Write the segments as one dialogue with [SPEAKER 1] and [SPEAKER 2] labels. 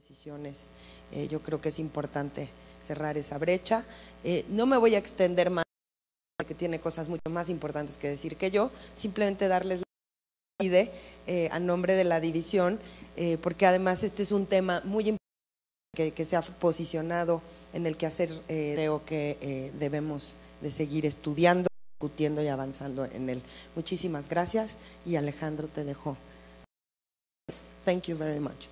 [SPEAKER 1] decisiones. Eh, yo creo que es importante cerrar esa brecha. Eh, no me voy a extender más, que tiene cosas mucho más importantes que decir que yo, simplemente darles la eh, a nombre de la división, eh, porque además este es un tema muy importante que, se ha posicionado en el que hacer, creo que debemos de seguir estudiando, discutiendo y avanzando en él. Muchísimas gracias y Alejandro te dejo. Thank you very much.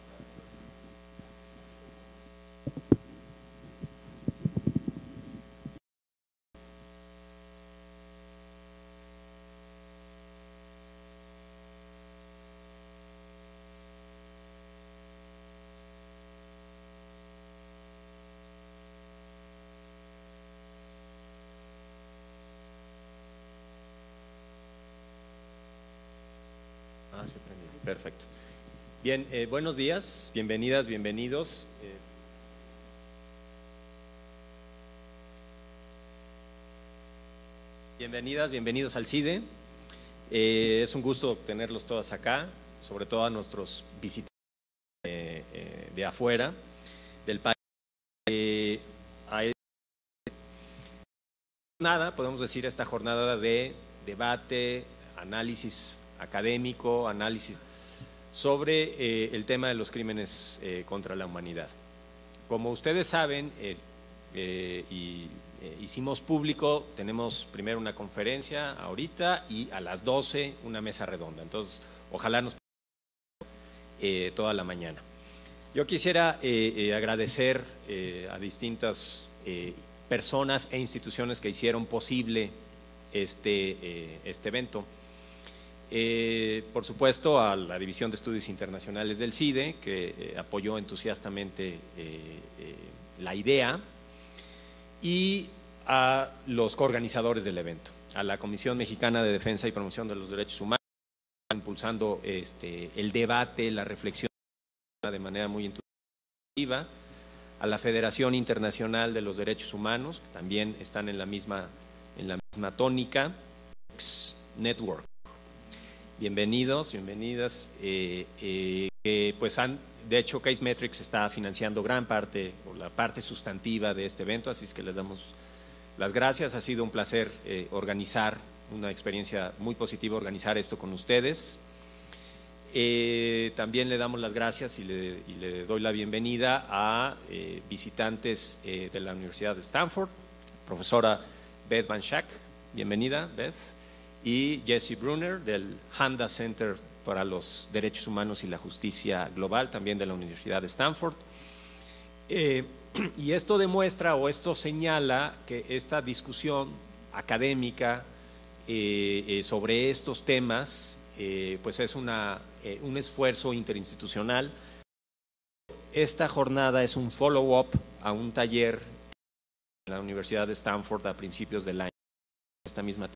[SPEAKER 2] Ah, se prendió. Perfecto. Bien, eh, buenos días, bienvenidas, bienvenidos. Eh, bienvenidas, bienvenidos al CIDE. Eh, es un gusto tenerlos todas acá, sobre todo a nuestros visitantes eh, eh, de afuera del país. Nada, podemos decir, esta jornada de debate, análisis académico, análisis sobre eh, el tema de los crímenes eh, contra la humanidad. Como ustedes saben, eh, eh, y hicimos público, tenemos primero una conferencia ahorita y a las 12 una mesa redonda. Entonces, ojalá nos toda la mañana. Yo quisiera agradecer a distintas personas e instituciones que hicieron posible este, este evento. Eh, por supuesto, a la División de Estudios Internacionales del CIDE, que eh, apoyó entusiastamente eh, la idea, y a los coorganizadores del evento, a la Comisión Mexicana de Defensa y Promoción de los Derechos Humanos, impulsando este, el debate, la reflexión de manera muy intuitiva, a la Federación Internacional de los Derechos Humanos, que también están en la misma, en la misma tónica, Network. Bienvenidos, bienvenidas. eh, eh, que, pues han, de hecho, Case Metrics está financiando gran parte o la parte sustantiva de este evento, así es que les damos las gracias. Ha sido un placer eh, organizar, una experiencia muy positiva organizar esto con ustedes. También le damos las gracias y le, y le doy la bienvenida a visitantes de la Universidad de Stanford, profesora Beth Van Schack, bienvenida Beth, y Jesse Brunner del Handa Center para los Derechos Humanos y la Justicia Global, también de la Universidad de Stanford. Eh, y esto demuestra o esto señala que esta discusión académica eh, eh, sobre estos temas eh, pues es una, eh, un esfuerzo interinstitucional. Esta jornada es un follow-up a un taller en la Universidad de Stanford a principios del año. Esta misma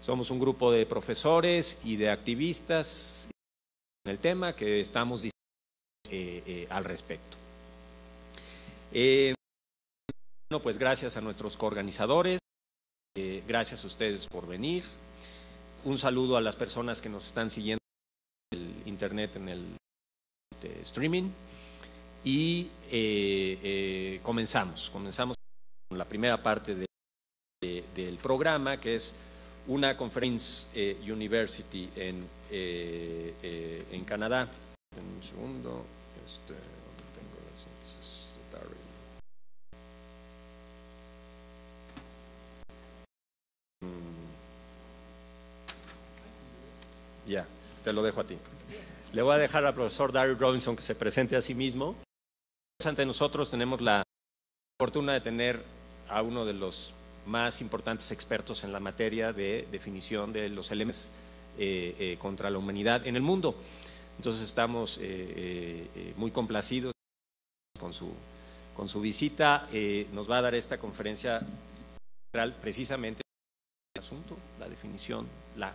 [SPEAKER 2] somos un grupo de profesores y de activistas en el tema que estamos eh, eh, al respecto. Eh, bueno, pues gracias a nuestros coorganizadores, eh, gracias a ustedes por venir. Un saludo a las personas que nos están siguiendo en el internet, en el este, streaming. Y eh, eh, comenzamos, comenzamos con la primera parte de- de- del programa, que es una conferencia eh, University en, eh, eh, en Canadá. Un segundo, este, ¿dónde tengo las. Mm. Ya, te lo dejo a ti. Le voy a dejar al profesor Darryl Robinson que se presente a sí mismo. Ante nosotros tenemos la fortuna de tener a uno de los más importantes expertos en la materia de definición de los elementos eh, eh, contra la humanidad en el mundo. Entonces estamos eh, eh, eh, muy complacidos con su, con su visita. Eh, nos va a dar esta conferencia central precisamente el asunto, la definición, la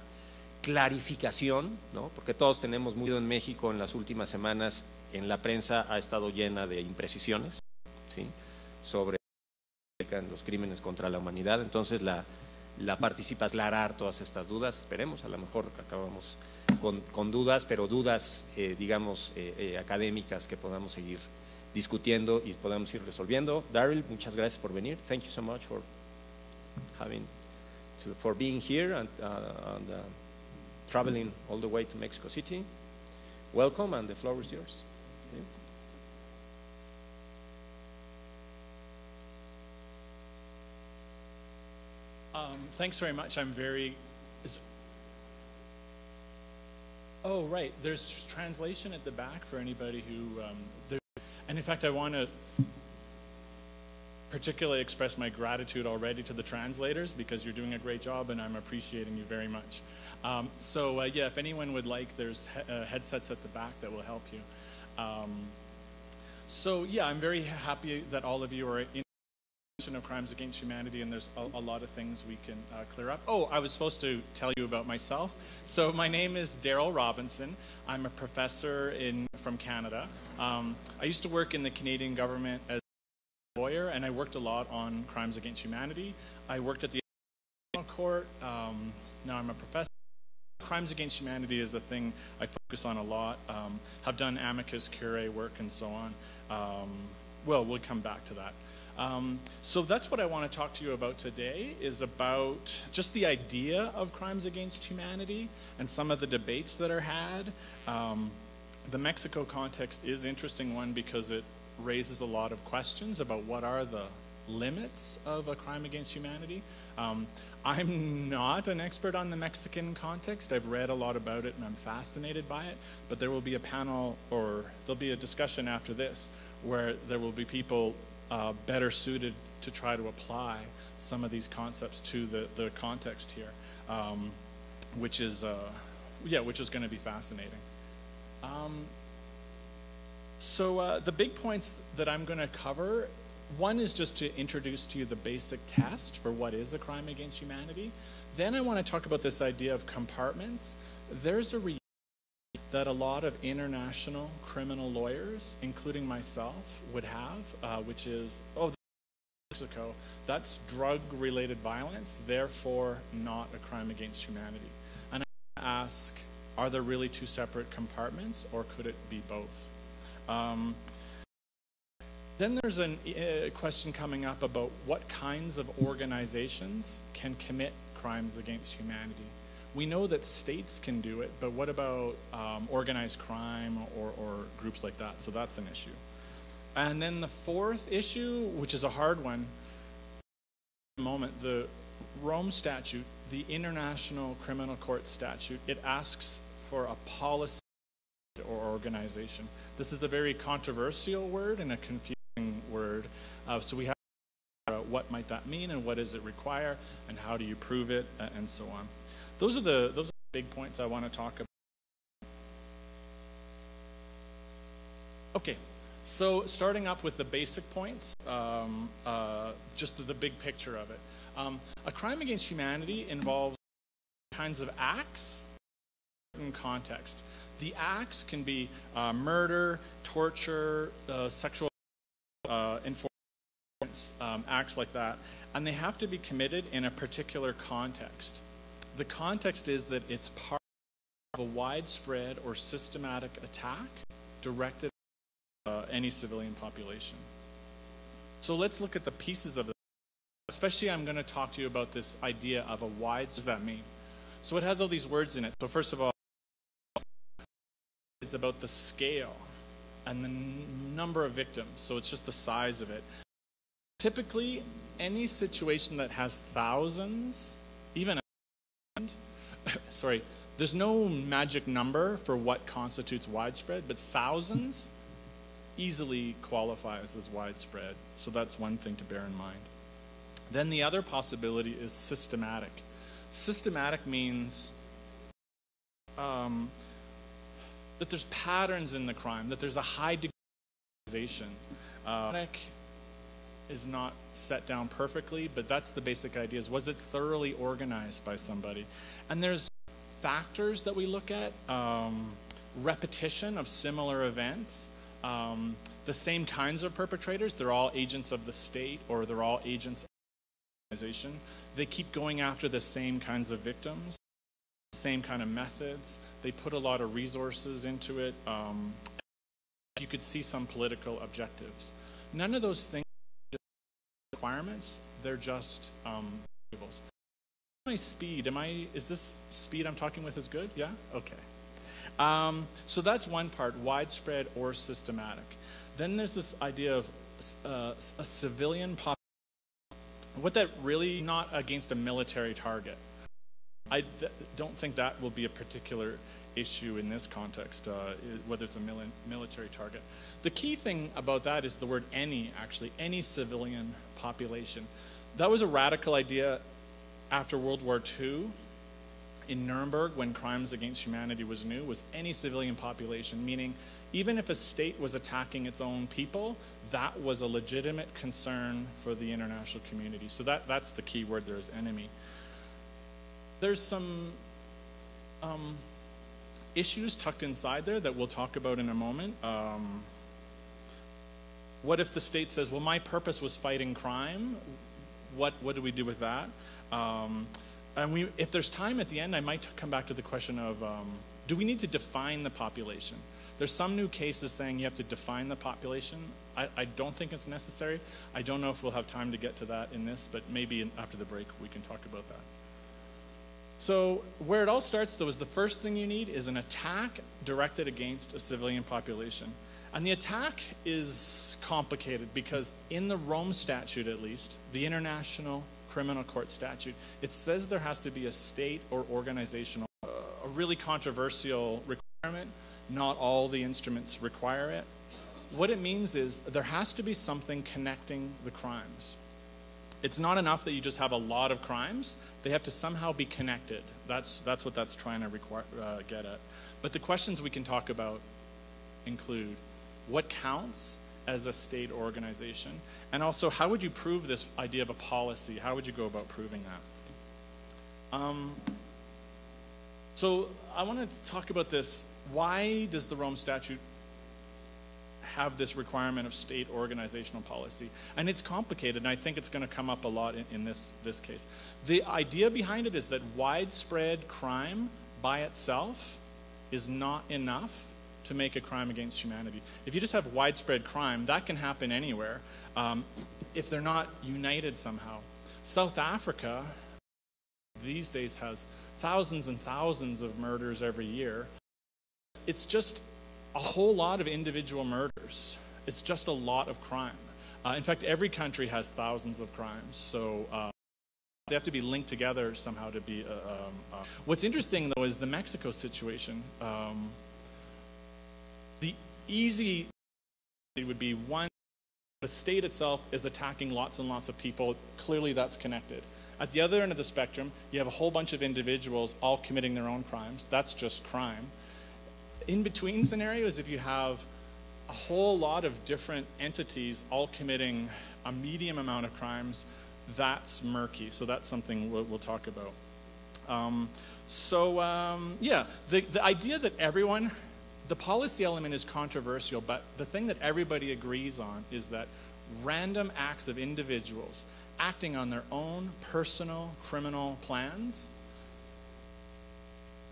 [SPEAKER 2] clarificación, ¿no? porque todos tenemos muy en México en las últimas semanas, en la prensa ha estado llena de imprecisiones ¿sí? sobre los crímenes contra la humanidad. Entonces, la, la participación, aclarar todas estas dudas, esperemos, a lo mejor acabamos con, con dudas, pero dudas, eh, digamos, eh, eh, académicas que podamos seguir discutiendo y podamos ir resolviendo. Daryl, muchas gracias por venir. Thank you so much for having, to, for being here and, uh, and uh, traveling all the way to Mexico City. Welcome, and the floor is yours.
[SPEAKER 3] Um, thanks very much. I'm very. Is, oh, right. There's translation at the back for anybody who. Um, there, and in fact, I want to particularly express my gratitude already to the translators because you're doing a great job and I'm appreciating you very much. Um, so, uh, yeah, if anyone would like, there's he- uh, headsets at the back that will help you. Um, so, yeah, I'm very happy that all of you are in of crimes against humanity, and there's a, a lot of things we can uh, clear up. Oh, I was supposed to tell you about myself. So my name is Daryl Robinson. I'm a professor in from Canada. Um, I used to work in the Canadian government as a lawyer, and I worked a lot on crimes against humanity. I worked at the court. Um, now I'm a professor. Crimes against humanity is a thing I focus on a lot. Um, have done amicus curiae work and so on. Um, well, we'll come back to that. Um, so that's what I want to talk to you about today is about just the idea of crimes against humanity and some of the debates that are had. Um, the Mexico context is an interesting one because it raises a lot of questions about what are the limits of a crime against humanity. Um, I'm not an expert on the Mexican context. I've read a lot about it and I'm fascinated by it. But there will be a panel or there'll be a discussion after this where there will be people uh, better suited to try to apply some of these concepts to the, the context here, um, which is, uh, yeah, which is going to be fascinating. Um, so uh, the big points that I'm going to cover, one is just to introduce to you the basic test for what is a crime against humanity. Then I want to talk about this idea of compartments. There's a reality that a lot of international criminal lawyers, including myself, would have, uh, which is, oh, Mexico, that's drug-related violence, therefore not a crime against humanity. And I ask, are there really two separate compartments, or could it be both? Um, then there's a uh, question coming up about what kinds of organizations can commit crimes against humanity. We know that states can do it, but what about um, organized crime or, or groups like that? So that's an issue. And then the fourth issue, which is a hard one, the moment the Rome Statute, the International Criminal Court Statute, it asks for a policy or organization. This is a very controversial word and a confusing word. Uh, so we have what might that mean and what does it require and how do you prove it and so on. Those are the those are the big points I want to talk about. Okay, so starting up with the basic points, um, uh, just the, the, big picture of it. Um, a crime against humanity involves kinds of acts in context. The acts can be uh, murder, torture, uh, sexual uh, um, acts like that, and they have to be committed in a particular context. The context is that it's part of a widespread or systematic attack directed at uh, any civilian population. So let's look at the pieces of it. Especially, I'm going to talk to you about this idea of a wide. What does that mean? So it has all these words in it. So first of all, is about the scale and the number of victims. So it's just the size of it. Typically, any situation that has thousands, even sorry, there's no magic number for what constitutes widespread, but thousands easily qualifies as widespread. So that's one thing to bear in mind. Then the other possibility is systematic. Systematic means um, that there's patterns in the crime, that there's a high degree of organization. Uh, is not set down perfectly, but that's the basic idea is was it thoroughly organized by somebody? And there's factors that we look at, um, repetition of similar events, um, the same kinds of perpetrators, they're all agents of the state or they're all agents of organization. They keep going after the same kinds of victims, same kind of methods. They put a lot of resources into it. Um, you could see some political objectives. None of those things requirements. They're just um, variables. My speed. Am I? Is this speed I'm talking with is good? Yeah. Okay. Um, so that's one part: widespread or systematic. Then there's this idea of uh, a civilian population. What that really not against a military target. I don't think that will be a particular issue in this context, uh, whether it's a mili- military target. The key thing about that is the word any, actually, any civilian population. That was a radical idea after World War II in Nuremberg when crimes against humanity was new was any civilian population, meaning even if a state was attacking its own people, that was a legitimate concern for the international community. So that, that's the key word there is enemy. There's some um, issues tucked inside there that we'll talk about in a moment. Um, what if the state says, well, my purpose was fighting crime? What, what do we do with that? Um, and we, if there's time at the end, I might come back to the question of um, do we need to define the population? There's some new cases saying you have to define the population. I, I, don't think it's necessary. I don't know if we'll have time to get to that in this, but maybe in, after the break we can talk about that. So, where it all starts, though, is the first thing you need is an attack directed against a civilian population. And the attack is complicated because, in the Rome Statute at least, the International Criminal Court Statute, it says there has to be a state or organizational, uh, a really controversial requirement. Not all the instruments require it. What it means is there has to be something connecting the crimes it's not enough that you just have a lot of crimes. They have to somehow be connected. That's, that's what that's trying to require, uh, get at. But the questions we can talk about include what counts as a state organization? And also, how would you prove this idea of a policy? How would you go about proving that? Um, so, I want to talk about this. Why does the Rome Statute have this requirement of state organizational policy. And it's complicated, and I think it's going to come up a lot in, in this, this case. The idea behind it is that widespread crime by itself is not enough to make a crime against humanity. If you just have widespread crime, that can happen anywhere um, if they're not united somehow. South Africa these days has thousands and thousands of murders every year. It's just a whole lot of individual murders. It's just a lot of crime. Uh, in fact, every country has thousands of crimes, so uh, they have to be linked together somehow to be. Uh, um, uh, what's interesting, though, is the Mexico situation. Um, the easy would be one the state itself is attacking lots and lots of people. Clearly, that's connected. At the other end of the spectrum, you have a whole bunch of individuals all committing their own crimes. That's just crime in between scenarios, if you have a whole lot of different entities all committing a medium amount of crimes, that's murky. So that's something we'll, we'll talk about. Um, so, um, yeah, the, the idea that everyone, the policy element is controversial, but the thing that everybody agrees on is that random acts of individuals acting on their own personal criminal plans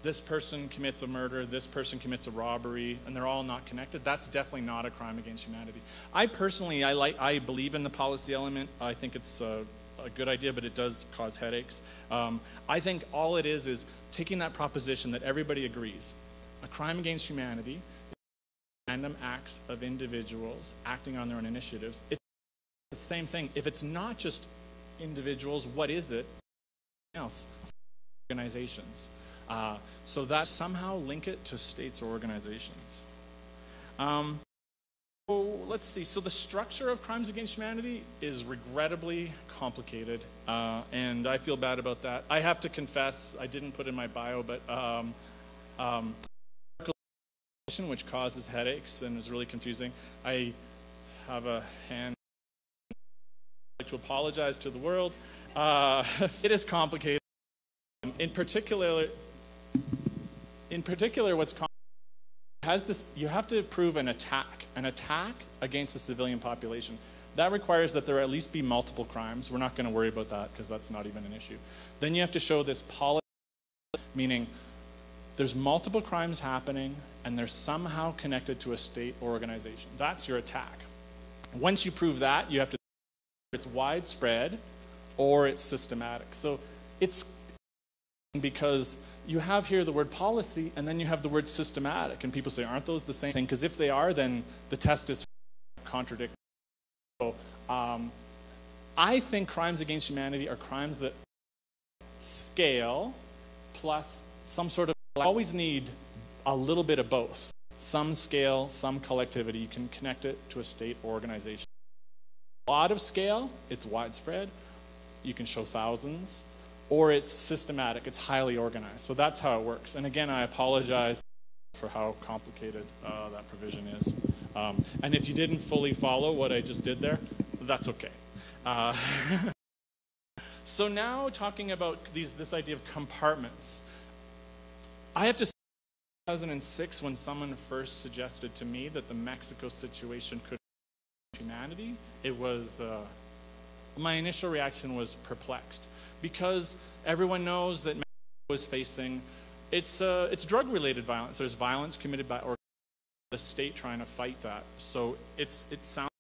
[SPEAKER 3] this person commits a murder, this person commits a robbery, and they're all not connected, that's definitely not a crime against humanity. I personally, I like, I believe in the policy element. I think it's a, a good idea, but it does cause headaches. Um, I think all it is is taking that proposition that everybody agrees, a crime against humanity, random acts of individuals acting on their own initiatives. It's the same thing. If it's not just individuals, what is it? Else, organizations. Uh, so that somehow link it to states or organizations. Um, so let's see. So the structure of crimes against humanity is regrettably complicated, uh, and I feel bad about that. I have to confess, I didn't put in my bio, but um, um, which causes headaches and is really confusing. I have a hand to apologize to the world. Uh, it is complicated. In particular, in particular, what's has this you have to prove an attack an attack against a civilian population. That requires that there at least be multiple crimes. We're not going to worry about that because that's not even an issue. Then you have to show this policy meaning there's multiple crimes happening and they're somehow connected to a state or organization. That's your attack. Once you prove that you have to it's widespread or it's systematic. So it's because you have here the word policy and then you have the word systematic. And people say aren't those the same thing? Because if they are then the test is contradictory so um, i think crimes against humanity are crimes that scale plus some sort of always need a little bit of both. Some scale some collectivity. You can connect it to a state organization. A lot of scale it's widespread. You can show thousands or it's systematic, it's highly organized. So that's how it works. And again, I apologize for how complicated uh, that provision is. Um, and if you didn't fully follow what I just did there, that's okay. Uh, so now talking about these, this idea of compartments. I have to say, 2006, when someone first suggested to me that the Mexico situation could humanity, it was, uh, my initial reaction was perplexed because everyone knows that Mexico is facing it's uh, it's drug related violence. There's violence committed by or the state trying to fight that. So it's it sounds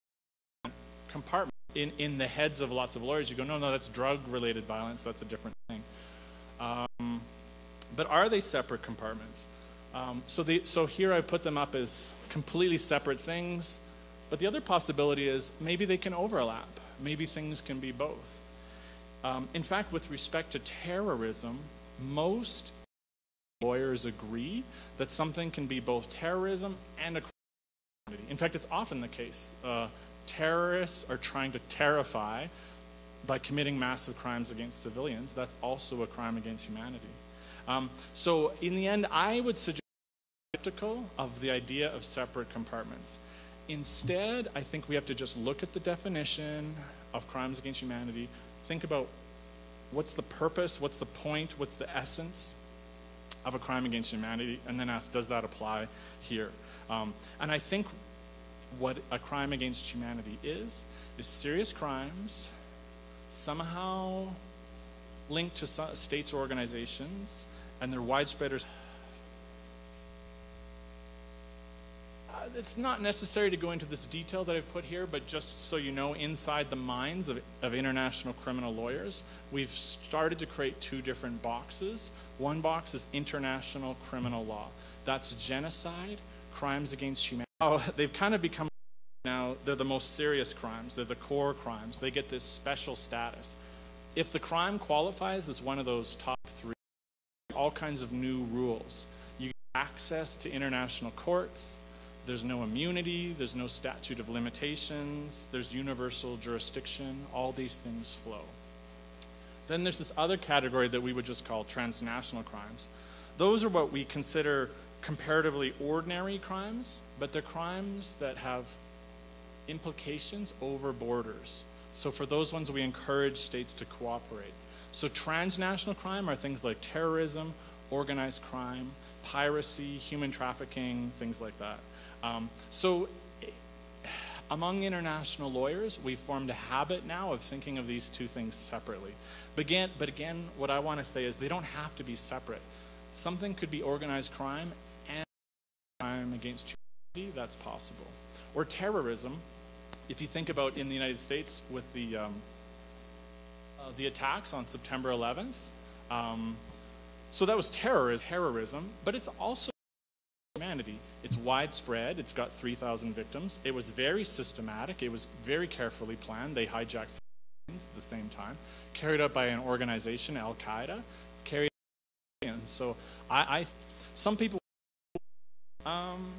[SPEAKER 3] compartment in in the heads of lots of lawyers. You go, no, no, that's drug related violence. That's a different thing. Um, but are they separate compartments? Um, so the so here I put them up as completely separate things. But the other possibility is maybe they can overlap. Maybe things can be both. Um, in fact, with respect to terrorism, most lawyers agree that something can be both terrorism and a crime. Against humanity. In fact, it's often the case. Uh, terrorists are trying to terrify by committing massive crimes against civilians. That's also a crime against humanity. Um, so, in the end, I would suggest skeptical of the idea of separate compartments. Instead, I think we have to just look at the definition of crimes against humanity, think about what's the purpose, what's the point, what's the essence of a crime against humanity, and then ask, does that apply here? Um, and I think what a crime against humanity is, is serious crimes somehow linked to states or organizations, and they're widespread Uh, it's not necessary to go into this detail that I've put here, but just so you know, inside the minds of, of international criminal lawyers, we've started to create two different boxes. One box is international criminal law. That's genocide, crimes against humanity. Oh, they've kind of become now, they're the most serious crimes, they're the core crimes. They get this special status. If the crime qualifies as one of those top three, all kinds of new rules. You get access to international courts, there's no immunity, there's no statute of limitations, there's universal jurisdiction, all these things flow. Then there's this other category that we would just call transnational crimes. Those are what we consider comparatively ordinary crimes, but they're crimes that have implications over borders. So for those ones, we encourage states to cooperate. So transnational crime are things like terrorism, organized crime, piracy, human trafficking, things like that. Um, so, among international lawyers, we've formed a habit now of thinking of these two things separately. But again, but again what I want to say is they don't have to be separate. Something could be organized crime and crime against humanity, that's possible. Or terrorism, if you think about in the United States with the, um, uh, the attacks on September 11th, um, so that was terrorism, terrorism, but it's also humanity. It's widespread. It's got 3,000 victims. It was very systematic. It was very carefully planned. They hijacked planes at the same time, carried out by an organization, Al Qaeda, carried. And so, I, I some people, um,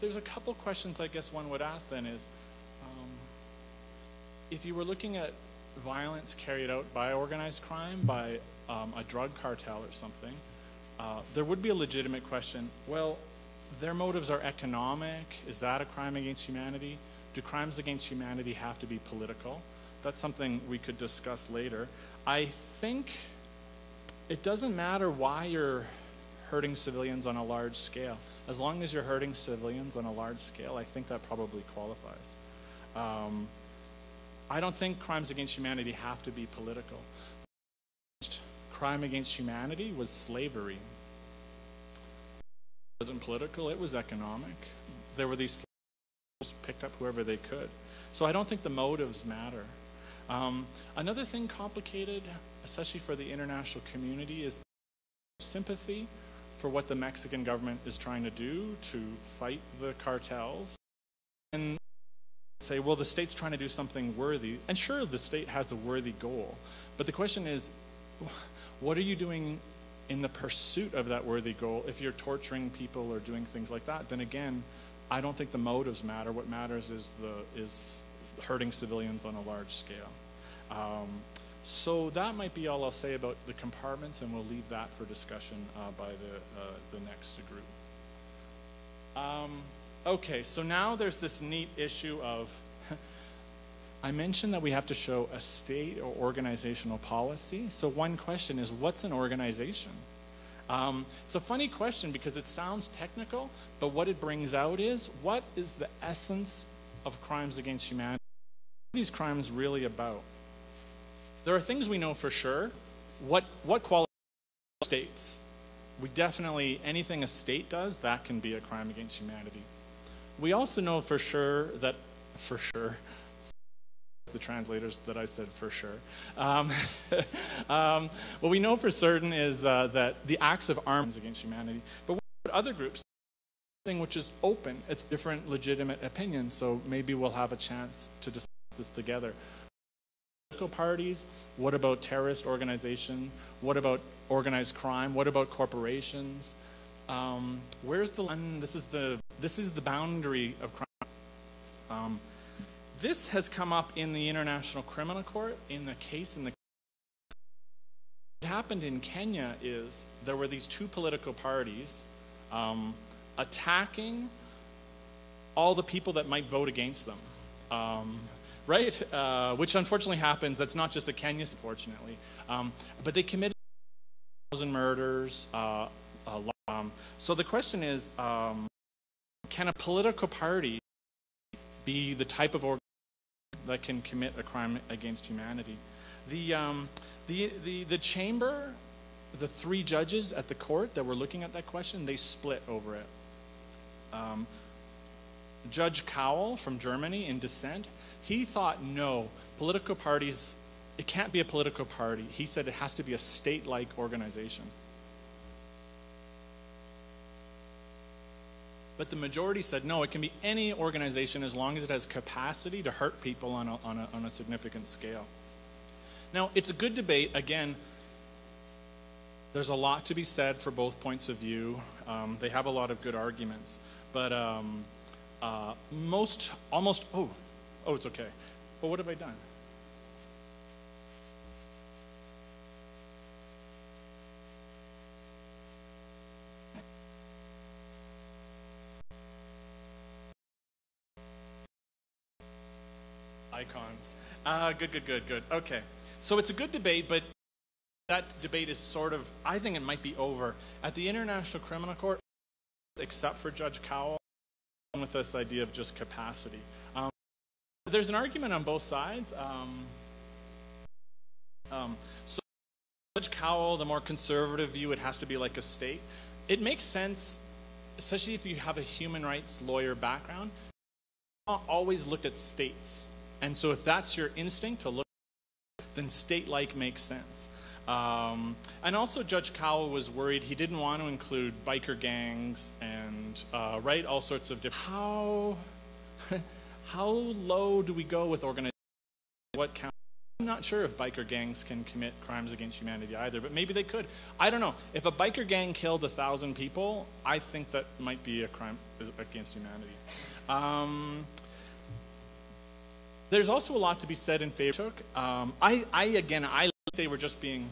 [SPEAKER 3] there's a couple questions I guess one would ask then is if you were looking at violence carried out by organized crime, by um, a drug cartel or something, uh, there would be a legitimate question well, their motives are economic. Is that a crime against humanity? Do crimes against humanity have to be political? that's something we could discuss later. I think it doesn't matter why you're hurting civilians on a large scale. As long as you're hurting civilians on a large scale, I think that probably qualifies. Um, I don't think crimes against humanity have to be political. Crime against humanity was slavery. It wasn't political, it was economic. There were these slaves picked up whoever they could. So I don't think the motives matter. Um, another thing complicated, especially for the international community, is sympathy for what the Mexican government is trying to do to fight the cartels. And say, well, the state's trying to do something worthy. And sure, the state has a worthy goal. But the question is, what are you doing in the pursuit of that worthy goal? If you're torturing people or doing things like that, then again, I don't think the motives matter. What matters is the is hurting civilians on a large scale. Um, so that might be all I'll say about the compartments, and we'll leave that for discussion uh, by the, uh, the next group. Um, okay, so now there's this neat issue of I mentioned that we have to show a state or organizational policy. So one question is, what's an organization? Um, it's a funny question because it sounds technical, but what it brings out is, what is the essence of crimes against humanity? What are these crimes really about? There are things we know for sure. What, what qualifies states? We definitely, anything a state does, that can be a crime against humanity. We also know for sure that, for sure, the translators that I said for sure. Um, um, what we know for certain is uh, that the acts of arms against humanity, but other groups, thing which is open, it's different legitimate opinions, so maybe we'll have a chance to discuss this together. Political parties, what about terrorist organization, what about organized crime, what about corporations? Um, where's the line? This is the, this is the boundary of crime. Um, this has come up in the International Criminal Court in the case in the what happened in Kenya is there were these two political parties um, attacking all the people that might vote against them. Um, right? Uh, which unfortunately happens. That's not just a Kenya, unfortunately. Um, but they committed thousand murders. Uh, um, so the question is, um, can a political party be the type of organization that can commit a crime against humanity? The, um, the, the, the chamber, the three judges at the court that were looking at that question, they split over it. Um, Judge Cowell from Germany in dissent, he thought no, political parties, it can't be a political party. He said it has to be a state like organization. But the majority said no, it can be any organization as long as it has capacity to hurt people on a, on a, on a significant scale. Now, it's a good debate. Again, there's a lot to be said for both points of view. Um, they have a lot of good arguments. But um, uh, most, almost, oh, oh, it's okay. But what have I done? Icons. Uh, good, good, good, good. Okay. So it's a good debate, but that debate is sort of, I think it might be over. At the International Criminal Court, except for Judge Cowell, with this idea of just capacity. Um, there's an argument on both sides. Um, um, so Judge Cowell, the more conservative view, it has to be like a state. It makes sense, especially if you have a human rights lawyer background. Not always looked at states and so if that's your instinct to look, then state-like makes sense. Um, and also, Judge Cowell was worried he didn't want to include biker gangs and uh, right all sorts of different. How how low do we go with organization? What count? I'm not sure if biker gangs can commit crimes against humanity either, but maybe they could. I don't know. If a biker gang killed a thousand people, I think that might be a crime against humanity. Um, there's also a lot to be said in favor. Um, I, I, again, I they were just being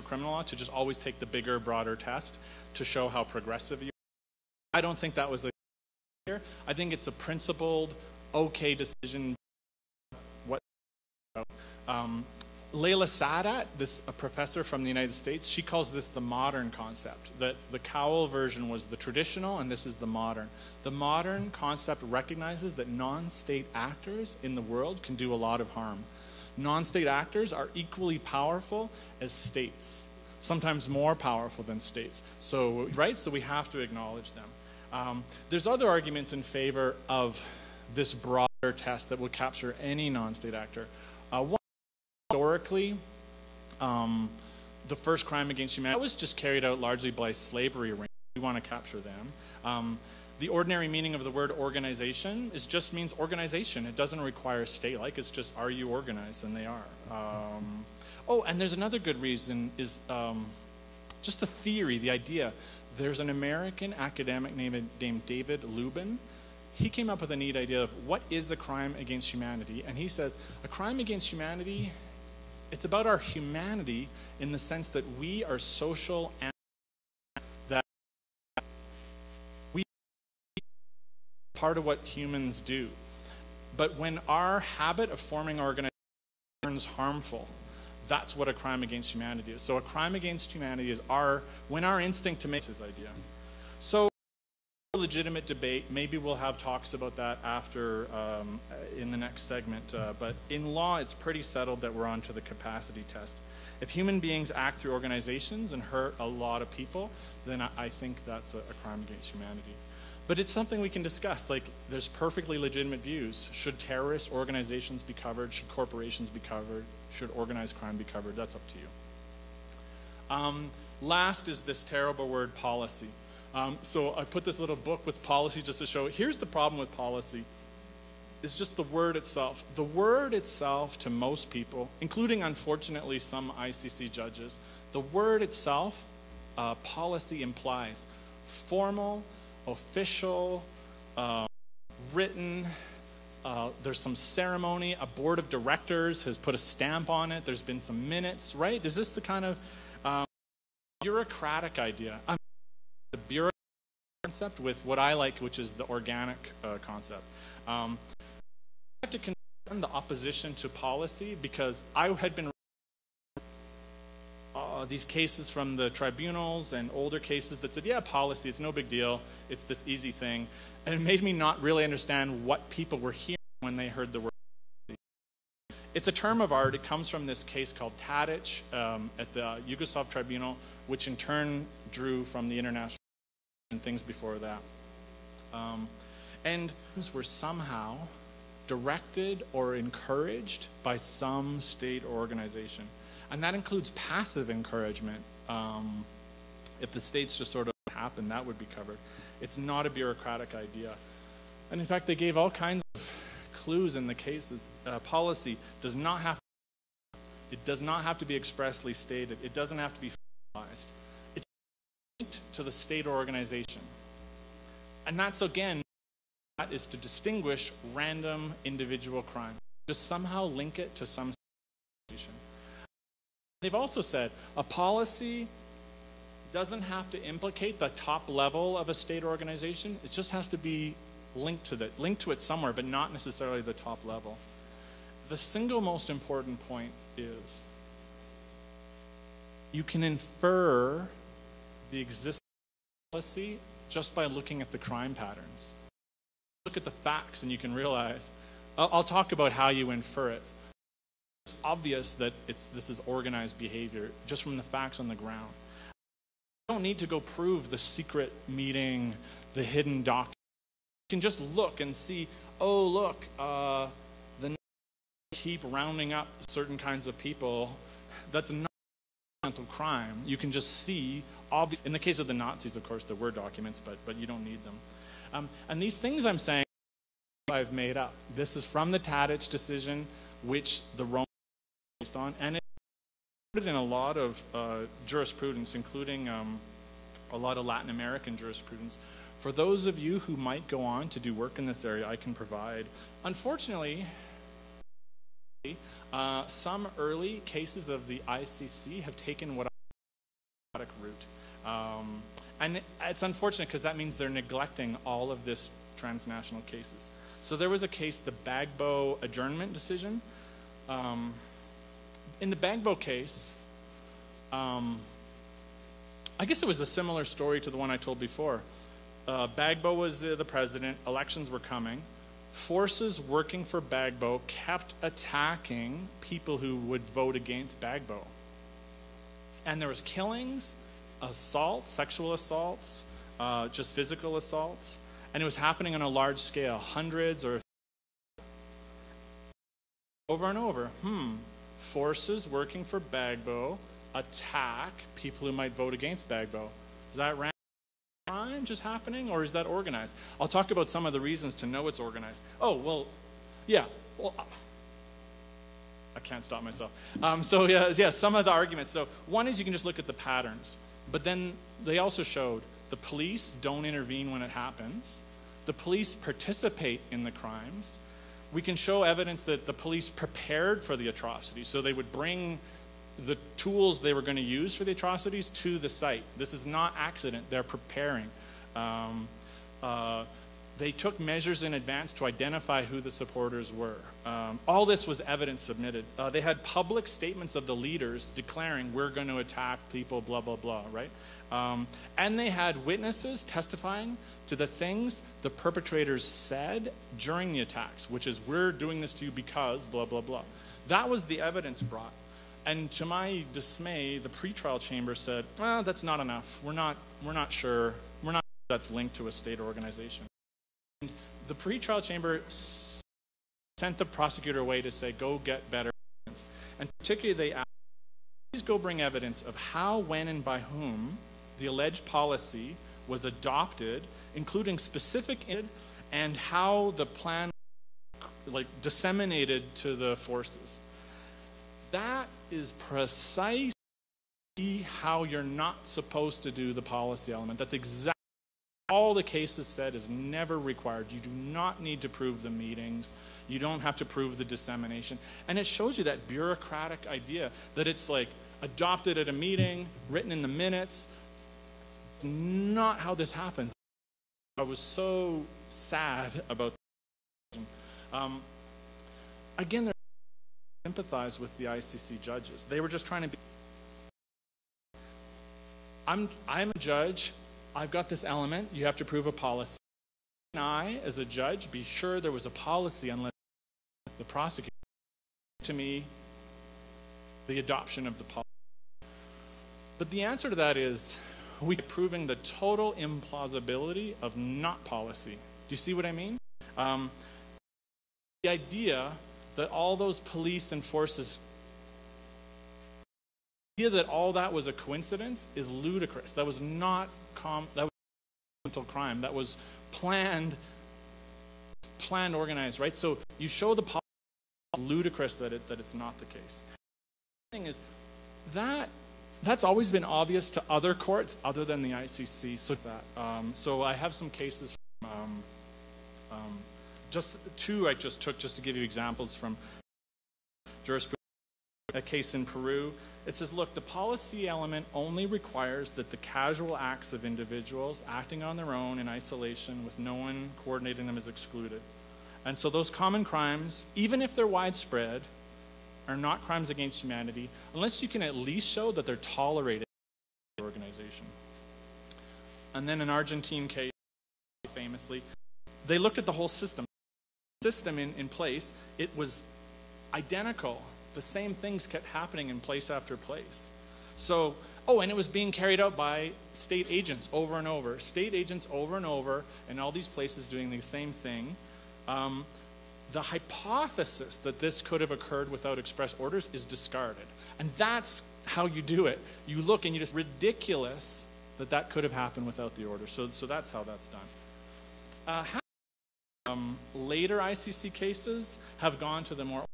[SPEAKER 3] criminal law to just always take the bigger, broader test to show how progressive you. Are. I don't think that was the here. I think it's a principled, okay decision. What Um, Layla Sadat, this a professor from the United States, she calls this the modern concept. That the Cowell version was the traditional, and this is the modern. The modern concept recognizes that non-state actors in the world can do a lot of harm. Non-state actors are equally powerful as states, sometimes more powerful than states. So, right? So we have to acknowledge them. Um, there's other arguments in favor of this broader test that would capture any non-state actor. Uh, one historically, um, the first crime against humanity was just carried out largely by slavery. We want to capture them. Um, the ordinary meaning of the word organization is just means organization. It doesn't require state like. It's just are you organized, and they are. Um, oh, and there's another good reason is um, just the theory, the idea. There's an American academic named, named David Lubin he came up with a neat idea of what is a crime against humanity and he says a crime against humanity it's about our humanity in the sense that we are social and that we part of what humans do. But when our habit of forming organizations turns harmful, that's what a crime against humanity is. So a crime against humanity is our when our instinct to make this idea. So legitimate debate. Maybe we'll have talks about that after um, in the next segment. Uh, but in law, it's pretty settled that we're on to the capacity test. If human beings act through organizations and hurt a lot of people, then I, I think that's a, a crime against humanity. But it's something we can discuss. Like, there's perfectly legitimate views. Should terrorist organizations be covered? Should corporations be covered? Should organized crime be covered? That's up to you. Um, last is this terrible word policy. Um, so I put this little book with policy just to show here's the problem with policy. It's just the word itself. The word itself, to most people, including unfortunately some ICC judges, the word itself, uh, policy implies formal, official, uh, written. Uh, there's some ceremony. A board of directors has put a stamp on it. There's been some minutes, right? Is this the kind of um, bureaucratic idea? I'm the bureau concept with what I like, which is the organic uh, concept. Um, I have to confirm the opposition to policy because I had been uh, these cases from the tribunals and older cases that said, yeah, policy, it's no big deal, it's this easy thing. And it made me not really understand what people were hearing when they heard the word it's a term of art. It comes from this case called Tadic um, at the Yugoslav Tribunal, which in turn drew from the International and things before that. Um, and were somehow directed or encouraged by some state or organization. And that includes passive encouragement. Um, if the states just sort of happen, that would be covered. It's not a bureaucratic idea. And in fact, they gave all kinds of clues in the cases. Uh, policy does not have to, it does not have to be expressly stated. It doesn't have to be to the state or organization. And that's again, that is to distinguish random individual crime. Just somehow link it to some situation. They've also said a policy doesn't have to implicate the top level of a state organization. It just has to be linked to that, linked to it somewhere, but not necessarily the top level. The single most important point is you can infer the existence policy just by looking at the crime patterns. Look at the facts and you can realize. I'll, I'll talk about how you infer it. It's obvious that it's, this is organized behavior just from the facts on the ground. You don't need to go prove the secret meeting, the hidden document. You can just look and see, oh, look, uh, the keep rounding up certain kinds of people. That's not crime, you can just see, in the case of the Nazis, of course, there were documents, but, but you don't need them. Um, and these things I'm saying, I've made up. This is from the Tadic decision, which the Romans based on, and it's in a lot of uh, jurisprudence, including um, a lot of Latin American jurisprudence. For those of you who might go on to do work in this area, I can provide. Unfortunately, uh, some early cases of the ICC have taken what I route. Um, and it's unfortunate because that means they're neglecting all of this transnational cases. So there was a case, the Bagbo adjournment decision. Um, in the Bagbo case, um, I guess it was a similar story to the one I told before. Uh, Bagbo was the, the president, elections were coming. Forces working for Bagbo kept attacking people who would vote against Bagbo. And there was killings, assaults, sexual assaults, uh, just physical assaults. And it was happening on a large scale, hundreds or over and over. Hmm, forces working for Bagbo attack people who might vote against Bagbo. Is that random crime just happening, or is that organized? I'll talk about some of the reasons to know it's organized. Oh, well, yeah. Well, I can't stop myself. Um, so, yeah, yeah, some of the arguments. So, one is you can just look at the patterns, but then they also showed the police don't intervene when it happens, the police participate in the crimes. We can show evidence that the police prepared for the atrocities. So, they would bring the tools they were going to use for the atrocities to the site. This is not accident, they're preparing. Um, uh, they took measures in advance to identify who the supporters were. Um, all this was evidence submitted. Uh, they had public statements of the leaders declaring, we're going to attack people, blah, blah, blah, right? Um, and they had witnesses testifying to the things the perpetrators said during the attacks, which is, we're doing this to you because, blah, blah, blah. That was the evidence brought. And to my dismay, the pretrial chamber said, well, that's not enough. We're not, we're not sure. We're not sure that's linked to a state organization. And the pretrial chamber sent the prosecutor away to say, go get better evidence. And particularly, they asked, please go bring evidence of how, when, and by whom the alleged policy was adopted, including specific and how the plan like disseminated to the forces. That is precisely how you're not supposed to do the policy element. That's exactly all the cases said is never required. You do not need to prove the meetings. You don't have to prove the dissemination. And it shows you that bureaucratic idea that it's like adopted at a meeting, written in the minutes. It's not how this happens. I was so sad about um, again, sympathize with the ICC judges. They were just trying to be. I'm, I'm a judge. I've got this element. You have to prove a policy. And I, as a judge, be sure there was a policy unless the prosecutor to me the adoption of the policy. But the answer to that is we are proving the total implausibility of not policy. Do you see what I mean? Um, the idea that all those police and forces the idea that all that was a coincidence is ludicrous. That was not com- that was mental crime. That was planned, planned, organized. Right. So you show the policy ludicrous that it that it's not the case. The thing is that that's always been obvious to other courts other than the ICC. So that um, so I have some cases from. Um, um, just two I just took just to give you examples from jurisprudence. A case in Peru. It says, look, the policy element only requires that the casual acts of individuals acting on their own in isolation with no one coordinating them is excluded. And so those common crimes, even if they're widespread, are not crimes against humanity unless you can at least show that they're tolerated in the organization. And then an Argentine case, famously, they looked at the whole system system in, in place, it was identical. The same things kept happening in place after place. So, oh, and it was being carried out by state agents over and over. State agents over and over in all these places doing the same thing. Um, the hypothesis that this could have occurred without express orders is discarded. And that's how you do it. You look and you just ridiculous that that could have happened without the order. So, so that's how that's done. Uh, how um, later ICC cases have gone to the more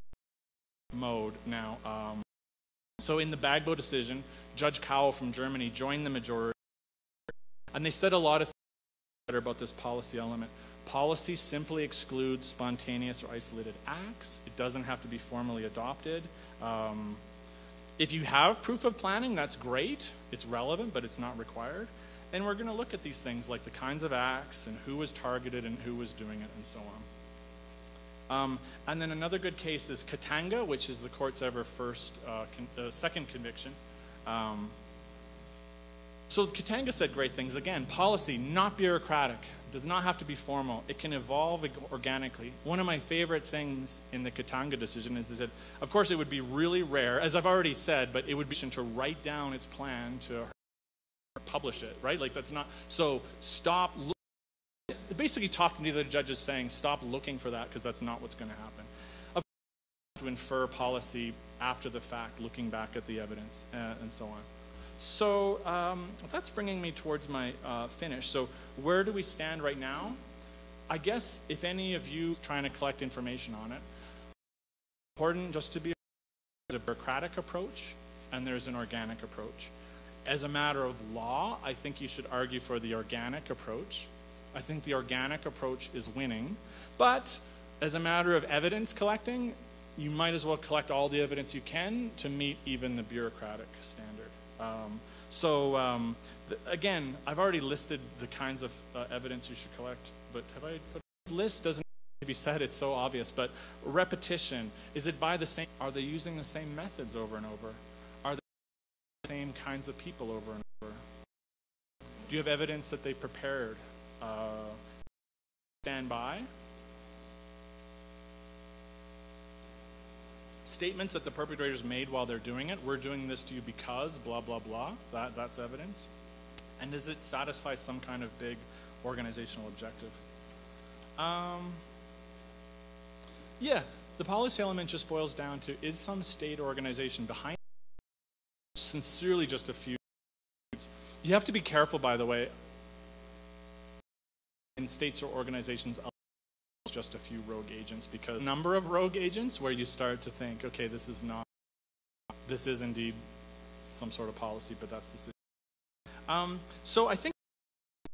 [SPEAKER 3] mode now. Um, so in the Bagbo decision, Judge Cowell from Germany joined the majority, and they said a lot of things about this policy element. Policy simply excludes spontaneous or isolated acts. It doesn't have to be formally adopted. Um, if you have proof of planning, that's great. It's relevant, but it's not required. And we're going to look at these things like the kinds of acts and who was targeted and who was doing it and so on. Um, and then another good case is Katanga, which is the court's ever first, uh, uh, second conviction. Um, so Katanga said great things. Again, policy, not bureaucratic, does not have to be formal. It can evolve organically. One of my favorite things in the Katanga decision is that, of course, it would be really rare, as I've already said, but it would be to write down its plan to publish it, right? Like that's not. So stop. Basically, talking to the judges, saying stop looking for that because that's not what's going to happen. Of course, to infer policy after the fact, looking back at the evidence uh, and so on. So um, that's bringing me towards my uh, finish. So where do we stand right now? I guess if any of you trying to collect information on it, important just to be a bureaucratic approach and there's an organic approach. As a matter of law, I think you should argue for the organic approach. I think the organic approach is winning. But as a matter of evidence collecting, you might as well collect all the evidence you can to meet even the bureaucratic standard. Um, so um, again, I've already listed the kinds of uh, evidence you should collect, but have I put this list doesn't need to be said, it's so obvious, but repetition, is it by the same, are they using the same methods over and over? Same kinds of people over and over? Do you have evidence that they prepared? Uh, stand by? statements that the perpetrators made while they're doing it. We're doing this to you because blah blah blah. That that's evidence. And does it satisfy some kind of big organizational objective? Um, yeah, the policy element just boils down to is some state organization behind sincerely just a few you have to be careful by the way in states or organizations just a few rogue agents because number of rogue agents where you start to think, okay, this is not, this is indeed some sort of policy, but that's the situation. Um, so I think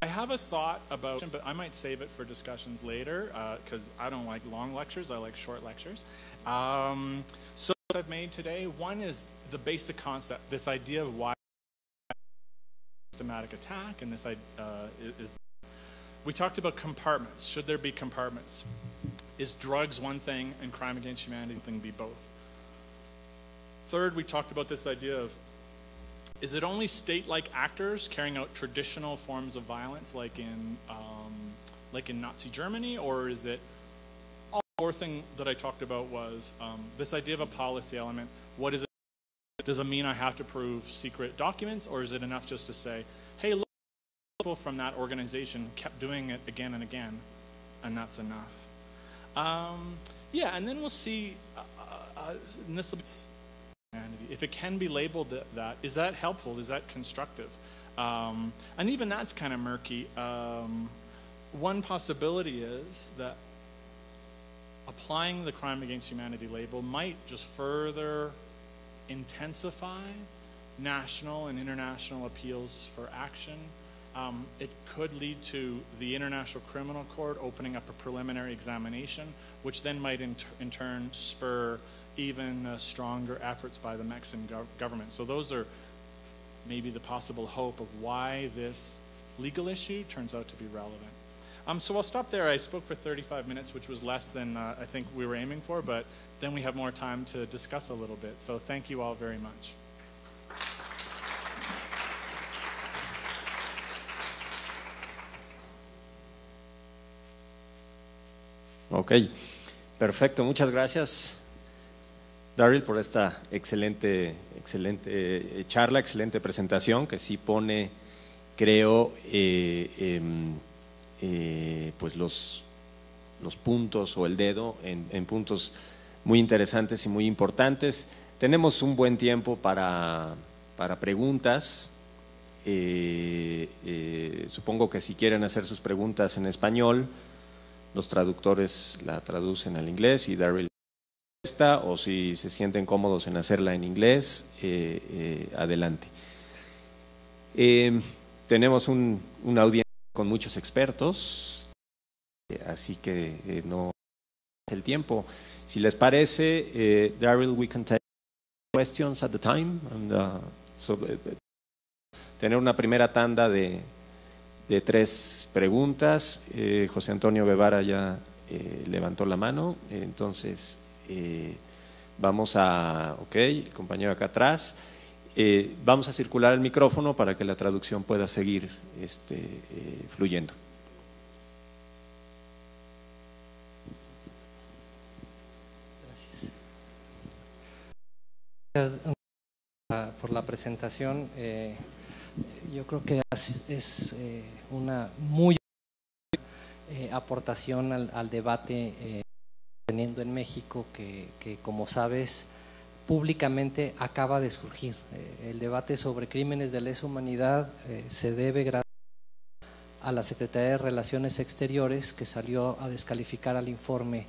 [SPEAKER 3] I have a thought about, but I might save it for discussions later because uh, I don't like long lectures. I like short lectures. Um, so I've made today, one is the basic concept, this idea of why systematic attack, and this uh, is we talked about compartments. Should there be compartments? Is drugs one thing and crime against humanity thing be both? Third, we talked about this idea of is it only state like actors carrying out traditional forms of violence like in, um, like in Nazi Germany, or is it fourth thing that I talked about was um, this idea of a policy element. What is it? Does it mean I have to prove secret documents, or is it enough just to say, hey, look, people from that organization kept doing it again and again, and that's enough. Um, yeah, and then we'll see. Uh, uh, and this will be if it can be labeled that, that is that helpful? Is that constructive? Um, and even that's kind of murky. Um, one possibility is that applying the crime against humanity label might just further intensify national and international appeals for action um, it could lead to the International Criminal Court opening up a preliminary examination, which then might in, in turn spur even uh, stronger efforts by the Mexican gov government. So those are maybe the possible hope of why this legal issue turns out to be relevant. Um, so I'll stop there. I spoke for 35 minutes, which was less than uh, I think we were aiming for, but then we have more time to discuss a little bit. So thank you all very much.
[SPEAKER 2] Ok, perfecto. Muchas gracias, Daryl, por esta excelente, excelente eh, charla, excelente presentación que sí pone, creo, eh, em, eh, pues los, los puntos o el dedo en, en, puntos muy interesantes y muy importantes. Tenemos un buen tiempo para, para preguntas. supongo que si quieren hacer sus preguntas en español, los traductores la traducen al inglés y Daryl está, o si se sienten cómodos en hacerla en inglés, eh, eh, adelante. Eh, tenemos un, una audiencia con muchos expertos, así que no es el tiempo. Si les parece, Daryl, we can take questions at the time. And, uh, so, tener una primera tanda de, tres preguntas. Eh, José Antonio Guevara ya eh, levantó la mano, entonces eh, vamos a, ok, el compañero acá atrás, eh, vamos a circular el micrófono para que la traducción pueda seguir este, eh, fluyendo.
[SPEAKER 4] Gracias por la presentación. Eh, yo creo que es, eh, una muy aportación al, al debate teniendo en México que, como sabes, públicamente acaba de surgir. Eh, el debate sobre crímenes de lesa humanidad eh, se debe gracias a la Secretaría de Relaciones Exteriores que salió a descalificar al informe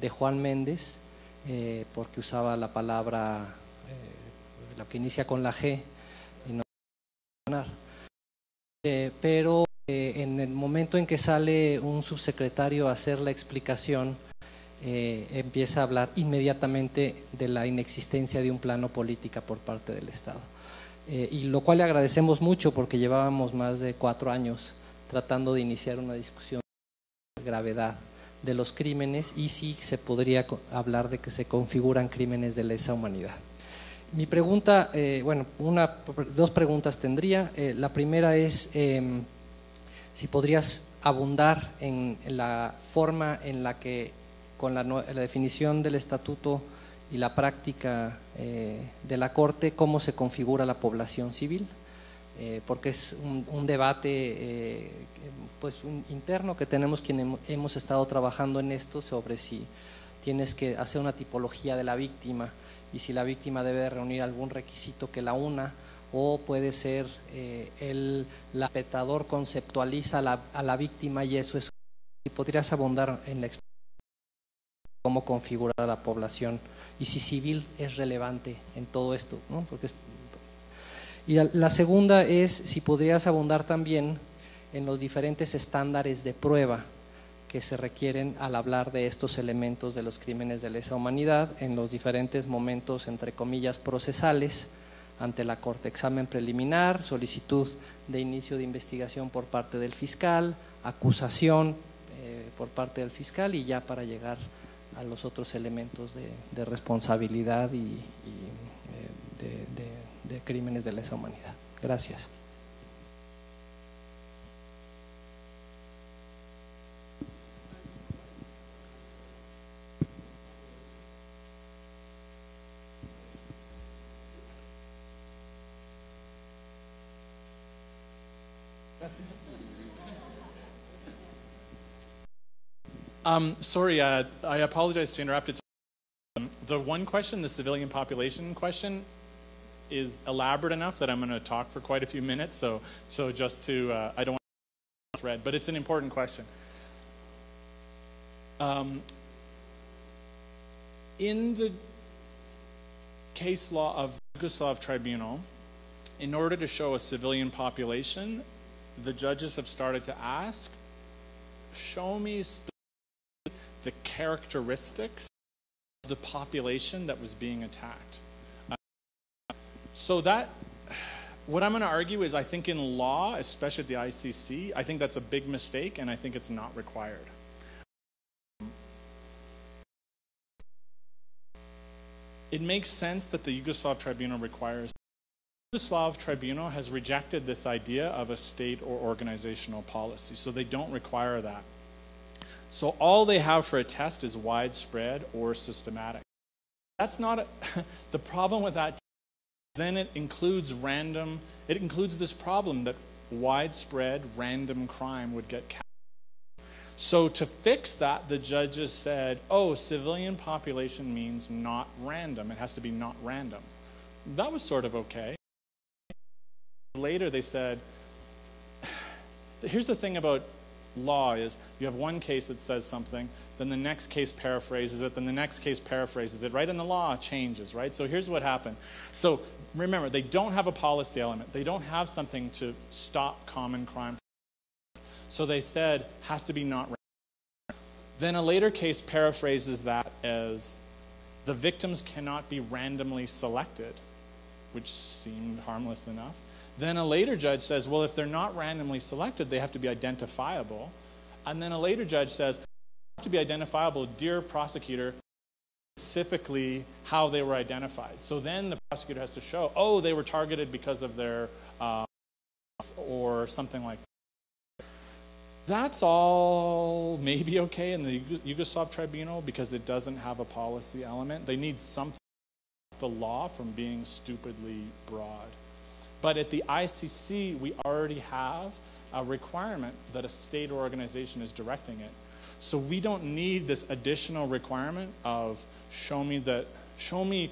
[SPEAKER 4] de Juan Méndez eh, porque usaba la palabra, la que inicia con la G y no pero en el momento en que sale un subsecretario a hacer la explicación, eh, empieza a hablar inmediatamente de la inexistencia de un plano política por parte del Estado. Eh, y lo cual le agradecemos mucho porque llevábamos más de cuatro años tratando de iniciar una discusión de gravedad de los crímenes y si se podría hablar de que se configuran crímenes de lesa humanidad. Mi pregunta, eh, bueno, una, dos preguntas tendría. La primera es eh, si podrías abundar en la forma en la que, con la, la definición del estatuto y la práctica eh, de la Corte, cómo se configura la población civil, eh, porque es un, debate eh, pues interno que tenemos quienes hemos estado trabajando en esto sobre si tienes que hacer una tipología de la víctima y si la víctima debe reunir algún requisito que la una o puede ser el la petador conceptualiza a la, a la víctima y eso es si podrías abundar en la cómo configurar a la población y si civil es relevante en todo esto, ¿no? Porque y la, segunda es si podrías abundar también en los diferentes estándares de prueba que se requieren al hablar de estos elementos de los crímenes de lesa humanidad en los diferentes momentos, entre comillas, procesales ante la Corte. Examen preliminar, solicitud de inicio de investigación por parte del fiscal, acusación eh, por parte del fiscal y ya para llegar los otros elementos de, responsabilidad y, y eh, de, de crímenes de lesa humanidad. Gracias.
[SPEAKER 3] Um, sorry, uh, I apologize to interrupt. It's, um, the one question, the civilian population question, is elaborate enough that I'm going to talk for quite a few minutes. So, so just to, uh, I don't want to thread, but it's an important question. Um, in the case law of Yugoslav Tribunal, in order to show a civilian population, the judges have started to ask, show me the characteristics of the population that was being attacked. Uh, so that what I'm going to argue is I think in law, especially at the ICC, I think that's a big mistake and I think it's not required. It makes sense that the Yugoslav tribunal requires the Yugoslav tribunal has rejected this idea of a state or organizational policy, so they don't require that. So all they have for a test is widespread or systematic. That's not a, the problem with that. Then it includes random, it includes this problem that widespread random crime would get captured. So to fix that, the judges said, oh, civilian population means not random. It has to be not random. That was sort of okay. Later they said, here's the thing about law is you have one case that says something, then the next case paraphrases it, then the next case paraphrases it, right? And the law changes, right? So here's what happened. So remember, they don't have a policy element. They don't have something to stop common crime. So they said has to be not random. Then a later case paraphrases that as the victims cannot be randomly selected, which seemed harmless enough. Then a later judge says, well, if they're not randomly selected, they have to be identifiable. And then a later judge says, have to be identifiable, dear prosecutor, specifically how they were identified. So then the prosecutor has to show, oh, they were targeted because of their uh, or something like that. That's all maybe okay in the Yugoslav tribunal because it doesn't have a policy element. They need something the law from being stupidly broad. But at the ICC, we already have a requirement that a state or organization is directing it. So we don't need this additional requirement of show me that show me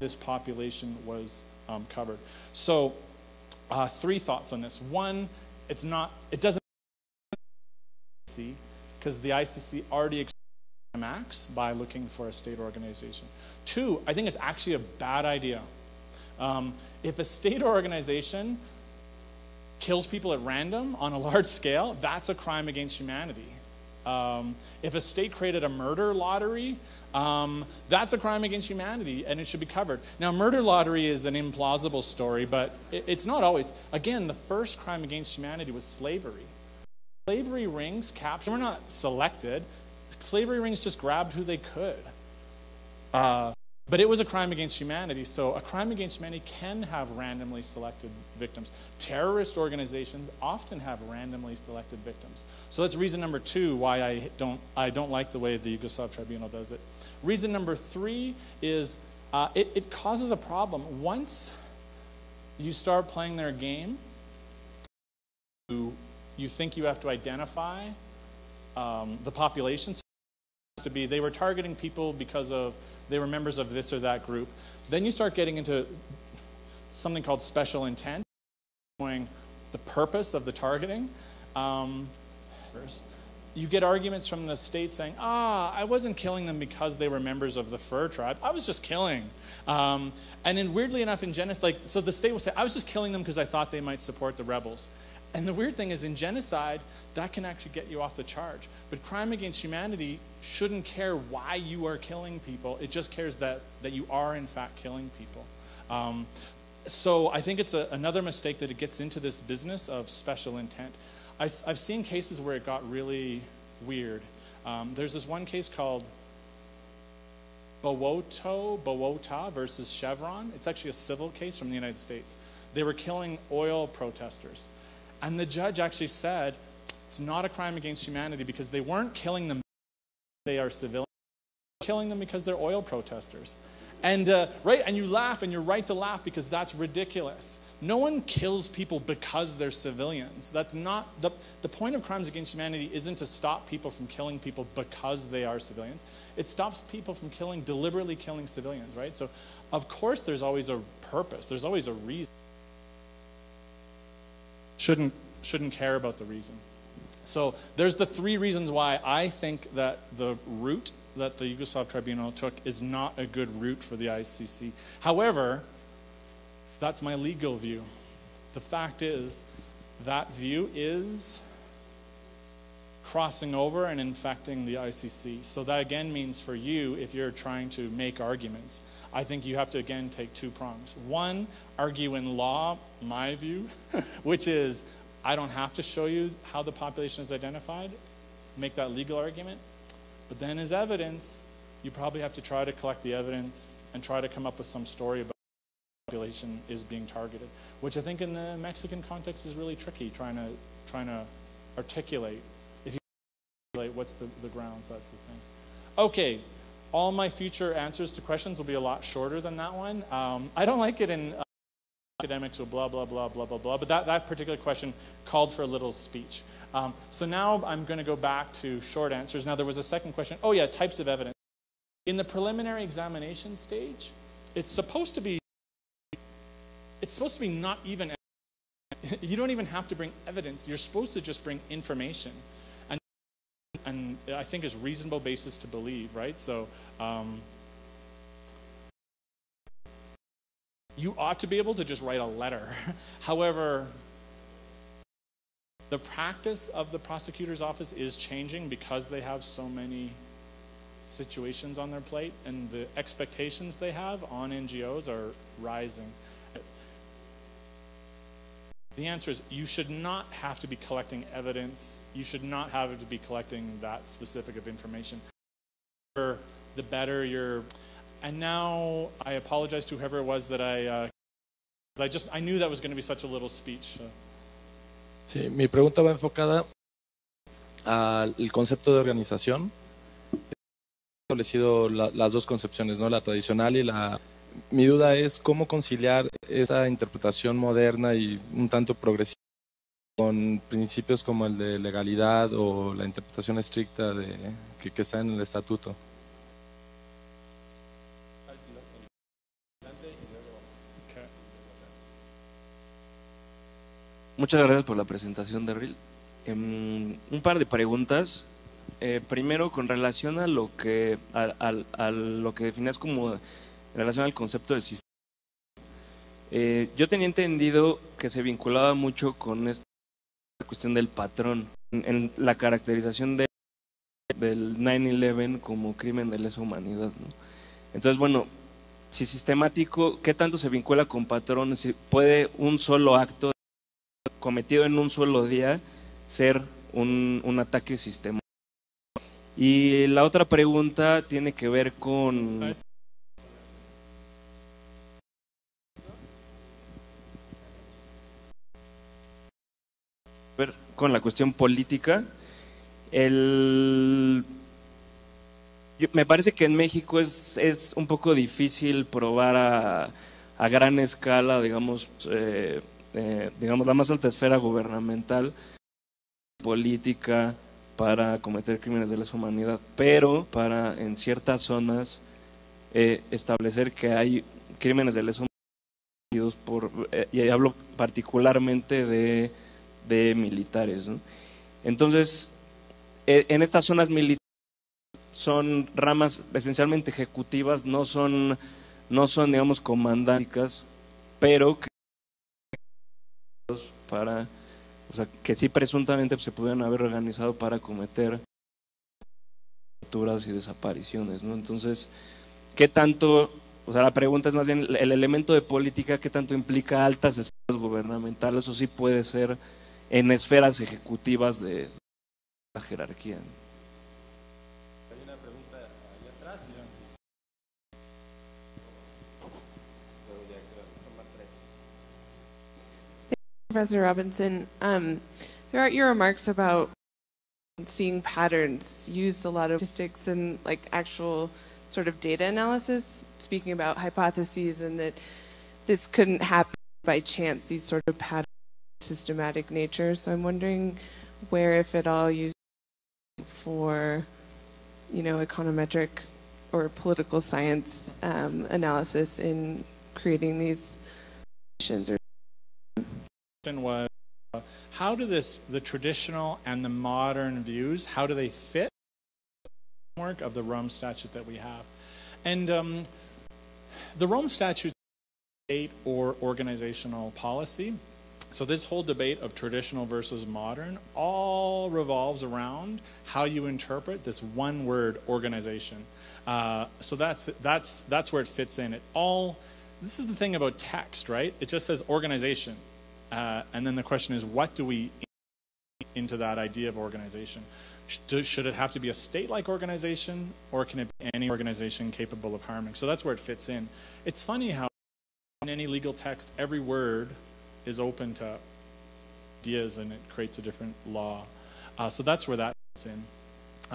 [SPEAKER 3] this population was um, covered. So uh, three thoughts on this. One, it's not it doesn't because the ICC already max by looking for a state organization. Two, I think it's actually a bad idea. Um, if a state or organization kills people at random on a large scale, that's a crime against humanity. Um, if a state created a murder lottery, um, that's a crime against humanity and it should be covered. Now, murder lottery is an implausible story, but it, it's not always. Again, the first crime against humanity was slavery. Slavery rings captured, we're not selected. Slavery rings just grabbed who they could. Uh, but it was a crime against humanity, so a crime against humanity can have randomly selected victims. Terrorist organizations often have randomly selected victims. So that's reason number two why I don't, I don't like the way the Yugoslav Tribunal does it. Reason number three is uh, it, it causes a problem. Once you start playing their game, you, you think you have to identify um, the population to be they were targeting people because of they were members of this or that group. Then you start getting into something called special intent, knowing the purpose of the targeting. Um, you get arguments from the state saying, ah, I wasn't killing them because they were members of the fur tribe. I was just killing. Um, and then weirdly enough, in Genesis, like, so the state will say, I was just killing them because I thought they might support the rebels. And the weird thing is, in genocide, that can actually get you off the charge. But crime against humanity shouldn't care why you are killing people, it just cares that, that you are, in fact, killing people. Um, so I think it's a, another mistake that it gets into this business of special intent. I, have seen cases where it got really weird. Um, there's this one case called Bowoto, Bowota versus Chevron. It's actually a civil case from the United States. They were killing oil protesters. And the judge actually said it's not a crime against humanity because they weren't killing them, they are civilians, killing them because they're oil protesters. And uh, right, and you laugh, and you're right to laugh because that's ridiculous. No one kills people because they're civilians. That's not the, the point of crimes against humanity isn't to stop people from killing people because they are civilians. It stops people from killing, deliberately killing civilians, right? So, of course, there's always a purpose, there's always a reason shouldn't, shouldn't care about the reason. So there's the three reasons why I think that the route that the Yugoslav Tribunal took is not a good route for the ICC. However, that's my legal view. The fact is, that view is crossing over and infecting the ICC. So that again means for you, if you're trying to make arguments, I think you have to again take two prongs. One, argue in law, my view, which is I don't have to show you how the population is identified, make that legal argument. But then, as evidence, you probably have to try to collect the evidence and try to come up with some story about the population is being targeted, which I think in the Mexican context is really tricky, trying to, trying to articulate. What's the, the grounds, that's the thing. Okay, all my future answers to questions will be a lot shorter than that one. Um, I don't like it in uh, academics or blah, blah, blah, blah, blah, blah, but that, that particular question called for a little speech. Um, so now I'm going to go back to short answers. Now, there was a second question. Oh, yeah, types of evidence. In the preliminary examination stage, it's supposed to be it's supposed to be not even you don't even have to bring evidence you're supposed to just bring information and I think is reasonable basis to believe, right? So um, you ought to be able to just write a letter. However, the practice of the prosecutor's office is changing because they have so many situations on their plate, and the expectations they have on NGOs are rising. The answer is you should not have to be collecting evidence. You should not have to be collecting that specific of information. The better your. And now I apologize to whoever it was that I. Uh, I just I knew that was going to be such a little speech.
[SPEAKER 5] Sí, mi pregunta va enfocada al concepto de organización. He establecido la, las dos concepciones, ¿no? La tradicional y la mi duda es cómo conciliar esta interpretación moderna y un tanto progresiva con principios como el de legalidad o la interpretación estricta de, que, está en el estatuto.
[SPEAKER 6] Muchas gracias por la presentación, Daryl. Eh, un par de preguntas. Eh, primero, con relación a lo que a, a lo que definías como en relación al concepto del sistema. Eh, yo tenía entendido que se vinculaba mucho con esta cuestión del patrón, en, la caracterización de, del 9-11 como crimen de lesa humanidad. ¿no? Entonces, bueno, si sistemático, ¿qué tanto se vincula con patrón? Si puede un solo acto cometido en un solo día ser un ataque sistemático. Y la otra pregunta tiene que ver con ver con la cuestión política. El, me parece que en México es, es un poco difícil probar a, a gran escala, digamos, eh, eh, digamos, la más alta esfera gubernamental, política, para cometer crímenes de lesa humanidad, pero para en ciertas zonas eh, establecer que hay crímenes de lesa humanidad por, y hablo particularmente de de militares. Entonces, en estas zonas militares son ramas esencialmente ejecutivas, no son, no son digamos, comandánticas, pero que, para, o sea, que sí presuntamente se pudieran haber organizado para cometer capturas y desapariciones. ¿no? Entonces, ¿qué tanto o sea, la pregunta es más bien el elemento de política, ¿qué tanto implica altas esferas gubernamentales? Eso sí puede ser en esferas ejecutivas de la jerarquía.
[SPEAKER 2] Hay una pregunta allá atrás.
[SPEAKER 7] Professor Robinson, um, throughout your remarks about seeing patterns, used a lot of statistics and like actual sort of data analysis, speaking about hypotheses and that this couldn't happen by chance, these sort of patterns systematic nature. So I'm wondering where, if at all, you for you know econometric or political science um, analysis in creating these missions or question
[SPEAKER 3] was uh, how do this the traditional and the modern views how do they fit the framework of the Rome Statute that we have and um, the Rome Statute state or organizational policy so this whole debate of traditional versus modern all revolves around how you interpret this one word organization. Uh, so that's that's that's where it fits in. It all this is the thing about text, right? It just says organization, uh, and then the question is, what do we into that idea of organization? Should, it have to be a state-like organization, or can it be any organization capable of harming? So that's where it fits in. It's funny how in any legal text, every word is open to ideas and it creates a different law. Uh, so that's where that fits in.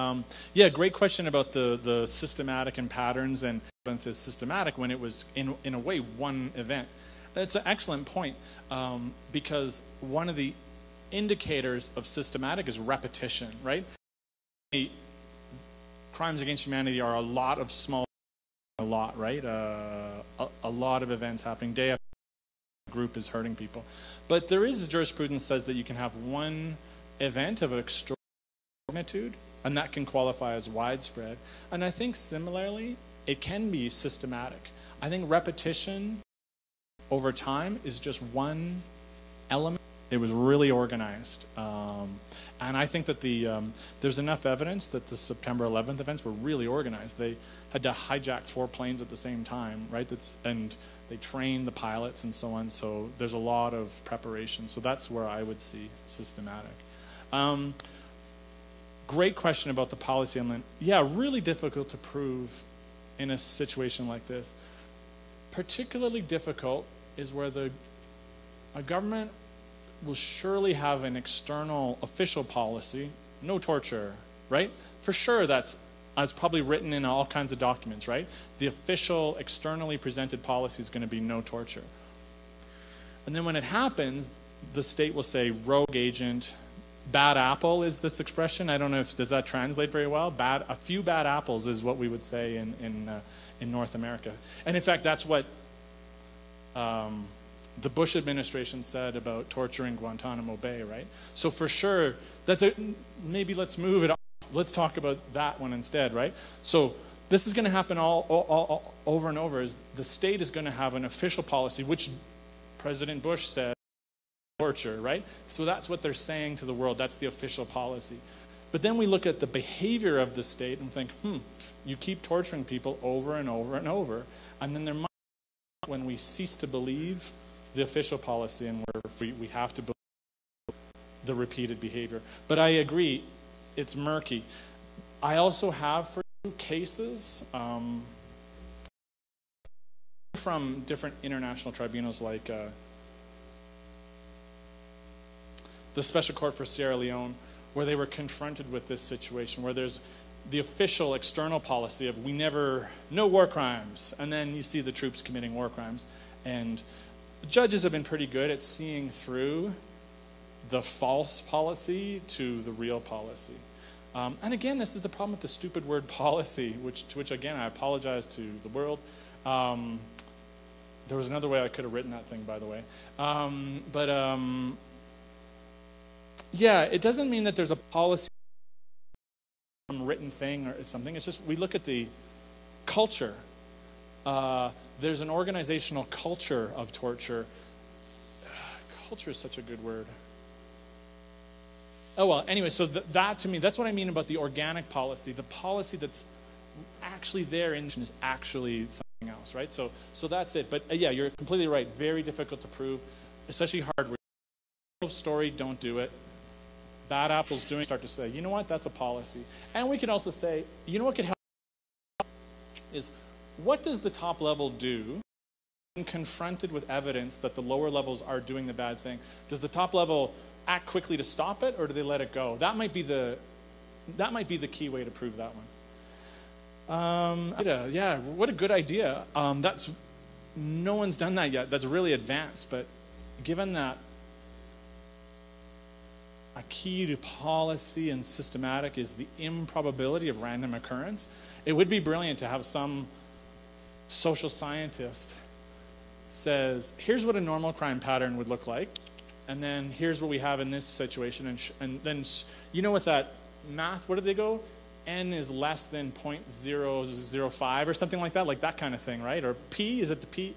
[SPEAKER 3] Um, yeah, great question about the, the systematic and patterns and is systematic when it was in, in a way one event. That's an excellent point um, because one of the indicators of systematic is repetition, right? Crimes against humanity are a lot of small, a lot, right? Uh, a, a lot of events happening day after group is hurting people. But there is jurisprudence says that you can have one event of extraordinary magnitude, and that can qualify as widespread. And I think similarly, it can be systematic. I think repetition over time is just one element. It was really organized. Um, and I think that the, um, there's enough evidence that the September 11th events were really organized. They had to hijack four planes at the same time, right? That's, and they train the pilots and so on. So there's a lot of preparation. So that's where I would see systematic. Um, great question about the policy element. Yeah, really difficult to prove in a situation like this. Particularly difficult is where the a government will surely have an external official policy, no torture, right? For sure, that's that's probably written in all kinds of documents, right? The official, externally presented policy is going to be no torture. And then when it happens, the state will say rogue agent, bad apple is this expression. I don't know if does that translate very well. Bad, a few bad apples is what we would say in in uh, in North America. And in fact, that's what um, the Bush administration said about torturing Guantanamo Bay, right? So for sure, that's a maybe let's move it. Let's talk about that one instead, right? So this is going to happen all, all, all over and over. Is the state is going to have an official policy, which President Bush said torture, right? So that's what they're saying to the world. That's the official policy. But then we look at the behavior of the state and think, hmm, you keep torturing people over and over and over, and then there might when we cease to believe the official policy and where we, we have to believe the repeated behavior. But I agree, it's murky. I also have for you cases um, from different international tribunals like uh, the Special Court for Sierra Leone, where they were confronted with this situation, where there's the official external policy of we never, no war crimes, and then you see the troops committing war crimes. And judges have been pretty good at seeing through the false policy to the real policy. Um, and again, this is the problem with the stupid word policy, which, to which, again, I apologize to the world. Um, there was another way I could have written that thing, by the way. Um, but um, yeah, it doesn't mean that there's a policy, some written thing or something. It's just we look at the culture. Uh, there's an organizational culture of torture. Culture is such a good word. Oh, well, anyway, so th- that to me, that's what I mean about the organic policy. The policy that's actually there in is actually something else, right? So, so that's it. But uh, yeah, you're completely right. Very difficult to prove, especially hard. Story, don't do it. Bad apples doing start to say, you know what, that's a policy. And we can also say, you know what could help is what does the top level do when confronted with evidence that the lower levels are doing the bad thing? Does the top level act quickly to stop it, or do they let it go? That might be the that might be the key way to prove that one. Um, yeah, what a good idea. Um, that's no one's done that yet. That's really advanced, but given that a key to policy and systematic is the improbability of random occurrence, it would be brilliant to have some social scientist says, here's what a normal crime pattern would look like, and then here's what we have in this situation, and, sh- and then sh- you know what that math, where did they go? N is less than 0.005 or something like that, like that kind of thing, right? Or P, is it the P?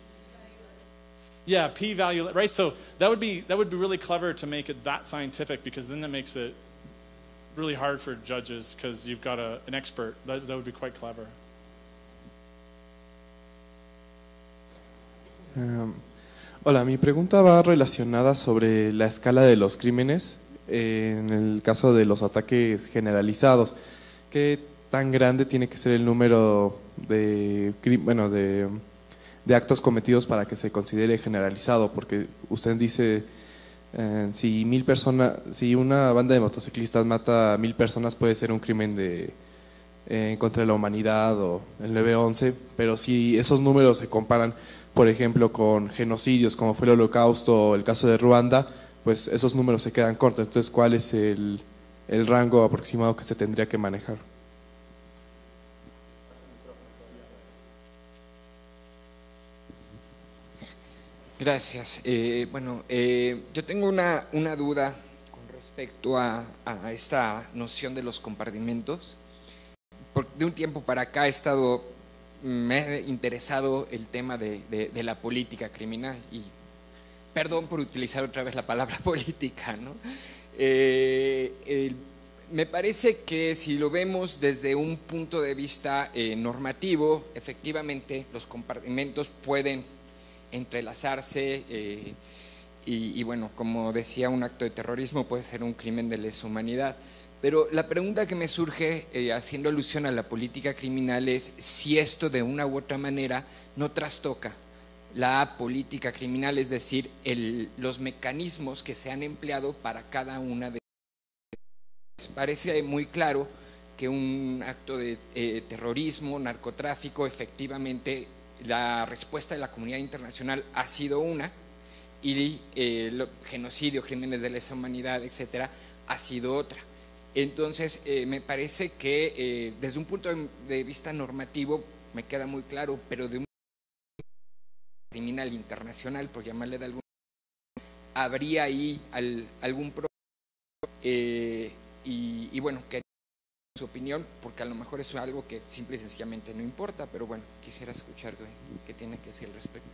[SPEAKER 3] Yeah, P value, right? So that would be that would be really clever to make it that scientific because then that makes it really hard for judges because you've got a, an expert. That, that would be quite clever.
[SPEAKER 8] Um, hola, mi pregunta va relacionada sobre la escala de los crímenes eh, en el caso de los ataques generalizados. ¿Qué tan grande tiene que ser el número de, bueno, de, actos cometidos para que se considere generalizado? Porque usted dice, eh, si mil personas, si una banda de motociclistas mata a mil personas puede ser un crimen de eh, contra la humanidad o el 911, pero si esos números se comparan por ejemplo, con genocidios como fue el holocausto o el caso de Ruanda, pues esos números se quedan cortos. Entonces, ¿cuál es el, el rango aproximado que se tendría que manejar?
[SPEAKER 9] Gracias. Eh, bueno, eh, yo tengo una, una, duda con respecto a, a, esta noción de los compartimentos. Por, de un tiempo para acá he estado me ha interesado el tema de, de, la política criminal y perdón por utilizar otra vez la palabra política, ¿no? Eh, me parece que si lo vemos desde un punto de vista eh, normativo, efectivamente los compartimentos pueden entrelazarse eh, y, y, bueno, como decía, un acto de terrorismo puede ser un crimen de lesa humanidad. Pero la pregunta que me surge, eh, haciendo alusión a la política criminal, es si esto de una u otra manera no trastoca la política criminal, es decir, el, los mecanismos que se han empleado para cada una de Parece muy claro que un acto de eh, terrorismo, narcotráfico, efectivamente la respuesta de la comunidad internacional ha sido una y eh, genocidio, crímenes de lesa humanidad, etcétera, ha sido otra. Entonces, eh, me parece que eh, desde un punto de vista normativo me queda muy claro, pero de un criminal internacional, por llamarle de algún habría ahí al, algún problema. Eh, y, y, bueno, que su opinión, porque a lo mejor es algo que simple y sencillamente no importa, pero bueno, quisiera escuchar qué tiene que decir al respecto.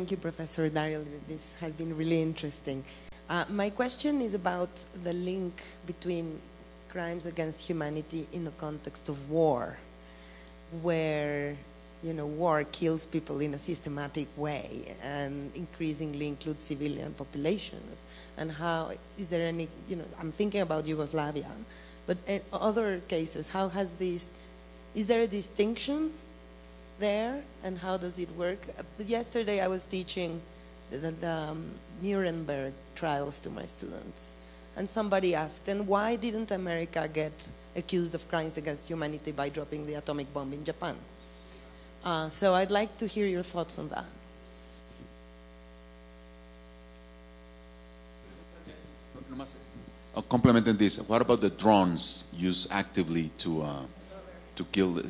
[SPEAKER 1] Thank you, Professor Daryl. This has been really interesting. Uh, my question is about the link between crimes against humanity in the context of war, where you know war kills people in a systematic way and increasingly includes civilian populations. And how is there any you know I'm thinking about Yugoslavia, but in other cases, how has this? Is there a distinction there and how does it work? Yesterday I was teaching the, the um, Nuremberg trials to my students, and somebody asked, then why didn't America get accused of crimes against humanity by dropping the atomic bomb in Japan? Uh, so I'd like to hear your thoughts on that.
[SPEAKER 10] Uh, complementing this, what about the drones used actively to uh, to kill uh,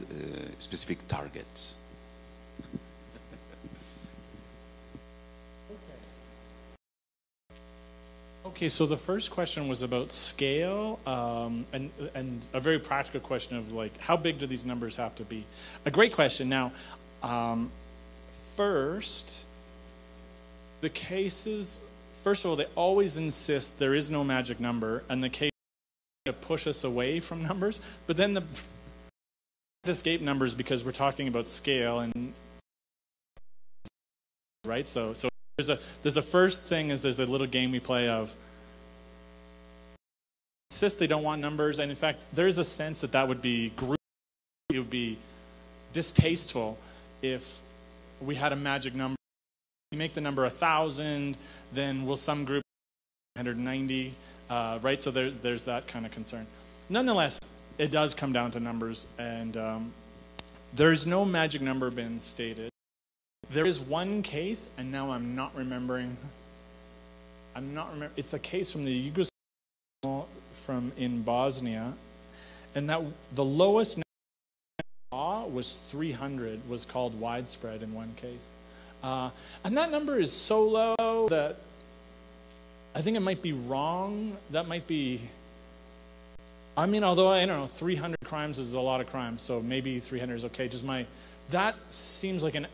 [SPEAKER 10] specific targets?
[SPEAKER 3] Okay, so the first question was about scale, um, and and a very practical question of like how big do these numbers have to be? A great question. Now, um, first, the cases. First of all, they always insist there is no magic number, and the case to push us away from numbers. But then the escape numbers because we're talking about scale and right. So so there's a there's a first thing is there's a little game we play of insist they don't want numbers and in fact there's a sense that that would be group it would be distasteful if we had a magic number. You make the number a thousand then will some group 190 uh, right? So there, there's that kind of concern. Nonetheless it does come down to numbers and um, there's no magic number been stated there is one case, and now I'm not remembering. I'm not remember. It's a case from the Yugoslav from in Bosnia, and that the lowest law was 300. Was called widespread in one case, uh, and that number is so low that I think it might be wrong. That might be. I mean, although I don't know, 300 crimes is a lot of crimes, so maybe 300 is okay. Just my that seems like an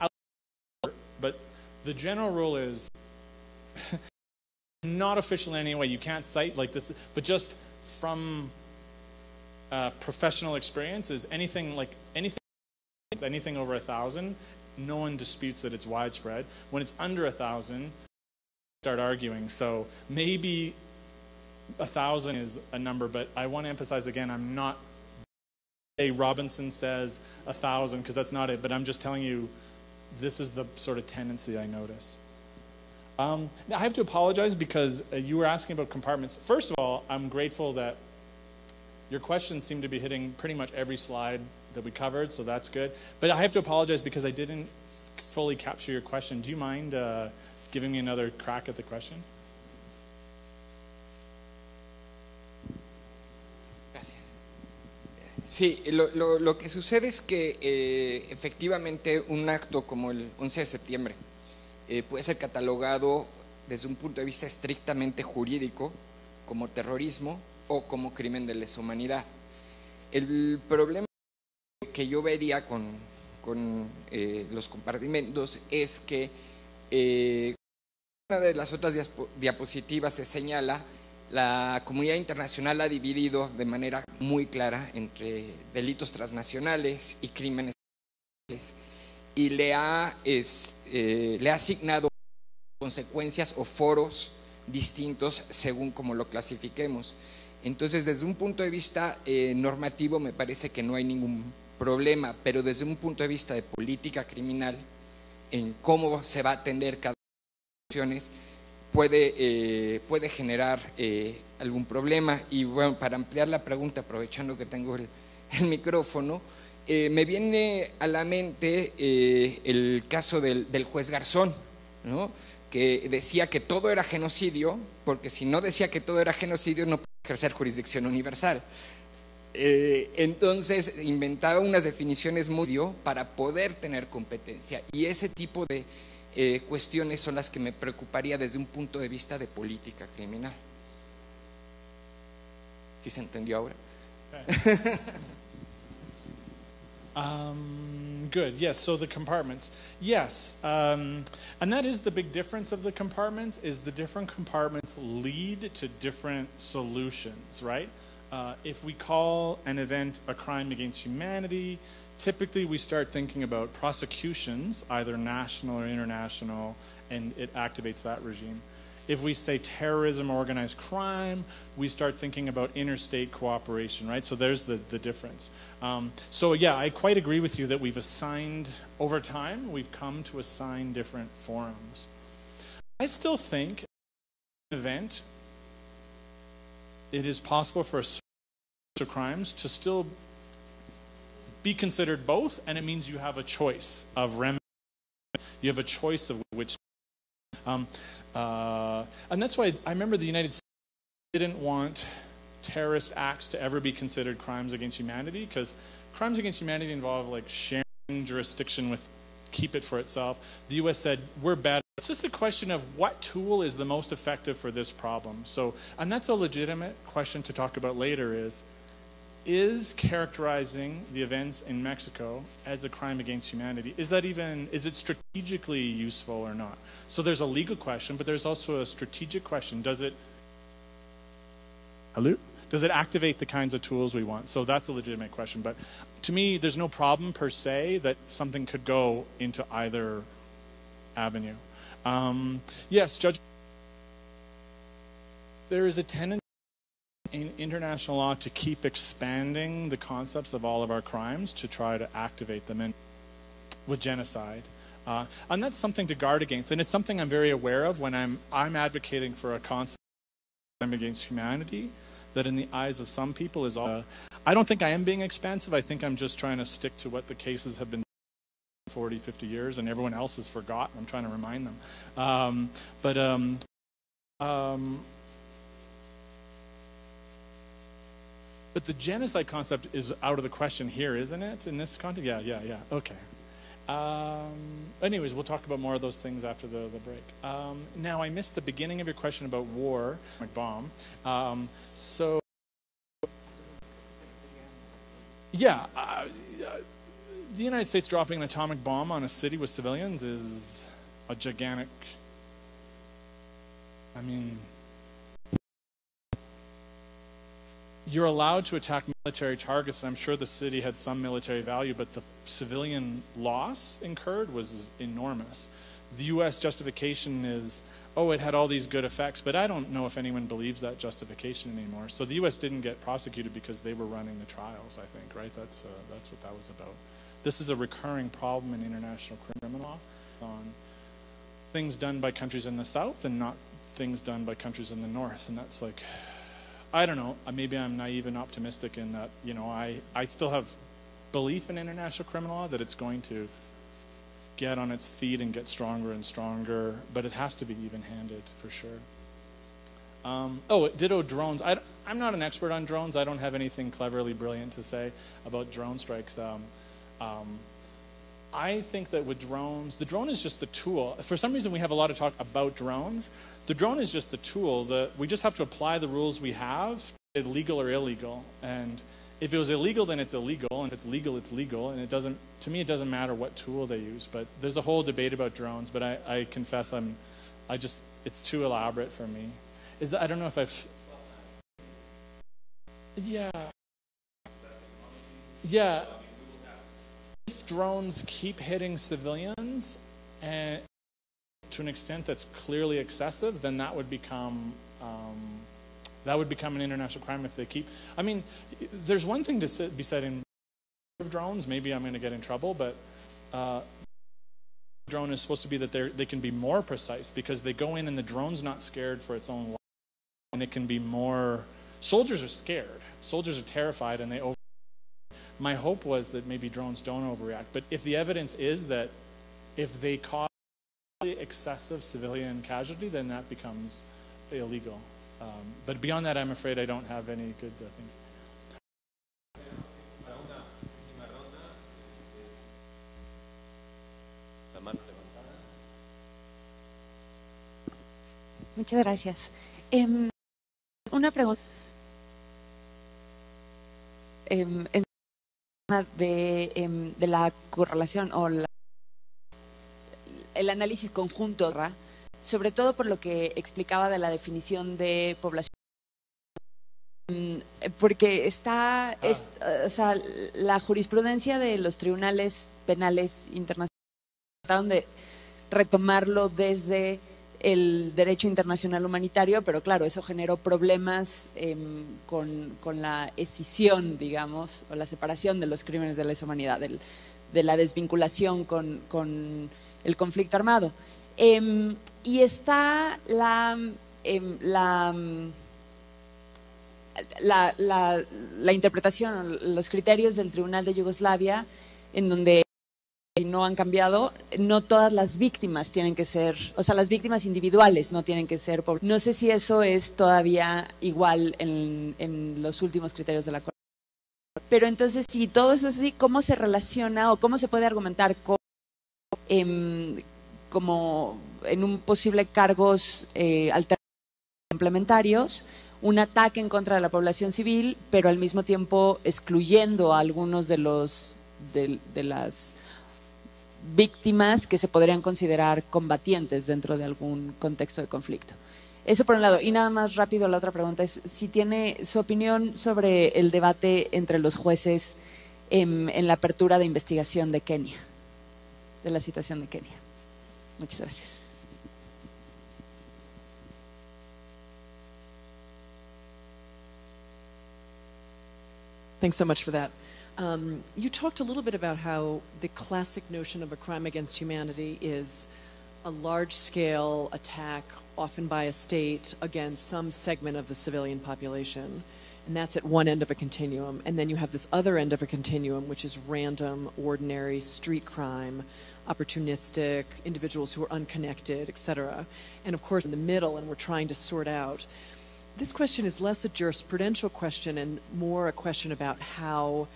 [SPEAKER 3] but the general rule is not official in any way. You can't cite like this, but just from uh, professional experience is anything like anything anything over a thousand. No one disputes that it's widespread. When it's under a thousand, start arguing. So maybe a thousand is a number, but I want to emphasize again, I'm not. A Robinson says a thousand because that's not it, but I'm just telling you this is the sort of tendency I notice. Um, I have to apologize because uh, you were asking about compartments. First of all, I'm grateful that your questions seem to be hitting pretty much every slide that we covered, so that's good. But I have to apologize because I didn't fully capture your question. Do you mind uh, giving me another crack at the question?
[SPEAKER 9] Sí, lo, lo, que sucede es que eh, efectivamente un acto como el 11 de septiembre eh, puede ser catalogado desde un punto de vista estrictamente jurídico como terrorismo o como crimen de lesa humanidad. El problema que yo vería con, con eh, los compartimentos es que una de las otras diapositivas se señala La comunidad internacional ha dividido de manera muy clara entre delitos transnacionales y crímenes y le ha, es, eh, le ha asignado consecuencias o foros distintos según como lo clasifiquemos. Entonces, desde un punto de vista eh, normativo me parece que no hay ningún problema, pero desde un punto de vista de política criminal, en cómo se va a atender cada acciones, puede, eh, puede generar eh, algún problema. Y bueno, para ampliar la pregunta, aprovechando que tengo el, micrófono, eh, me viene a la mente el caso del, del juez Garzón, ¿no? que decía que todo era genocidio, porque si no decía que todo era genocidio no podía ejercer jurisdicción universal. Entonces inventaba unas definiciones muy para poder tener competencia y ese tipo de eh, cuestiones son las que me preocuparía desde un punto de vista de política criminal. ¿Sí se entendió ahora?
[SPEAKER 3] Um, good. Yes. So the compartments. Yes. Um, and that is the big difference of the compartments. Is the different compartments lead to different solutions, right? Uh, if we call an event a crime against humanity, typically we start thinking about prosecutions, either national or international, and it activates that regime. If we say terrorism or organized crime, we start thinking about interstate cooperation, right? So there's the, the difference. Um, so, yeah, I quite agree with you that we've assigned, over time, we've come to assign different forums. I still think event, it is possible for a crimes to still be considered both, and it means you have a choice of remedy. You have a choice of which. Um, uh, and that's why I remember the United States didn't want terrorist acts to ever be considered crimes against humanity because crimes against humanity involve like sharing jurisdiction with keep it for itself. The US said, we're better. It's just a question of what tool is the most effective for this problem. So, and that's a legitimate question to talk about later is, is characterizing the events in Mexico as a crime against humanity, is that even, is it strategically useful or not? So there's a legal question, but there's also a strategic question. Does it, hello? Does it activate the kinds of tools we want? So that's a legitimate question. But to me, there's no problem per se that something could go into either avenue. Um, yes, Judge, there is a tendency in international law to keep expanding the concepts of all of our crimes to try to activate them in with genocide. Uh, and that's something to guard against. And it's something I'm very aware of when I'm, I'm advocating for a concept against humanity that in the eyes of some people is all. Uh, I don't think I am being expansive. I think I'm just trying to stick to what the cases have been 40, 50 years, and everyone else has forgotten. I'm trying to remind them. Um, but um, um, but the genocide concept is out of the question here, isn't it? In this context, yeah, yeah, yeah. Okay. Um, anyways, we'll talk about more of those things after the, the break. Um, now, I missed the beginning of your question about war, bomb. Um, so, yeah, uh, the United States dropping an atomic bomb on a city with civilians is a gigantic. I mean, you're allowed to attack military targets, and I'm sure the city had some military value, but the civilian loss incurred was enormous. The U.S. justification is, oh, it had all these good effects, but I don't know if anyone believes that justification anymore. So the U.S. didn't get prosecuted because they were running the trials, I think, right? That's, uh, that's what that was about. This is a recurring problem in international criminal law on things done by countries in the South and not things done by countries in the North, and that's like I don't know. uh, Maybe I'm naive and optimistic in that, you know, I, I still have belief in international criminal law that it's going to get on its feet and get stronger and stronger, but it has to be even handed for sure. Um, oh, ditto drones. I, am not an expert on drones. I don't have anything cleverly brilliant to say about drone strikes. Um, um, I think that with drones, the drone is just the tool. For some reason, we have a lot of talk about drones. The drone is just the tool. The, we just have to apply the rules we have, legal or illegal. And if it was illegal, then it's illegal. And if it's legal, it's legal. And it doesn't, to me, it doesn't matter what tool they use. But there's a whole debate about drones. But I, I confess, I'm, I just, it's too elaborate for me. Is that, I don't know if I've, Yeah. Yeah. If drones keep hitting civilians and to an extent that's clearly excessive, then that would become um, that would become an international crime if they keep. I mean, there's one thing to sit, be said in drones. Maybe I'm going to get in trouble, but uh, drone is supposed to be that they they can be more precise because they go in and the drone's not scared for its own life, and it can be more. Soldiers are scared. Soldiers are terrified, and they over. My hope was that maybe drones don't overreact, but if the evidence is that if they cause excessive civilian casualty, then that becomes illegal. Um, but beyond that, I'm afraid I don't have any good uh, things.
[SPEAKER 11] Muchas gracias. Em, una pregunta. Es de, em, de la correlación o la- el análisis conjunto, sobre todo por lo que explicaba de la definición de población. Mm, Porque está, es- o sea, la jurisprudencia de los tribunales penales internacionales trataron de retomarlo desde el derecho internacional humanitario, pero claro, eso generó problemas em, con, con la escisión, digamos, o la separación de los crímenes de lesa humanidad, del- de la desvinculación con, con el conflicto armado. Em, y está la, em, la, la, la- interpretación, los criterios del Tribunal de Yugoslavia, en donde no han cambiado, no todas las víctimas tienen que ser, o sea, las víctimas individuales no tienen que ser. pobl- No sé si eso es todavía igual en, en los últimos criterios de la Corte. Pero entonces, si todo eso es así, ¿cómo se relaciona o cómo se puede argumentar con, em, como en un posible cargos eh, complementarios, un ataque en contra de la población civil, pero al mismo tiempo excluyendo a algunos de los de, las víctimas que se podrían considerar combatientes dentro de algún contexto de conflicto. Eso por un lado. Y nada más rápido, la otra pregunta es si tiene su opinión sobre el debate entre los jueces en, en la apertura de investigación de Kenia, de la situación de Kenia. Muchas gracias.
[SPEAKER 12] Thanks so much for that. Um, you talked a little bit about how the classic notion of a crime against humanity is a large scale attack, often by a state, against some segment of the civilian population. And that's at one end of a continuum. And then you have this other end of a continuum, which is random, ordinary street crime, opportunistic, individuals who are unconnected, et cetera. And of course, in the middle, and we're trying to sort out this question is less a jurisprudential question and more a question about how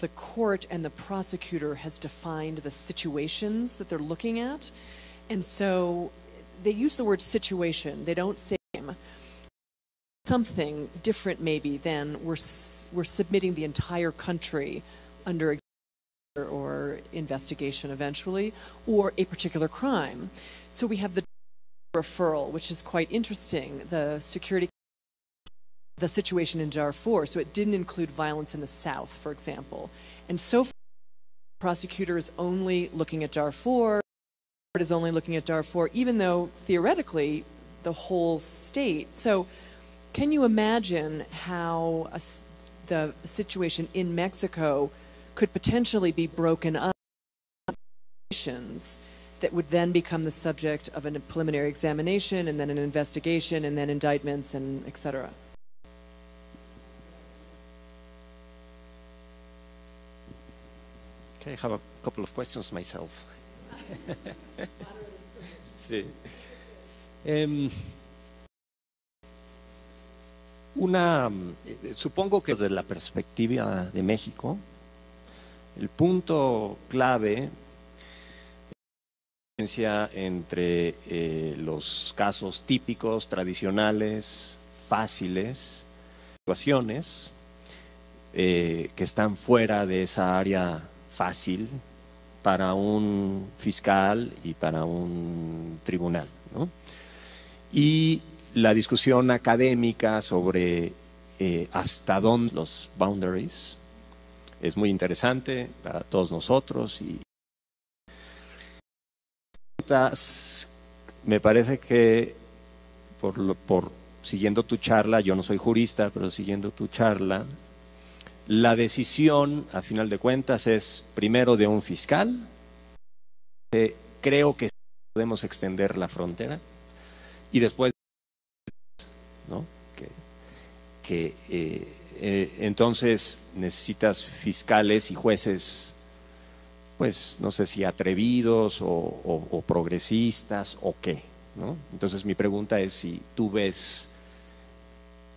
[SPEAKER 12] the court and the prosecutor has defined the situations that they're looking at. And so they use the word situation. They don't say something different maybe than we're, we're submitting the entire country under or investigation eventually or a particular crime. So we have the referral, which is quite interesting. The security the situation in Darfur. So it didn't include violence in the south, for example. And so far, prosecutor is only looking at Darfur, is only looking at Darfur, even though theoretically the whole state. So can you imagine how a the situation in Mexico could potentially be broken up? That would then become the subject of a preliminary examination and then an investigation and then indictments and et cetera.
[SPEAKER 2] Okay, I have a couple of questions myself. sí. Em, una, eh, supongo que desde la perspectiva de México, el punto clave es la diferencia entre eh, los casos típicos, tradicionales, fáciles, situaciones eh, que están fuera de esa área fácil para un fiscal y para un tribunal. ¿no? Y la discusión académica sobre eh, hasta dónde los boundaries. Es muy interesante para todos nosotros y me parece que por, por siguiendo tu charla, yo no soy jurista, pero siguiendo tu charla, la decisión, a final de cuentas, es primero de un fiscal. Eh, creo que podemos extender la frontera y después, ¿no? Que, que, eh, eh, entonces necesitas fiscales y jueces, pues no sé si atrevidos o, progresistas o qué, ¿no? Entonces mi pregunta es si tú ves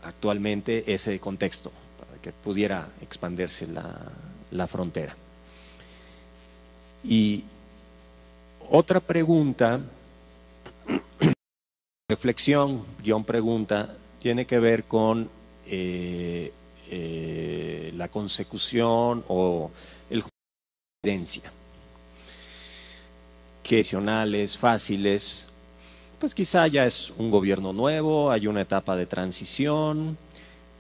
[SPEAKER 2] actualmente ese contexto para que pudiera expandirse la, la frontera. Y otra pregunta, reflexión, John pregunta, tiene que ver con eh, eh, la consecución o el evidencia. Que fáciles, pues quizá ya es un gobierno nuevo, hay una etapa de transición,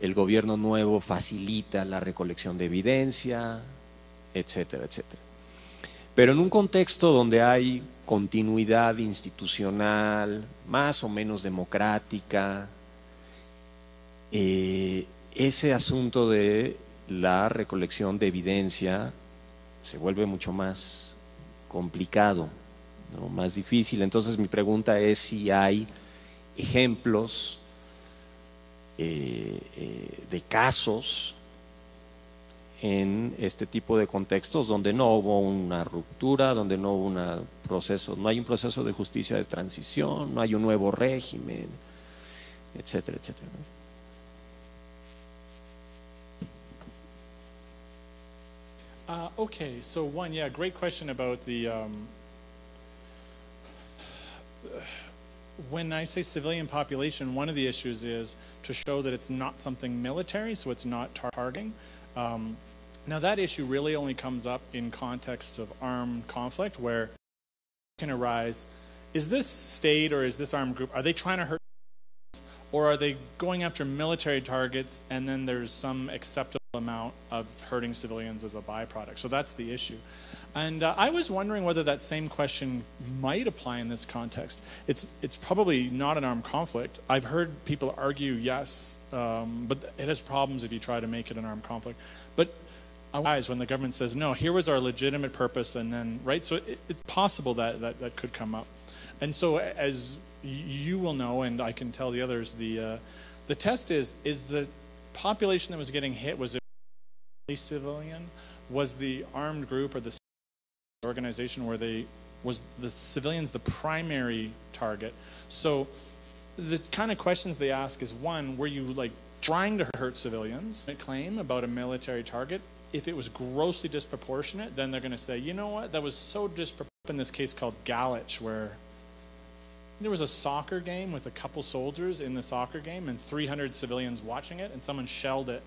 [SPEAKER 2] el gobierno nuevo facilita la recolección de evidencia, etcétera, etcétera. Pero en un contexto donde hay continuidad institucional, más o menos democrática, eh, ese asunto de la recolección de evidencia se vuelve mucho más complicado, ¿no? más difícil. Entonces mi pregunta es si hay ejemplos eh, eh, de casos en este tipo de contextos donde no hubo una ruptura, donde no hubo un proceso, no hay un proceso de justicia de transición, no hay un nuevo régimen, etcétera, etcétera.
[SPEAKER 3] Uh, okay, so one, yeah, great question about the. Um, when I say civilian population, one of the issues is to show that it's not something military, so it's not targeting. Um, now, that issue really only comes up in context of armed conflict, where can arise: is this state or is this armed group are they trying to hurt, or are they going after military targets, and then there's some acceptable amount of hurting civilians as a byproduct? So that's the issue. And uh, I was wondering whether that same question might apply in this context. It's it's probably not an armed conflict. I've heard people argue yes, um, but it has problems if you try to make it an armed conflict. But eyes when the government says no here was our legitimate purpose and then right so it, it's possible that, that that could come up and so as you will know and i can tell the others the uh, the test is is the population that was getting hit was civilian was the armed group or the organization where they was the civilians the primary target. So the kind of questions they ask is one were you like trying to hurt civilians? A claim about a military target. If it was grossly disproportionate then they're going to say you know what? That was so disproportionate. In this case called Galich where there was a soccer game with a couple soldiers in the soccer game and 300 civilians watching it and someone shelled it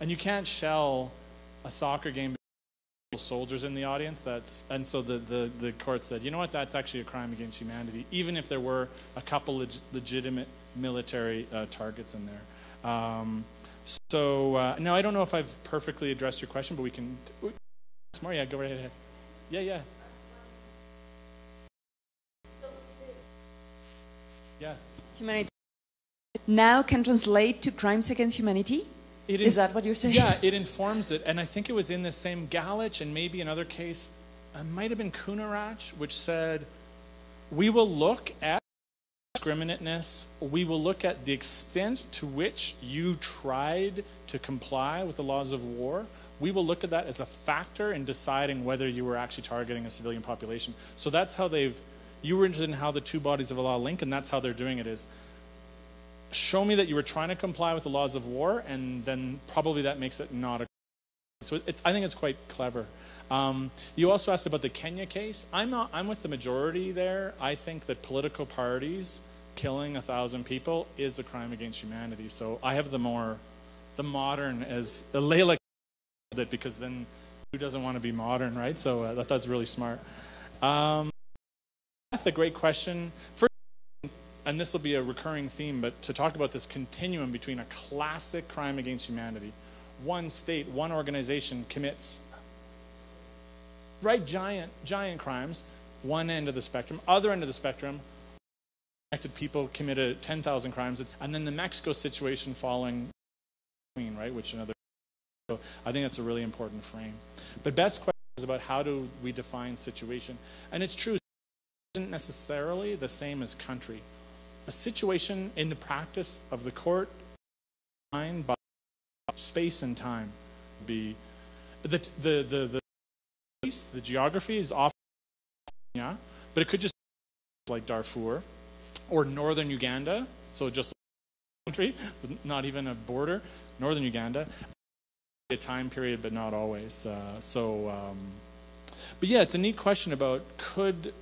[SPEAKER 3] and you can't shell a soccer game soldiers in the audience that's and so the, the, the court said you know what? That's actually a crime against humanity even if there were a couple leg- legitimate military uh, targets in there. Um, so uh, now i don't know if i've perfectly addressed your question but we can Some more yeah go right ahead. Yeah yeah. Yes.
[SPEAKER 11] Humanity. Now can translate to crimes against humanity?
[SPEAKER 3] It
[SPEAKER 11] Is
[SPEAKER 3] inf-
[SPEAKER 11] that what you're saying?
[SPEAKER 3] Yeah, it informs it. And I think it was in the same Galich and maybe another case, it might have been Kunarach, which said, we will look at discriminateness, we will look at the extent to which you tried to comply with the laws of war. We will look at that as a factor in deciding whether you were actually targeting a civilian population. So that's how they've, you were interested in how the two bodies of law link, and that's how they're doing it is show me that you were trying to comply with the laws of war, and then probably that makes it not a. So it's, I think it's quite clever. Um, you also asked about the Kenya case. I'm not, I'm with the majority there. I think that political parties killing a thousand people is a crime against humanity. So I have the more, the modern as the Layla it because then who doesn't want to be modern, right? So uh, that, that's really smart. Um, that's a great question. First, and this will be a recurring theme, but to talk about this continuum between a classic crime against humanity. One state, one organization commits right giant giant crimes one end of the spectrum other end of the spectrum connected people committed 10,000 crimes it's, and then the Mexico situation following between right which another so I think that's a really important frame but best question is about how do we define situation and it's true isn't necessarily the same as country a situation in the practice of the court by space and time be the the the, the the geography is often, yeah, but it could just be like Darfur or northern Uganda, so just country, not even a border, northern Uganda. A time period, but not always. Uh, so, um, but yeah, it's a neat question about could.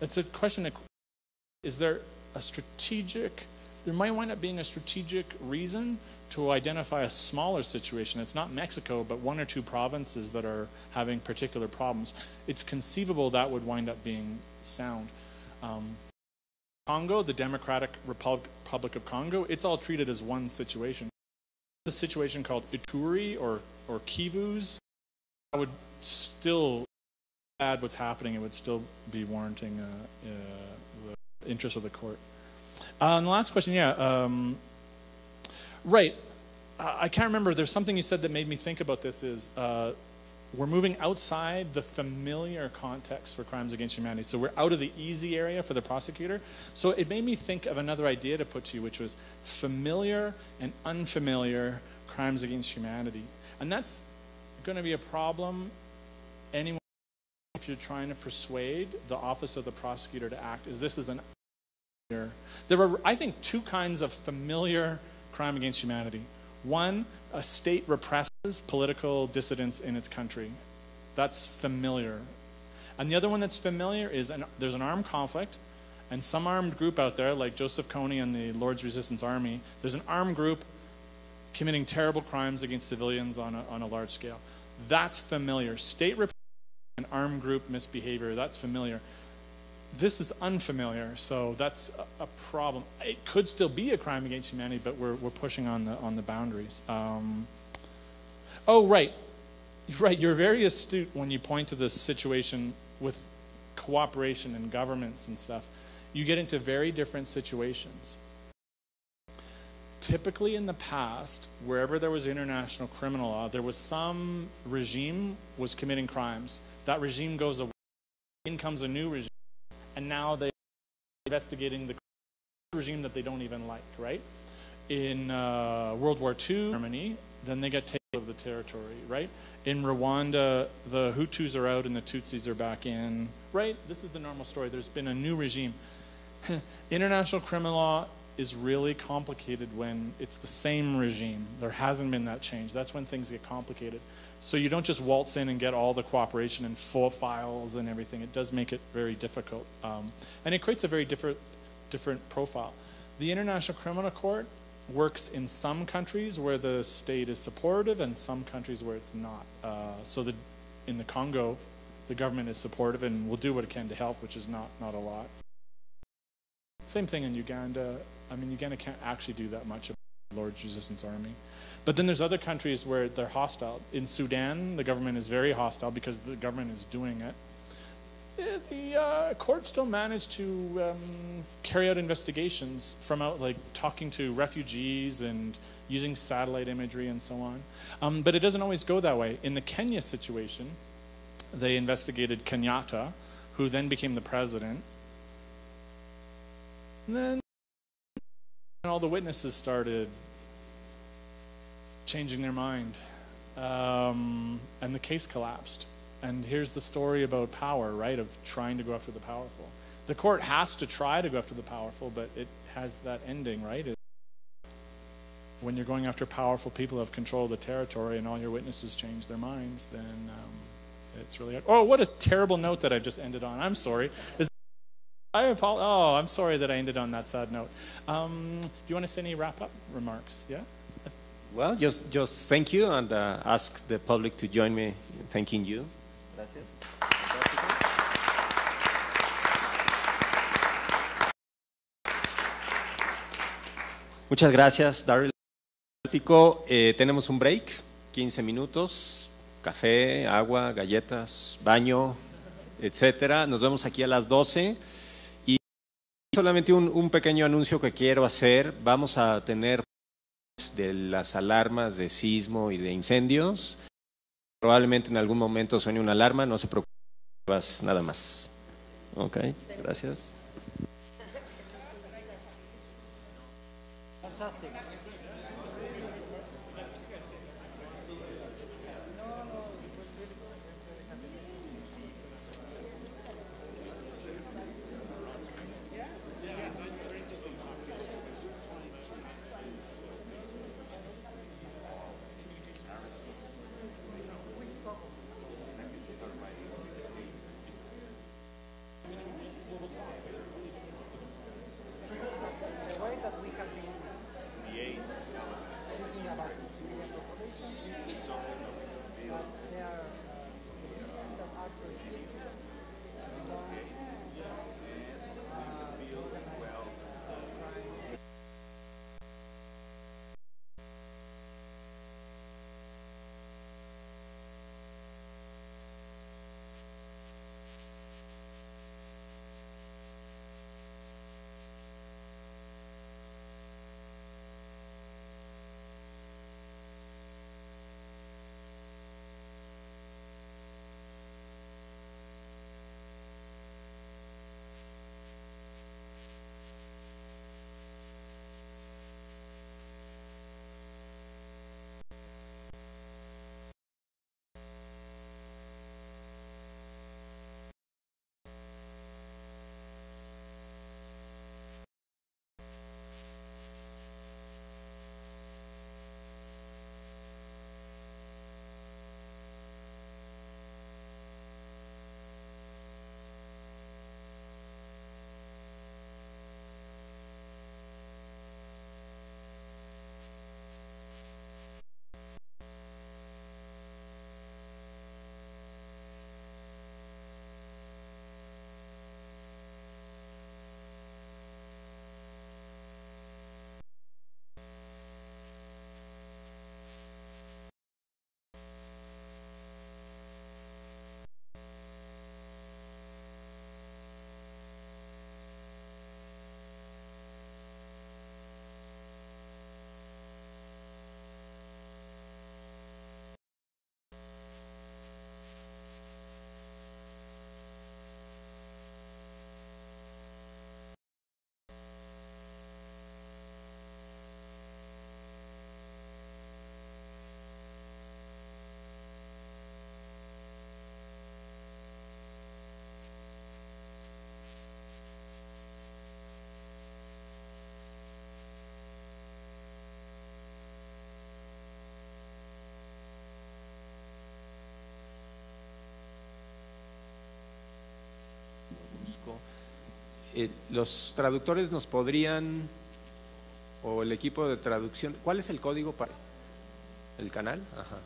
[SPEAKER 3] It's a question of is there a strategic there might wind up being a strategic reason to identify a smaller situation. It's not Mexico, but one or two provinces that are having particular problems. It's conceivable that would wind up being sound. Um, Congo, the Democratic Republic of Congo, it's all treated as one situation. The situation called Ituri or, or Kivus, I would still add what's happening. It would still be warranting a, the interest of the court. Uh, and the last question, yeah. Um, right. I can't remember. There's something you said that made me think about this is uh, we're moving outside the familiar context for crimes against humanity. So we're out of the easy area for the prosecutor. So it made me think of another idea to put to you, which was familiar and unfamiliar crimes against humanity. And that's going to be a problem anyone if you're trying to persuade the office of the prosecutor to act is this is an there are, I think, two kinds of familiar crime against humanity. One, a state represses political dissidents in its country. That's familiar. And the other one that's familiar is an, there's an armed conflict, and some armed group out there, like Joseph Kony and the Lord's Resistance Army, there's an armed group committing terrible crimes against civilians on a, on a large scale. That's familiar. State and armed group misbehavior, that's familiar this is unfamiliar, so that's a, a, problem. It could still be a crime against humanity, but we're, we're pushing on the, on the boundaries. Um, oh, right. Right, you're very astute when you point to this situation with cooperation and governments and stuff. You get into very different situations. Typically, in the past, wherever there was international criminal law, there was some regime was committing crimes. That regime goes away. In comes a new regime and now they're investigating the regime that they don't even like, right? In uh, World War II, Germany, then they get taken of the territory, right? In Rwanda, the Hutus are out and the Tutsis are back in, right? This is the normal story. There's been a new regime. International criminal law is really complicated when it's the same regime. There hasn't been that change. That's when things get complicated. So you don't just waltz in and get all the cooperation and full files and everything. It does make it very difficult. Um, and it creates a very different, different profile. The International Criminal Court works in some countries where the state is supportive and some countries where it's not. Uh, so the, in the Congo, the government is supportive and will do what it can to help, which is not, not a lot. Same thing in Uganda. I mean, Uganda can't actually do that much about the Lord's Resistance Army. But then there's other countries where they're hostile. In Sudan, the government is very hostile because the government is doing it. The uh, court still managed to um, carry out investigations from out, like talking to refugees and using satellite imagery and so on. Um, but it doesn't always go that way. In the Kenya situation, they investigated Kenyatta, who then became the president. And then all the witnesses started changing their mind. Um, and the case collapsed. And here's the story about power, right? Of trying to go after the powerful. The court has to try to go after the powerful, but it has that ending, right? It, when you're going after powerful people who have control of the territory and all your witnesses change their minds, then um, it's really. Oh, what a terrible note that I just ended on. I'm sorry. Is I apologize. Oh, I'm sorry that I ended on that sad note. Um, do you want to say any wrap up remarks? Yeah?
[SPEAKER 2] Well, just, just thank you and uh, ask the public to join me in thanking you. Gracias. Muchas gracias, Daryl. Eh, tenemos un break, 15 minutos, café, agua, galletas, baño, etcétera. Nos vemos aquí a las 12. Y solamente un, un pequeño anuncio que quiero hacer. Vamos a tener de las alarmas de sismo y de incendios. Probablemente en algún momento suene una alarma, no se preocupe, nada más. Ok, gracias. Eh, los traductores nos podrían, o el equipo de traducción, ¿cuál es el código para el canal? Ajá.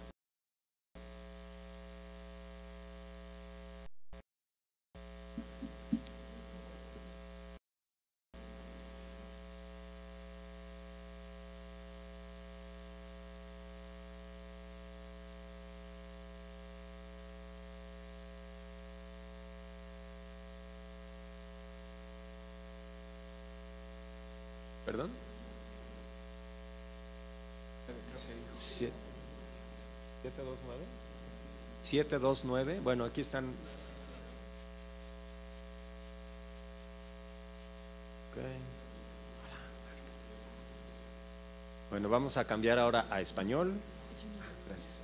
[SPEAKER 2] ¿Perdón? Sie- 729. 729. Bueno, aquí están. Bueno, vamos a cambiar ahora a español. Gracias.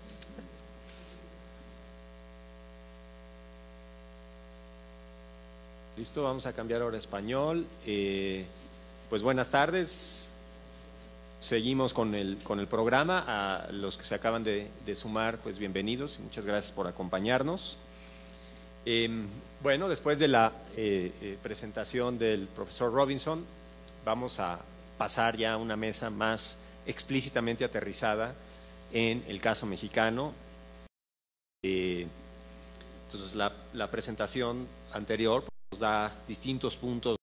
[SPEAKER 2] Listo, vamos a cambiar ahora a español. Eh, pues buenas tardes. Seguimos con el, con el programa. A los que se acaban de, sumar, pues bienvenidos y muchas gracias por acompañarnos. Eh, bueno, después de la eh, eh, presentación del profesor Robinson, vamos a pasar ya a una mesa más explícitamente aterrizada en el caso mexicano. Eh, entonces, la, la presentación anterior pues, nos da distintos puntos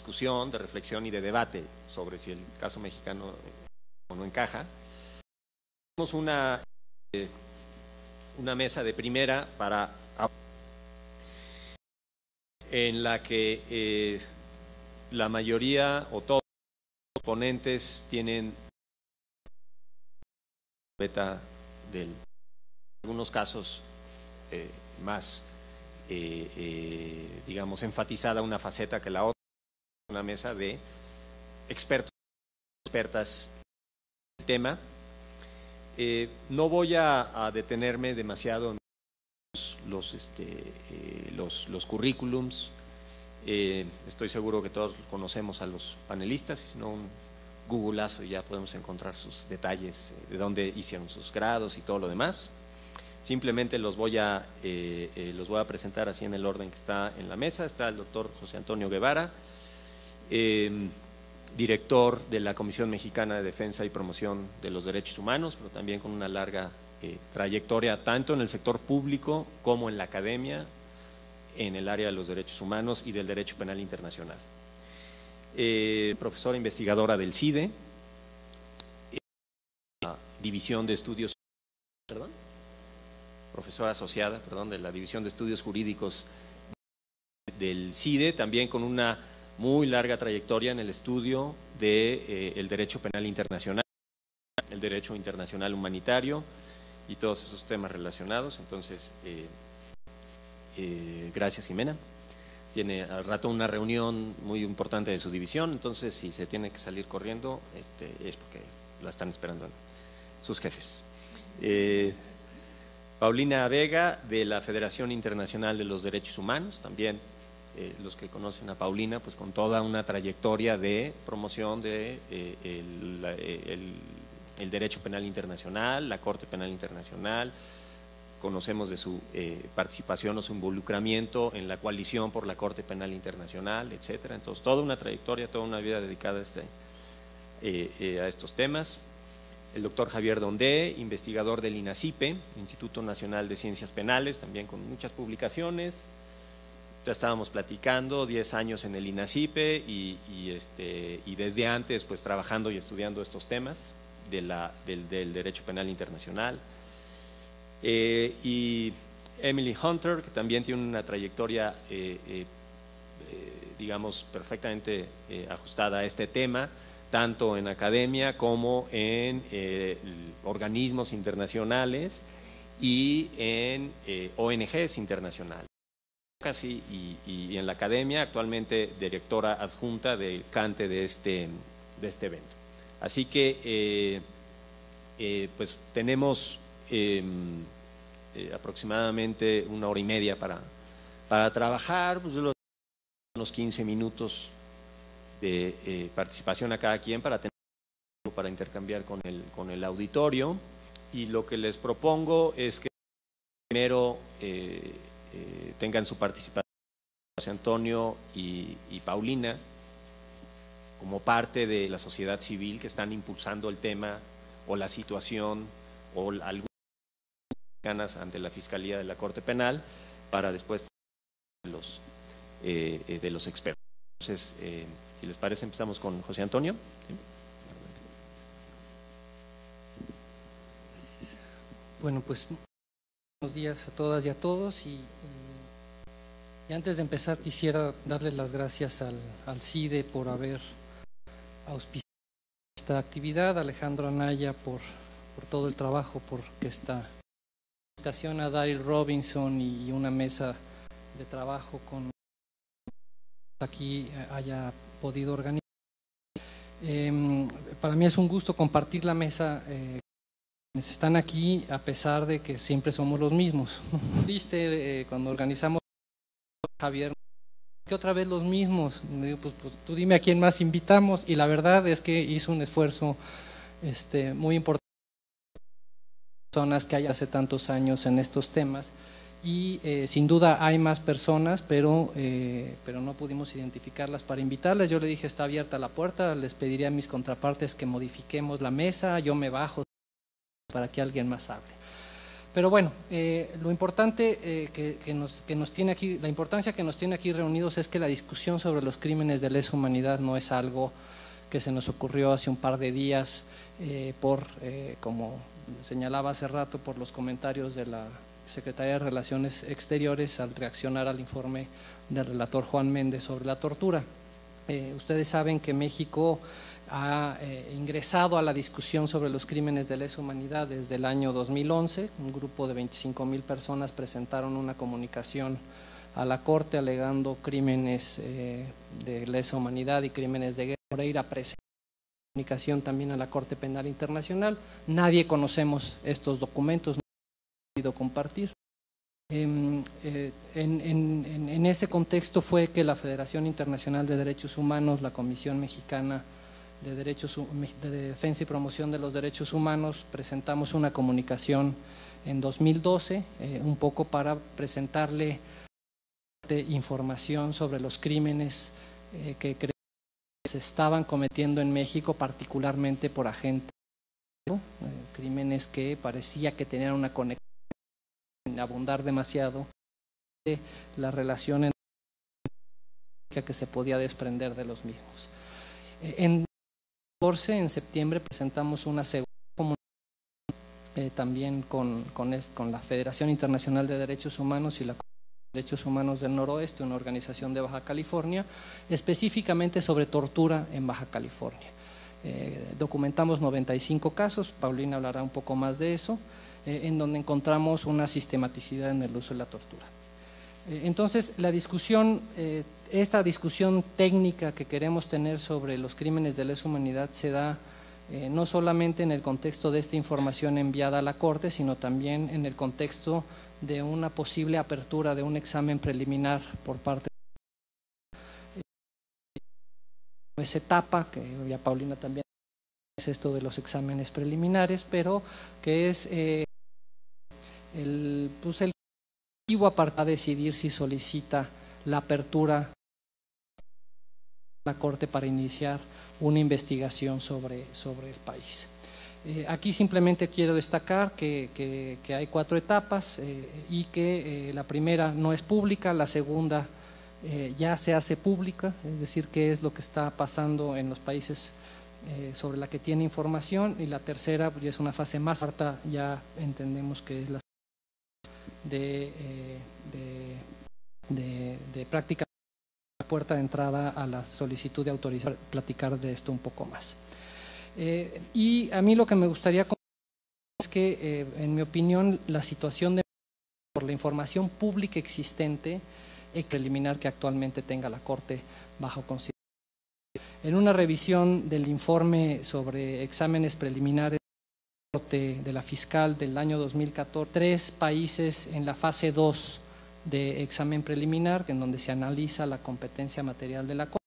[SPEAKER 2] discusión, de reflexión y de debate sobre si el caso mexicano o no encaja. Tenemos una, eh, una mesa de primera para en la que eh, la mayoría o todos los ponentes tienen beta del algunos casos eh, más eh, eh, digamos enfatizada una faceta que la otra una mesa de expertos expertas en el tema Eh, no voy a, a detenerme demasiado en los, este, eh, los, los currículums. Eh, estoy seguro que todos conocemos a los panelistas, si no, un googleazo y ya podemos encontrar sus detalles eh, de dónde hicieron sus grados y todo lo demás. Simplemente los voy, a, eh, eh, los voy a presentar así en el orden que está en la mesa. Está el doctor José Antonio Guevara, eh, director de la Comisión Mexicana de Defensa y Promoción de los Derechos Humanos, pero también con una larga eh, trayectoria tanto en el sector público como en la academia, en el área de los derechos humanos y del derecho penal internacional. Eh, profesora investigadora del CIDE, eh, División de Estudios, perdón, profesora asociada, perdón, de la División de Estudios Jurídicos del CIDE, también con una muy larga trayectoria en el estudio del de, eh, derecho penal internacional, el derecho internacional humanitario y todos esos temas relacionados. Entonces, eh, eh, gracias Jimena. Tiene al rato una reunión muy importante de su división, entonces si se tiene que salir corriendo este, es porque la están esperando sus jefes. Eh, Paulina Vega, de la Federación Internacional de los Derechos Humanos, también eh, los que conocen a Paulina, pues con toda una trayectoria de promoción de eh, el, el, derecho penal internacional, la Corte Penal Internacional, conocemos de su eh, participación o su involucramiento en la coalición por la Corte Penal Internacional, etcétera. Entonces, toda una trayectoria, toda una vida dedicada a, este, a estos temas el doctor Javier Dondé, investigador del INACIPE, Instituto Nacional de Ciencias Penales, también con muchas publicaciones. Ya estábamos platicando, 10 años en el INACIPE este, y desde antes pues trabajando y estudiando estos temas del, derecho penal internacional. Eh, y Emily Hunter, que también tiene una trayectoria, eh, eh, digamos, perfectamente ajustada a este tema tanto en academia como en organismos internacionales y en ONGs internacionales. Casi, y, en la academia, actualmente directora adjunta del CANTE de este, de este evento. Así que, eh, pues tenemos em, aproximadamente una hora y media para, para trabajar, pues, unos 15 minutos de eh, participación a cada quien para tener para intercambiar con el, con el auditorio y lo que les propongo es que primero eh, eh, tengan su participación José Antonio y, Paulina como parte de la sociedad civil que están impulsando el tema o la situación o algunas ganas ante la Fiscalía de la Corte Penal para después de los, de los expertos. Entonces, si les parece, empezamos con José Antonio.
[SPEAKER 4] Bueno, pues buenos días a todas y a todos. Y, y, antes de empezar, quisiera darle las gracias al, CIDE por haber auspiciado esta actividad, Alejandro Anaya por, todo el trabajo, porque esta invitación a Daryl Robinson y una mesa de trabajo con aquí haya podido organizar. Eh, para mí es un gusto compartir la mesa. Eh, están aquí a pesar de que siempre somos los mismos. Triste eh, cuando organizamos Javier que otra vez los mismos. Me digo, pues, pues, tú dime a quién más invitamos y la verdad es que hizo un esfuerzo este, muy importante personas que hay hace tantos años en estos temas y eh, sin duda hay más personas, pero, eh, pero no pudimos identificarlas para invitarlas. Yo le dije, está abierta la puerta, les pediría a mis contrapartes que modifiquemos la mesa, yo me bajo para que alguien más hable. Pero bueno, eh, lo importante eh, que, que, nos, que nos tiene aquí, la importancia que nos tiene aquí reunidos es que la discusión sobre los crímenes de lesa humanidad no es algo que se nos ocurrió hace un par de días eh, por, eh, como señalaba hace rato, por los comentarios de la Secretaría de Relaciones Exteriores al reaccionar al informe del relator Juan Méndez sobre la tortura. Eh, ustedes saben que México ha eh, ingresado a la discusión sobre los crímenes de lesa humanidad desde el año 2011. Un grupo de 25 mil personas presentaron una comunicación a la Corte alegando crímenes eh, de lesa humanidad y crímenes de guerra. Moreira presentó comunicación también a la Corte Penal Internacional. Nadie conocemos estos documentos, no han podido compartir. En, eh, en, ese contexto fue que la Federación Internacional de Derechos Humanos, la Comisión Mexicana de, Derechos, de Defensa y Promoción de los Derechos Humanos, presentamos una comunicación en 2012, eh, un poco para presentarle información sobre los crímenes eh, que se estaban cometiendo en México, particularmente por agentes, eh, crímenes que parecía que tenían una conexión abundar demasiado de la relación que se podía desprender de los mismos. En 14, en septiembre, presentamos una segunda comunicación eh, también con, con, la Federación Internacional de Derechos Humanos y la Derechos Humanos del Noroeste, una organización de Baja California, específicamente sobre tortura en Baja California. Eh, documentamos 95 casos, Paulina hablará un poco más de eso eh, en donde encontramos una sistematicidad en el uso de la tortura. Entonces, la discusión, esta discusión técnica que queremos tener sobre los crímenes de lesa humanidad se da eh, no solamente en el contexto de esta información enviada a la Corte, sino también en el contexto de una posible apertura de un examen preliminar por parte de esa etapa, que ya Paulina también es esto de los exámenes preliminares, pero que es eh, el, pues el a decidir si solicita la apertura la Corte para iniciar una investigación sobre, sobre el país. Eh, aquí simplemente quiero destacar que, que, hay cuatro etapas eh, y que eh, la primera no es pública, la segunda ya se hace pública, es decir, qué es lo que está pasando en los países sobre la que tiene información y la tercera ya es una fase más alta, ya entendemos que es la de, de, práctica puerta de entrada a la solicitud de autorizar, platicar de esto un poco más. Eh, y a mí lo que me gustaría es que, eh, en mi opinión, la situación de por la información pública existente preliminar que actualmente tenga la Corte bajo consideración. En una revisión del informe sobre exámenes preliminares de la fiscal del año 2014, tres países en la fase 2 de examen preliminar, en donde se analiza la competencia material de la Corte.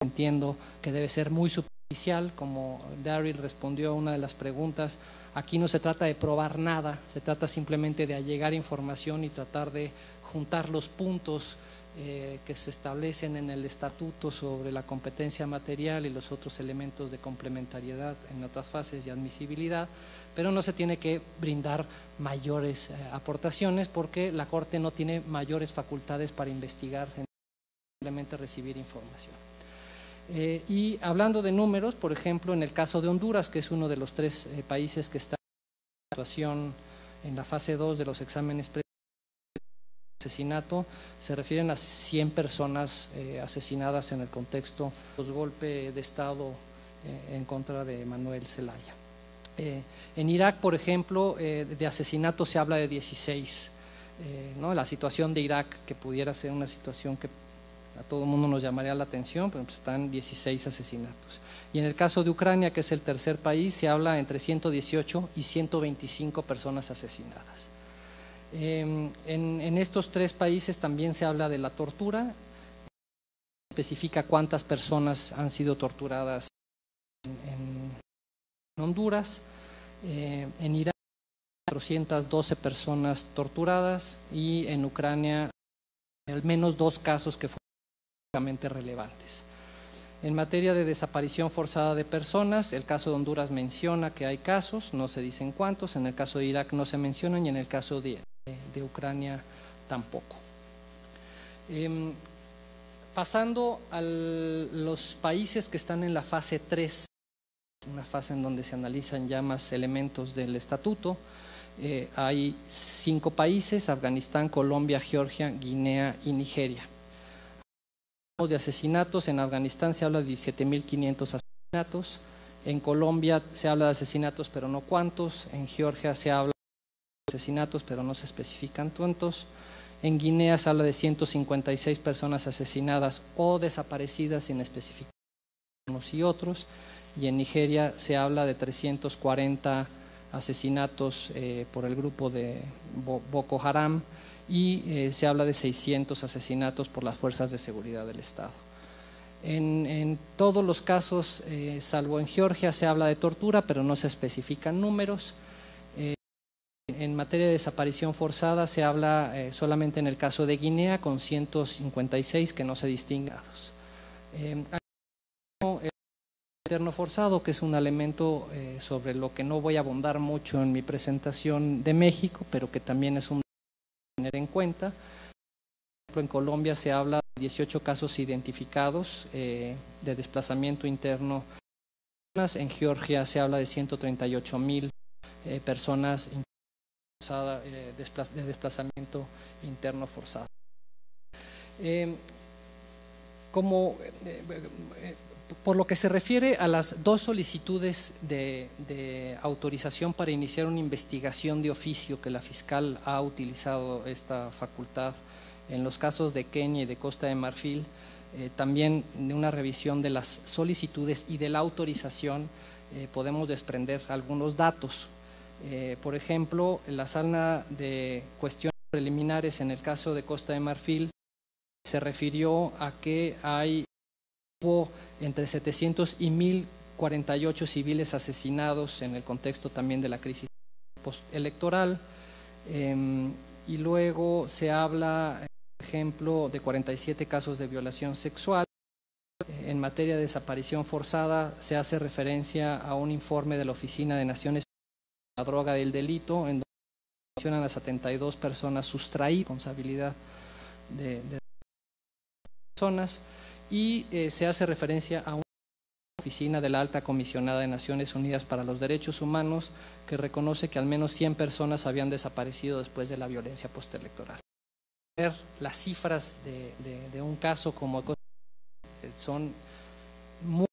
[SPEAKER 4] Entiendo que debe ser muy superficial, como Daryl respondió a una de las preguntas. Aquí no se trata de probar nada, se trata simplemente de allegar información y tratar de juntar los puntos eh, que se establecen en el estatuto sobre la competencia material y los otros elementos de complementariedad en otras fases y admisibilidad, pero no se tiene que brindar mayores eh, aportaciones porque la Corte no tiene mayores facultades para investigar, simplemente recibir información. Eh, y hablando de números, por ejemplo, en el caso de Honduras, que es uno de los tres eh, países que está en situación en la fase 2 de los exámenes asesinato se refieren a 100 personas asesinadas en el contexto de los golpes de Estado en contra de Manuel Zelaya. Eh, en Irak, por ejemplo, de asesinato se habla de 16. ¿no? La situación de Irak, que pudiera ser una situación que a todo el mundo nos llamaría la atención, pero pues están 16 asesinatos. Y en el caso de Ucrania, que es el tercer país, se habla entre 118 y 125 personas asesinadas. Eh, en, en, estos tres países también se habla de la tortura, especifica cuántas personas han sido torturadas en, en Honduras, eh, en Irak 412 personas torturadas y en Ucrania al menos dos casos que fueron relevantes. En materia de desaparición forzada de personas, el caso de Honduras menciona que hay casos, no se dicen cuántos, en el caso de Irak no se mencionan y en el caso de, de Ucrania tampoco. Em, pasando a los países que están en la fase 3, una fase en donde se analizan ya más elementos del estatuto, eh, hay cinco países, Afganistán, Colombia, Georgia, Guinea y Nigeria. De asesinatos, en Afganistán se habla de 17.500 asesinatos, en Colombia se habla de asesinatos pero no cuántos, en Georgia se habla de asesinatos pero no se especifican cuántos, en Guinea se habla de 156 personas asesinadas o desaparecidas sin especificar unos y otros, y en Nigeria se habla de 340 asesinatos eh, por el grupo de Boko Haram y eh, se habla de 600 asesinatos por las fuerzas de seguridad del Estado. En, todos los casos, eh, salvo en Georgia, se habla de tortura, pero no se especifican números. en materia de desaparición forzada se habla solamente en el caso de Guinea, con 156 que no se distinguen interno forzado, que es un elemento eh, sobre lo que no voy a abundar mucho en mi presentación de México, pero que también es un tener en cuenta. En Colombia se habla de 18 casos identificados eh, de desplazamiento interno. En Georgia se habla de 138 mil eh, personas de desplazamiento interno forzado. como por lo que se refiere a las dos solicitudes de, autorización para iniciar una investigación de oficio que la fiscal ha utilizado esta facultad en los casos de Kenia y de Costa de Marfil, eh, también de una revisión de las solicitudes y de la autorización eh, podemos desprender algunos datos. Eh, por ejemplo, la sala de cuestiones preliminares en el caso de Costa de Marfil se refirió a que hay entre 700 y 1048 civiles asesinados en el contexto también de la crisis electoral. Em, y luego se habla, por ejemplo, de 47 casos de violación sexual. En materia de desaparición forzada se hace referencia a un informe de la Oficina de Naciones Unidas la droga del delito, en donde mencionan a 72 personas sustraídas responsabilidad de, de personas y eh, se hace referencia a una oficina de la Alta Comisionada de Naciones Unidas para los Derechos Humanos que reconoce que al menos 100 personas habían desaparecido después de la violencia postelectoral. Las cifras de, un caso como son muy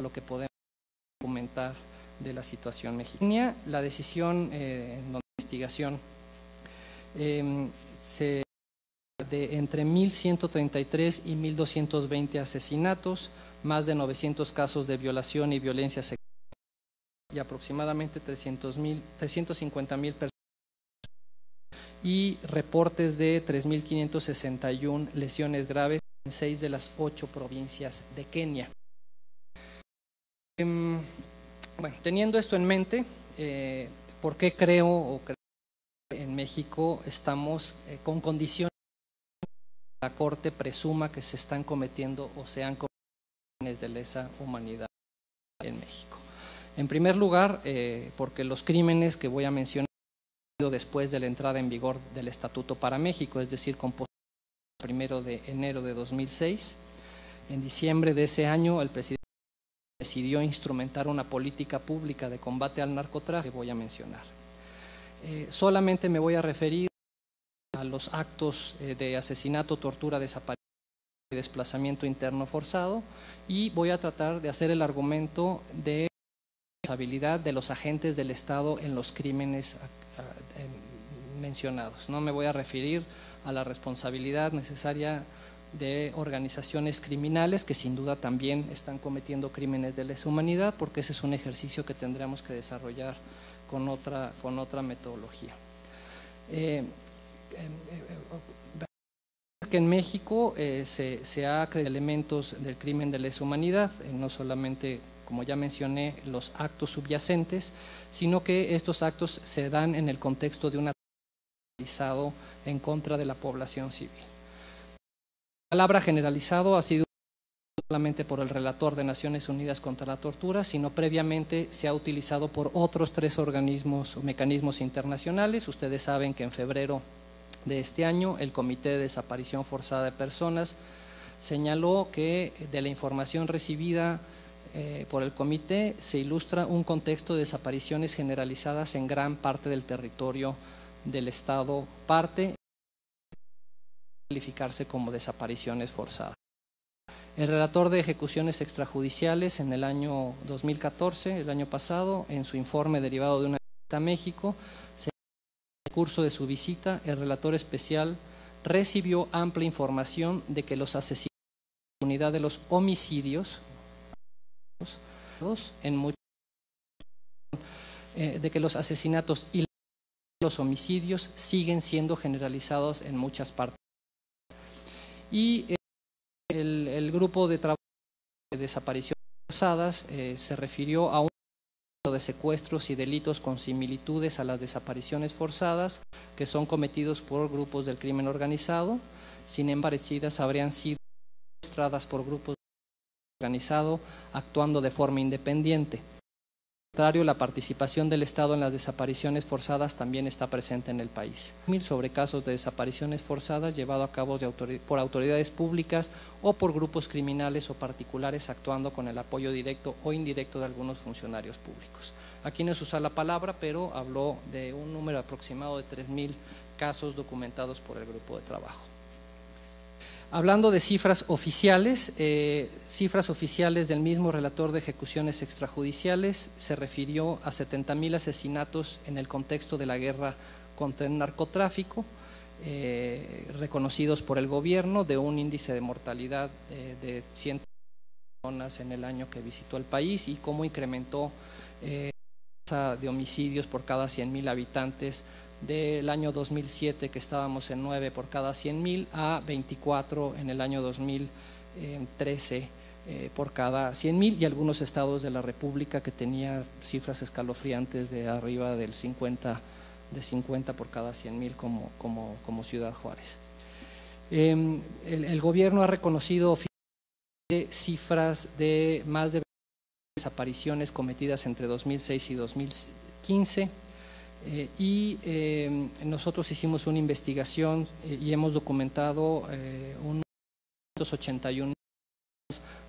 [SPEAKER 4] lo que podemos comentar de la situación mexicana. La decisión eh, en la investigación eh, se de entre 1.133 y 1.220 asesinatos, más de 900 casos de violación y violencia sexual y aproximadamente 350.000 personas y reportes de 3.561 lesiones graves en seis de las ocho provincias de Kenia. Em, bueno, teniendo esto en mente, eh, ¿por qué creo o creo que en México estamos eh, con condiciones la Corte presuma que se están cometiendo o se han cometido de lesa humanidad en México. En primer lugar, eh, porque los crímenes que voy a mencionar después de la entrada en vigor del Estatuto para México, es decir, con primero de enero de 2006. En diciembre de ese año, el presidente decidió instrumentar una política pública de combate al narcotráfico que voy a mencionar. Eh, solamente me voy a referir los actos eh, de asesinato, tortura, desaparición y desplazamiento interno forzado y voy a tratar de hacer el argumento de responsabilidad de los agentes del Estado en los crímenes mencionados. No me voy a referir a la responsabilidad necesaria de organizaciones criminales que sin duda también están cometiendo crímenes de lesa humanidad porque ese es un ejercicio que tendremos que desarrollar con otra, con otra metodología. Eh, que en México eh, se, ha creado elementos del crimen de lesa humanidad, eh, no solamente, como ya mencioné, los actos subyacentes, sino que estos actos se dan en el contexto de un ataque generalizado en contra de la población civil. La palabra generalizado ha sido solamente por el relator de Naciones Unidas contra la Tortura, sino previamente se ha utilizado por otros tres organismos o mecanismos internacionales. Ustedes saben que en febrero de este año el Comité de Desaparición Forzada de Personas señaló que de la información recibida eh, por el comité se ilustra un contexto de desapariciones generalizadas en gran parte del territorio del Estado parte calificarse como desapariciones forzadas. El relator de ejecuciones extrajudiciales en el año 2014, el año pasado, en su informe derivado de una México, curso de su visita, el relator especial recibió amplia información de que los asesinatos la unidad de los homicidios en eh, de que los asesinatos y los homicidios siguen siendo generalizados en muchas partes. Y eh, el, grupo de trabajo de desapariciones forzadas eh, se refirió a un de secuestros y delitos con similitudes a las desapariciones forzadas que son cometidos por grupos del crimen organizado, sin embargo, habrían sido registradas por grupos organizado actuando de forma independiente. Contrario, la participación del Estado en las desapariciones forzadas también está presente en el país. Sobre casos de desapariciones forzadas llevados a cabo por autoridades públicas o por grupos criminales o particulares actuando con el apoyo directo o indirecto de algunos funcionarios públicos. Aquí no es usar la palabra, pero habló de un número aproximado de 3.000 casos documentados por el grupo de trabajo. Hablando de cifras oficiales, eh, cifras oficiales del mismo relator de ejecuciones extrajudiciales, se refirió a 70.000 asesinatos en el contexto de la guerra contra el narcotráfico, eh, reconocidos por el gobierno, de un índice de mortalidad eh, de 100 personas en el año que visitó el país y cómo incrementó la de homicidios por cada 100.000 habitantes del año 2007 que estábamos en 9 por cada 100.000 a 24 en el año 2013 eh, por cada 100.000 y algunos estados de la República que tenía cifras escalofriantes de arriba del 50 de 50 por cada 100.000 como, como, como Ciudad Juárez. Em, el, gobierno ha reconocido cifras de más de desapariciones cometidas entre 2006 y 2015 eh, y eh, nosotros hicimos una investigación eh, y hemos documentado unos 81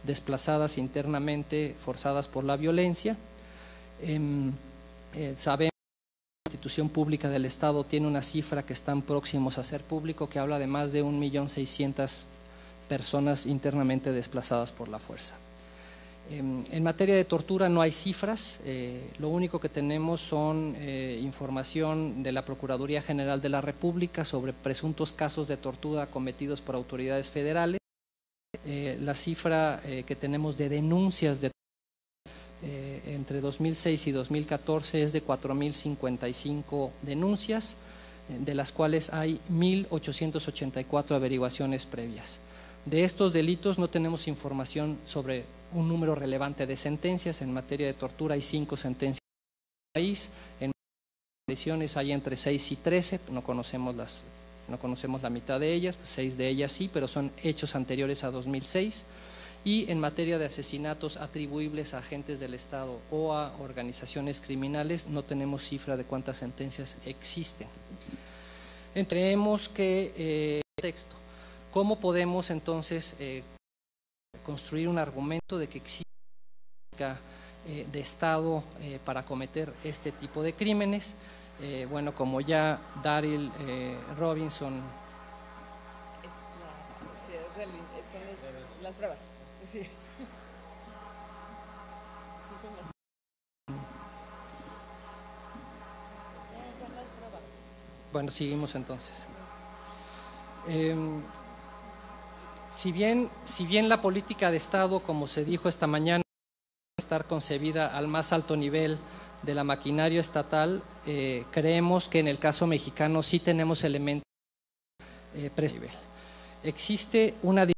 [SPEAKER 4] desplazadas internamente, forzadas por la violencia. Em, sabemos que la institución pública del Estado tiene una cifra que están próximos a ser público que habla de más de 1.600.000 personas internamente desplazadas por la fuerza. Em, en materia de tortura no hay cifras, eh, lo único que tenemos son eh, información de la Procuraduría General de la República sobre presuntos casos de tortura cometidos por autoridades federales. Eh, la cifra que tenemos de denuncias de entre 2006 y 2014 es de 4.055 denuncias, de las cuales hay 1.884 averiguaciones previas. De estos delitos no tenemos información sobre un número relevante de sentencias. En materia de tortura hay cinco sentencias en el país. En condiciones hay entre seis y trece. No conocemos, las, no conocemos la mitad de ellas. Seis de ellas sí, pero son hechos anteriores a 2006. Y en materia de asesinatos atribuibles a agentes del Estado o a organizaciones criminales, no tenemos cifra de cuántas sentencias existen. Entreemos que eh, texto ¿Cómo podemos entonces eh, construir un argumento de que existe eh, de Estado eh, para cometer este tipo de crímenes? bueno, como ya Daryl Robinson. las pruebas. Bueno, seguimos entonces. Si bien, la política de Estado, como se dijo esta mañana, estar concebida al más alto nivel de la maquinaria estatal, eh, creemos que en el caso mexicano sí tenemos elementos eh, Existe una la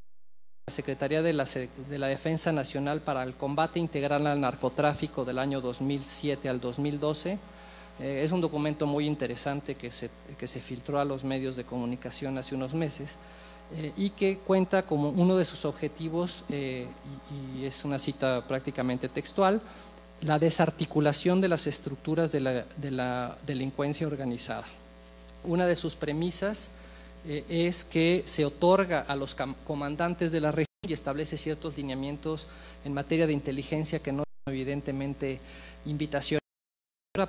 [SPEAKER 4] Secretaría de la, de la, Defensa Nacional para el Combate Integral al Narcotráfico del año 2007 al 2012. Eh, es un documento muy interesante que se filtró a los medios de comunicación hace unos meses eh, y que cuenta como uno de sus objetivos, eh, y, es una cita prácticamente textual, la desarticulación de las estructuras de la, de la delincuencia organizada. Una de sus premisas eh, es que se otorga a los comandantes de la región y establece ciertos lineamientos en materia de inteligencia que no son evidentemente invitaciones,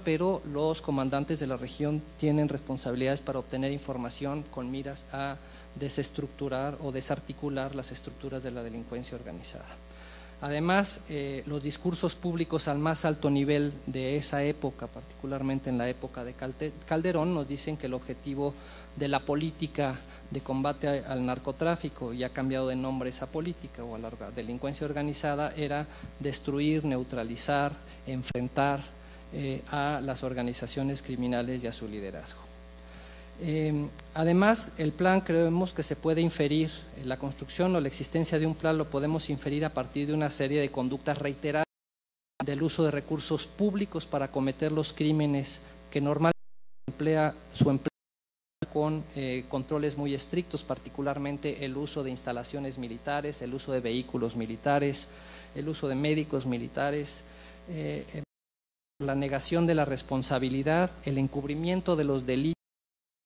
[SPEAKER 4] pero los comandantes de la región tienen responsabilidades para obtener información con miras a desestructurar o desarticular las estructuras de la delincuencia organizada. Además, eh, los discursos públicos al más alto nivel de esa época, particularmente en la época de Calderón, nos dicen que el objetivo de la política de combate al narcotráfico, y ha cambiado de nombre esa política, o a la delincuencia organizada, era destruir, neutralizar, enfrentar eh, a las organizaciones criminales y a su liderazgo. Eh, además, el plan creemos que se puede inferir, eh, la construcción o la existencia de un plan lo podemos inferir a partir de una serie de conductas reiteradas del uso de recursos públicos para cometer los crímenes que normalmente emplea su empleo con eh, controles muy estrictos, particularmente el uso de instalaciones militares, el uso de vehículos militares, el uso de médicos militares, eh, la negación de la responsabilidad, el encubrimiento de los delitos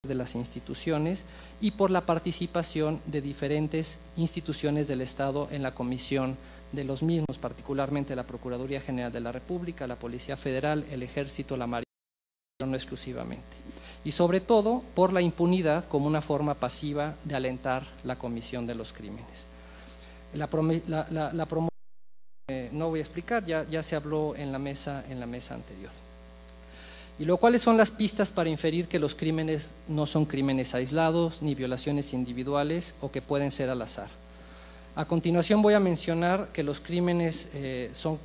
[SPEAKER 4] de las instituciones y por la participación de diferentes instituciones del Estado en la comisión de los mismos, particularmente la Procuraduría General de la República, la Policía Federal, el Ejército, la Marina, no exclusivamente. Y sobre todo por la impunidad como una forma pasiva de alentar la comisión de los crímenes. La, la- eh, no voy a explicar, ya, ya se habló en la mesa, en la mesa anterior. Y luego, ¿cuáles son las pistas para inferir que los crímenes no son crímenes aislados ni violaciones individuales o que pueden ser al azar? A continuación voy a mencionar que los crímenes eh, son,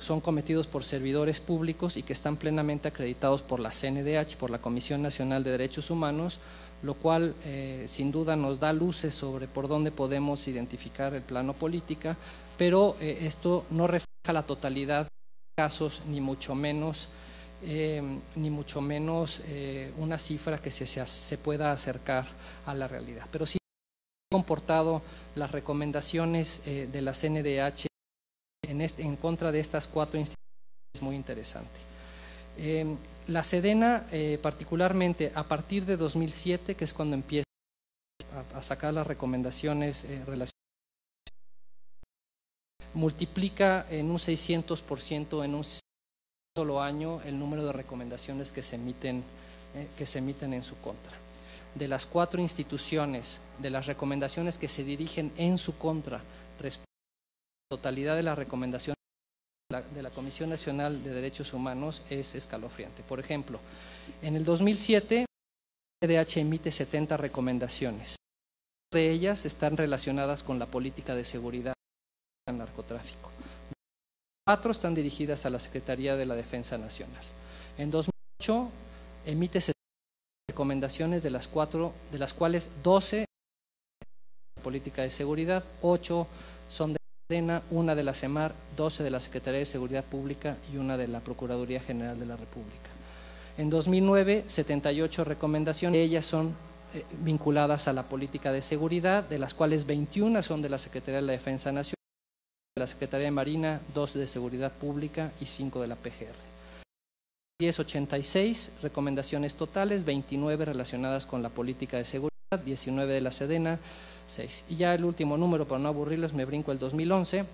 [SPEAKER 4] son cometidos por servidores públicos y que están plenamente acreditados por la CNDH, por la Comisión Nacional de Derechos Humanos, lo cual eh, sin duda nos da luces sobre por dónde podemos identificar el plano política, pero eh, esto no refleja la totalidad de casos, ni mucho menos eh, ni mucho menos eh, una cifra que se, se, pueda acercar a la realidad. Pero sí han comportado las recomendaciones eh, de la CNDH en, en, contra de estas cuatro instituciones es muy interesante. Eh, la Sedena, particularmente a partir de 2007, que es cuando empieza a, sacar las recomendaciones relacionadas multiplica en un 600% en un solo año el número de recomendaciones que se emiten, eh, que se emiten en su contra. De las cuatro instituciones, de las recomendaciones que se dirigen en su contra, respecto a la totalidad de las recomendaciones de la, Comisión Nacional de Derechos Humanos es escalofriante. Por ejemplo, en el 2007, el CDH emite 70 recomendaciones. De ellas están relacionadas con la política de seguridad del narcotráfico cuatro están dirigidas a la Secretaría de la Defensa Nacional. En 2008 emite recomendaciones de las cuatro, de las cuales 12 de política de seguridad, 8 son de la SEDENA, una de la CEMAR, 12 de la Secretaría de Seguridad Pública y una de la Procuraduría General de la República. En 2009, 78 recomendaciones, ellas son eh, vinculadas a la política de seguridad, de las cuales 21 son de la Secretaría de la Defensa Nacional de la Secretaría de Marina, dos de Seguridad Pública y cinco de la PGR. 1086 recomendaciones totales, 29 relacionadas con la política de seguridad, 19 de la Sedena, 6. Y ya el último número, para no aburrirlos, me brinco el 2011.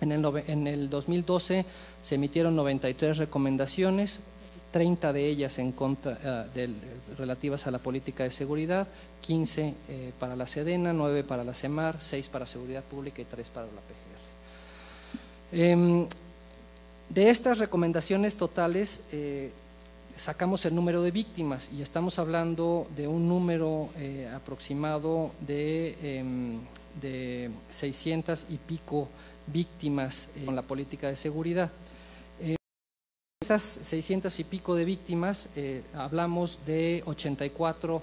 [SPEAKER 4] En el, en el 2012 se emitieron 93 recomendaciones, 30 de ellas en contra, uh, de, relativas a la política de seguridad, 15 eh, para la Sedena, 9 para la CEMAR, 6 para Seguridad Pública y 3 para la PGR. Eh, de estas recomendaciones totales eh, sacamos el número de víctimas y estamos hablando de un número eh, aproximado de, eh, de, 600 y pico víctimas con la política de seguridad. Eh, esas 600 y pico de víctimas, eh, hablamos de 84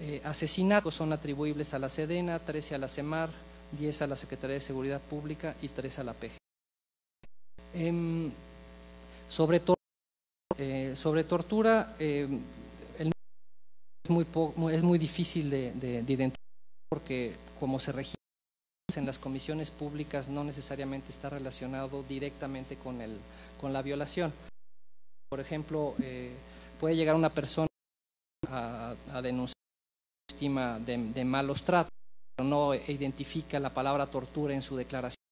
[SPEAKER 4] eh, asesinatos, son atribuibles a la Sedena, 13 a la CEMAR, 10 a la Secretaría de Seguridad Pública y 3 a la PG. Sobre, eh, sobre, tortura, eh, el es, muy es muy difícil de, de, de, identificar. porque como se registra en las comisiones públicas no necesariamente está relacionado directamente con, el, con la violación. Por ejemplo, eh, puede llegar una persona a, a denunciar víctima de malos tratos, pero no identifica la palabra tortura en su declaración.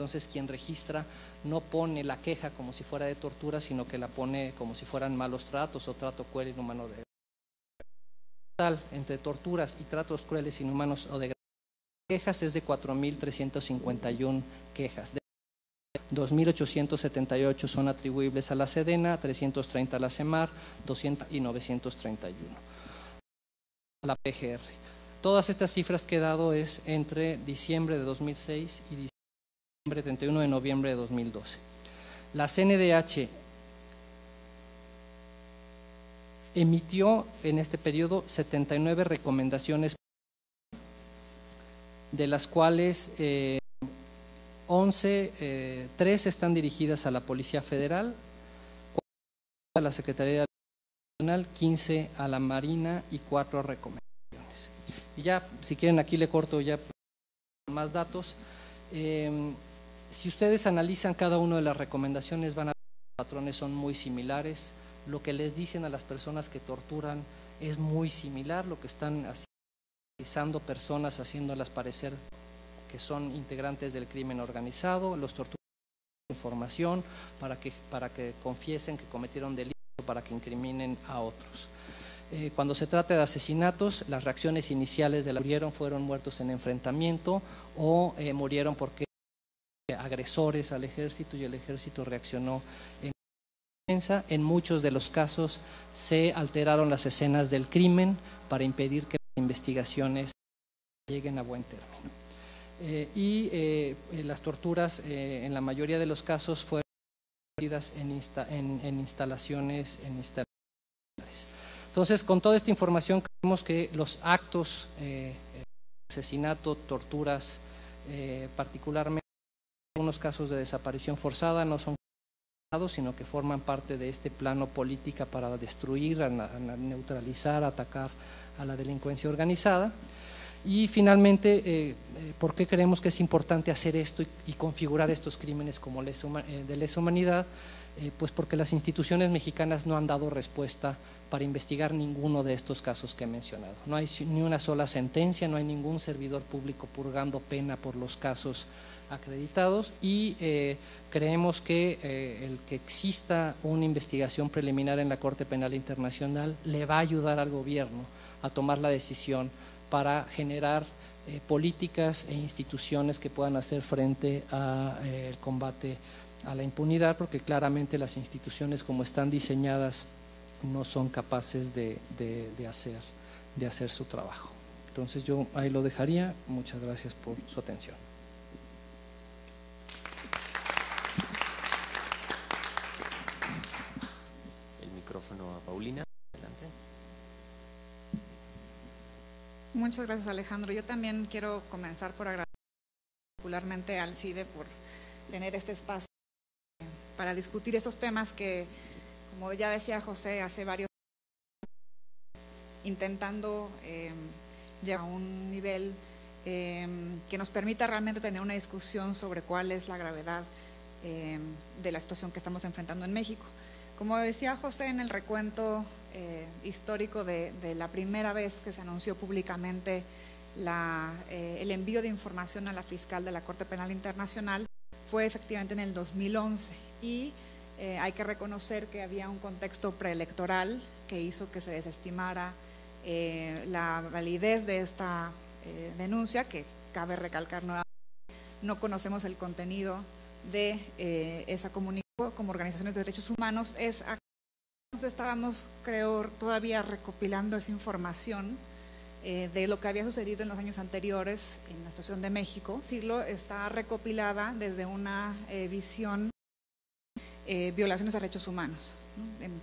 [SPEAKER 4] Entonces quien registra no pone la queja como si fuera de tortura, sino que la pone como si fueran malos tratos o trato cruel inhumano de total entre torturas y tratos crueles, inhumanos o de quejas es de 4.351 quejas. 2.878 son atribuibles a la Sedena, 330 a la CEMAR, 200 y 931 a la PGR. Todas estas cifras que he dado es entre diciembre de 2006 y diciembre 31 de noviembre de 2012. La CNDH emitió en este periodo 79 recomendaciones, de las cuales eh, 11, eh, 3 están dirigidas a la Policía Federal, 4 a la Secretaría Nacional, 15 a la Marina y 4 recomendaciones. Y ya, si quieren, aquí le corto ya más datos. Eh, si ustedes analizan cada una de las recomendaciones, van a ver que los patrones son muy similares. Lo que les dicen a las personas que torturan es muy similar. Lo que están haciendo personas, haciéndolas parecer que son integrantes del crimen organizado, los torturan información para que, para que confiesen que cometieron delito, para que incriminen a otros. Eh, cuando se trata de asesinatos, las reacciones iniciales de la murieron fueron muertos en enfrentamiento o eh, murieron porque agresores al ejército y el ejército reaccionó en defensa. En muchos de los casos se alteraron las escenas del crimen para impedir que las investigaciones lleguen a buen término. Eh, y eh, las torturas eh, en la mayoría de los casos fueron en, en, instalaciones en instalaciones. Entonces, con toda esta información creemos que los actos asesinato, torturas, particularmente algunos casos de desaparición forzada no son sino que forman parte de este plano política para destruir, neutralizar, atacar a la delincuencia organizada. Y finalmente, eh, ¿por qué creemos que es importante hacer esto y, configurar estos crímenes como eh, de lesa humanidad? Eh, pues porque las instituciones mexicanas no han dado respuesta para investigar ninguno de estos casos que he mencionado. No hay ni una sola sentencia, no hay ningún servidor público purgando pena por los casos acreditados y eh, creemos que eh, el que exista una investigación preliminar en la Corte Penal Internacional le va a ayudar al gobierno a tomar la decisión para generar eh, políticas e instituciones que puedan hacer frente al combate a la impunidad, porque claramente las instituciones como están diseñadas no son capaces de, de, de, hacer, de hacer su trabajo. Entonces yo ahí lo dejaría. Muchas gracias por su atención.
[SPEAKER 2] El micrófono a Paulina. Adelante.
[SPEAKER 13] Muchas gracias Alejandro. Yo también quiero comenzar por agradecer particularmente al CIDE por tener este espacio para discutir estos temas que, como ya decía José, hace varios años intentando eh, llegar a un nivel eh, que nos permita realmente tener una discusión sobre cuál es la gravedad eh, de la situación que estamos enfrentando en México. Como decía José en el recuento eh, histórico de, la primera vez que se anunció públicamente eh, el envío de información a la fiscal de la Corte Penal Internacional, fue efectivamente en el 2011 y eh, hay que reconocer que había un contexto preelectoral que hizo que se desestimara la validez de esta denuncia, que cabe recalcar nuevamente, no conocemos el contenido de esa comunicación como organizaciones de derechos humanos es estábamos creo todavía recopilando esa información eh, de lo que había sucedido en los años anteriores en la situación de México. Siglo está recopilada desde una eh, visión eh, violaciones de derechos humanos. ¿no? En,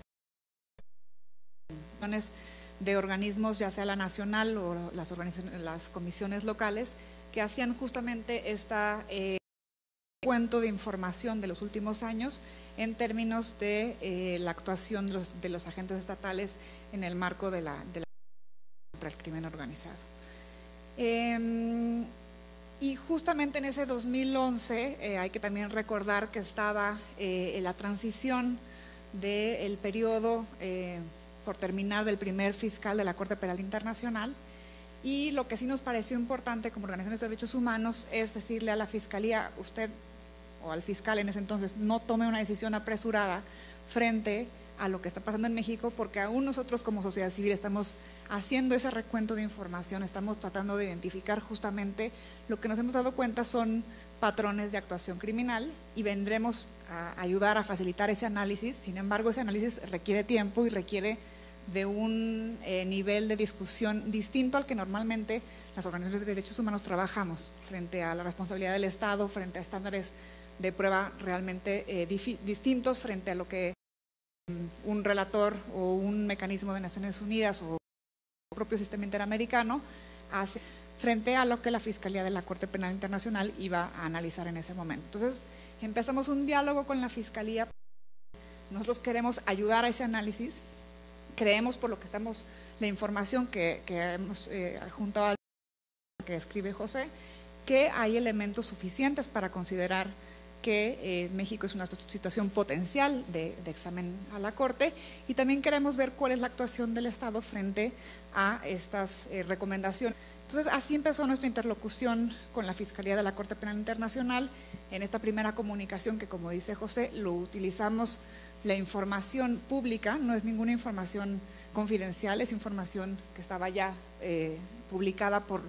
[SPEAKER 13] de organismos, ya sea la nacional o las, organizaciones, las comisiones locales, que hacían justamente esta eh, cuento de información de los últimos años en términos de eh, la actuación de los, de los, agentes estatales en el marco de la, de contra el crimen organizado. Em, y justamente en ese 2011 eh, hay que también recordar que estaba eh, en la transición del periodo eh, por terminar del primer fiscal de la Corte Penal Internacional. Y lo que sí nos pareció importante como organizaciones de derechos humanos es decirle a la Fiscalía, usted al fiscal en ese entonces, no tome una decisión apresurada frente a lo que está pasando en México, porque aún nosotros como sociedad civil estamos haciendo ese recuento de información, estamos tratando de identificar justamente lo que nos hemos dado cuenta son patrones de actuación criminal y vendremos a ayudar a facilitar ese análisis. Sin embargo, ese análisis requiere tiempo y requiere de un eh, nivel de discusión distinto al que normalmente las organizaciones de derechos humanos trabajamos frente a la responsabilidad del Estado, frente a estándares de prueba realmente eh, distintos, frente a lo que mm, un relator o un mecanismo de Naciones Unidas o el propio sistema interamericano hace frente a lo que la Fiscalía de la Corte Penal Internacional iba a analizar en ese momento. Entonces, empezamos un diálogo con la Fiscalía. Nosotros queremos ayudar a ese análisis. Creemos, por lo que estamos, la información que, hemos eh, juntado al que escribe José, que hay elementos suficientes para considerar que eh, México es una situación potencial de, examen a la Corte y también queremos ver cuál es la actuación del Estado frente a estas eh, recomendaciones. Entonces, así empezó nuestra interlocución con la Fiscalía de la Corte Penal Internacional en esta primera comunicación que, como dice José, lo utilizamos la información pública, no es ninguna información confidencial, es información que estaba ya eh, publicada por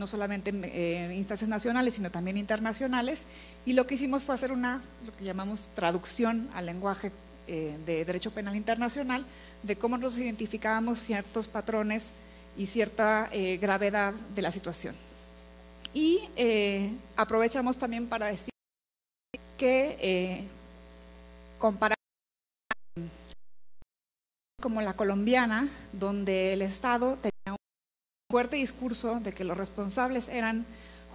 [SPEAKER 13] no solamente en eh, instancias nacionales, sino también internacionales. Y lo que hicimos fue hacer una, lo que llamamos traducción al lenguaje eh, de derecho penal internacional, de cómo nos identificábamos ciertos patrones y cierta eh, gravedad de la situación. Y eh, aprovechamos también para decir que eh, comparar como la colombiana, donde el Estado tenía fuerte discurso de que los responsables eran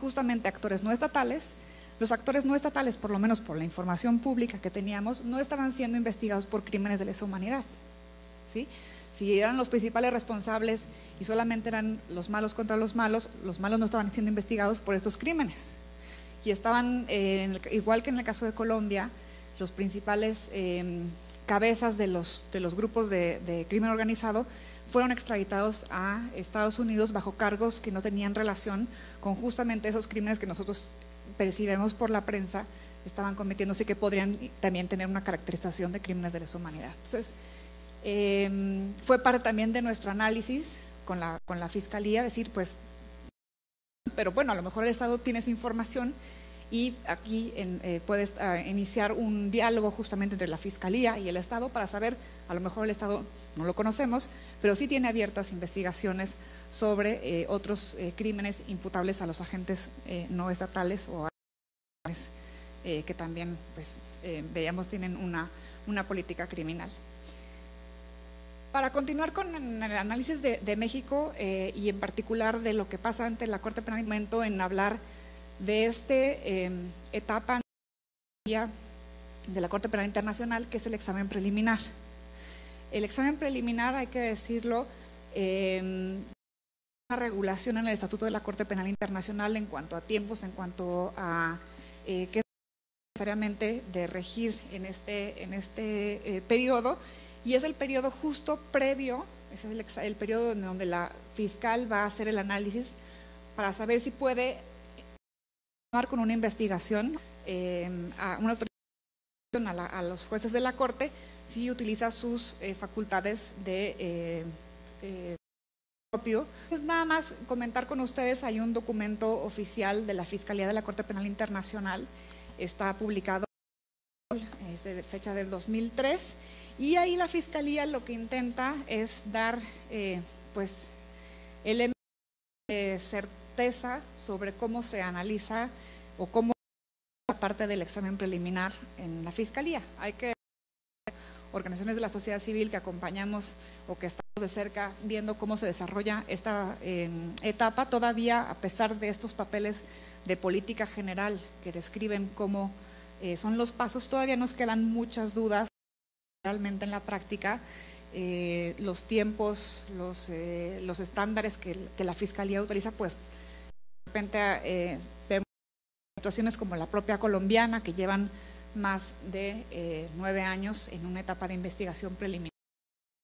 [SPEAKER 13] justamente actores no estatales, los actores no estatales, por lo menos por la información pública que teníamos, no estaban siendo investigados por crímenes de lesa humanidad. ¿sí? Si eran los principales responsables y solamente eran los malos contra los malos, los malos no estaban siendo investigados por estos crímenes. Y estaban, eh, igual que en el caso de Colombia, los principales em, cabezas de los, de los grupos de, crimen organizado fueron extraditados a Estados Unidos bajo cargos que no tenían relación con justamente esos crímenes que nosotros percibimos por la prensa estaban cometiéndose y que podrían también tener una caracterización de crímenes de lesa humanidad. Entonces, Em, fue parte también de nuestro análisis con la, con la Fiscalía, decir, pues, pero bueno, a lo mejor el Estado tiene esa información y aquí eh, puedes ah, iniciar un diálogo justamente entre la Fiscalía y el Estado para saber, a lo mejor el Estado no lo conocemos, pero sí tiene abiertas investigaciones sobre eh, otros eh, crímenes imputables a los agentes no estatales o a que también, pues, veíamos, tienen una, una política criminal. Para continuar con el análisis de, México eh, y en particular de lo que pasa ante la Corte Penal, en hablar de esta em, etapa de la Corte Penal Internacional, que es el examen preliminar. El examen preliminar, hay que decirlo, eh, una regulación en el Estatuto de la Corte Penal Internacional en cuanto a tiempos, en cuanto a eh, qué necesariamente de regir en este, en este eh, periodo y es el periodo justo previo, ese es el, periodo donde la fiscal va a hacer el análisis para saber si puede con una investigación eh, a una autorización a, los jueces de la Corte si utiliza sus eh, facultades de eh, propio. Es nada más comentar con ustedes, hay un documento oficial de la Fiscalía de la Corte Penal Internacional, está publicado, es de fecha del 2003 y ahí la fiscalía lo que intenta es dar, pues, elementos de certeza sobre cómo se analiza o cómo la parte del examen preliminar en la fiscalía. Hay que organizaciones de la sociedad civil que acompañamos o que estamos de cerca viendo cómo se desarrolla esta em, etapa, todavía a pesar de estos papeles de política general que describen cómo eh, son los pasos, todavía nos quedan muchas dudas realmente en la práctica eh, los tiempos, los, eh, los estándares que, que, la Fiscalía utiliza, pues repente eh, vemos situaciones como la propia colombiana, que llevan más de nueve años en una etapa de investigación preliminar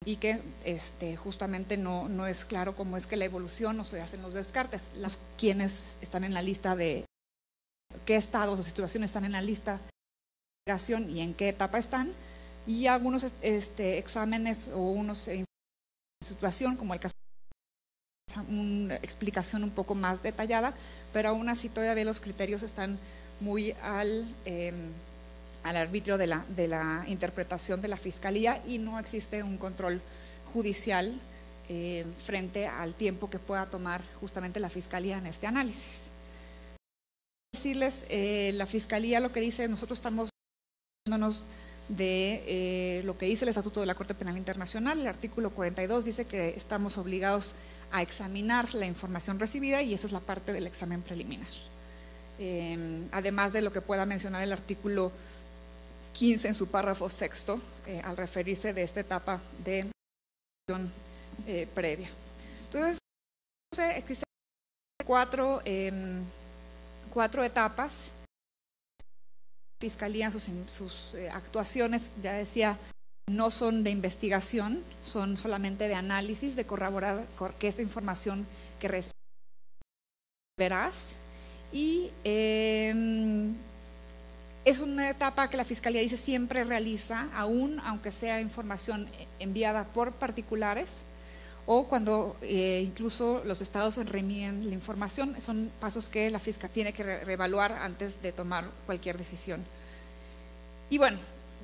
[SPEAKER 13] y que este, justamente no, no es claro cómo es que la evolución o se hacen los descartes. Las, quienes están en la lista de qué estados o situaciones están en la lista de investigación y en qué etapa están, y algunos este, exámenes o unos en situación, como el caso una explicación un poco más detallada, pero aún así todavía los criterios están muy al, eh, al arbitrio de la, de la interpretación de la Fiscalía y no existe un control judicial eh, frente al tiempo que pueda tomar justamente la Fiscalía en este análisis. Decirles, eh, la Fiscalía lo que dice, nosotros estamos de eh, lo que dice el Estatuto de la Corte Penal Internacional. El artículo 42 dice que estamos obligados a examinar la información recibida y esa es la parte del examen preliminar. Eh, además de lo que pueda mencionar el artículo 15 en su párrafo sexto, eh, al referirse de esta etapa de eh, previa. Entonces, existen cuatro, em, cuatro etapas. Fiscalía, sus, sus eh, actuaciones, ya decía, no son de investigación, son solamente de análisis, de corroborar que esta información que recibe verás. Y eh, es una etapa que la Fiscalía dice siempre realiza, aún aunque sea información enviada por particulares o cuando eh, incluso los estados remiten la información, son pasos que la Fiscalía tiene que reevaluar antes de tomar cualquier decisión. Y bueno,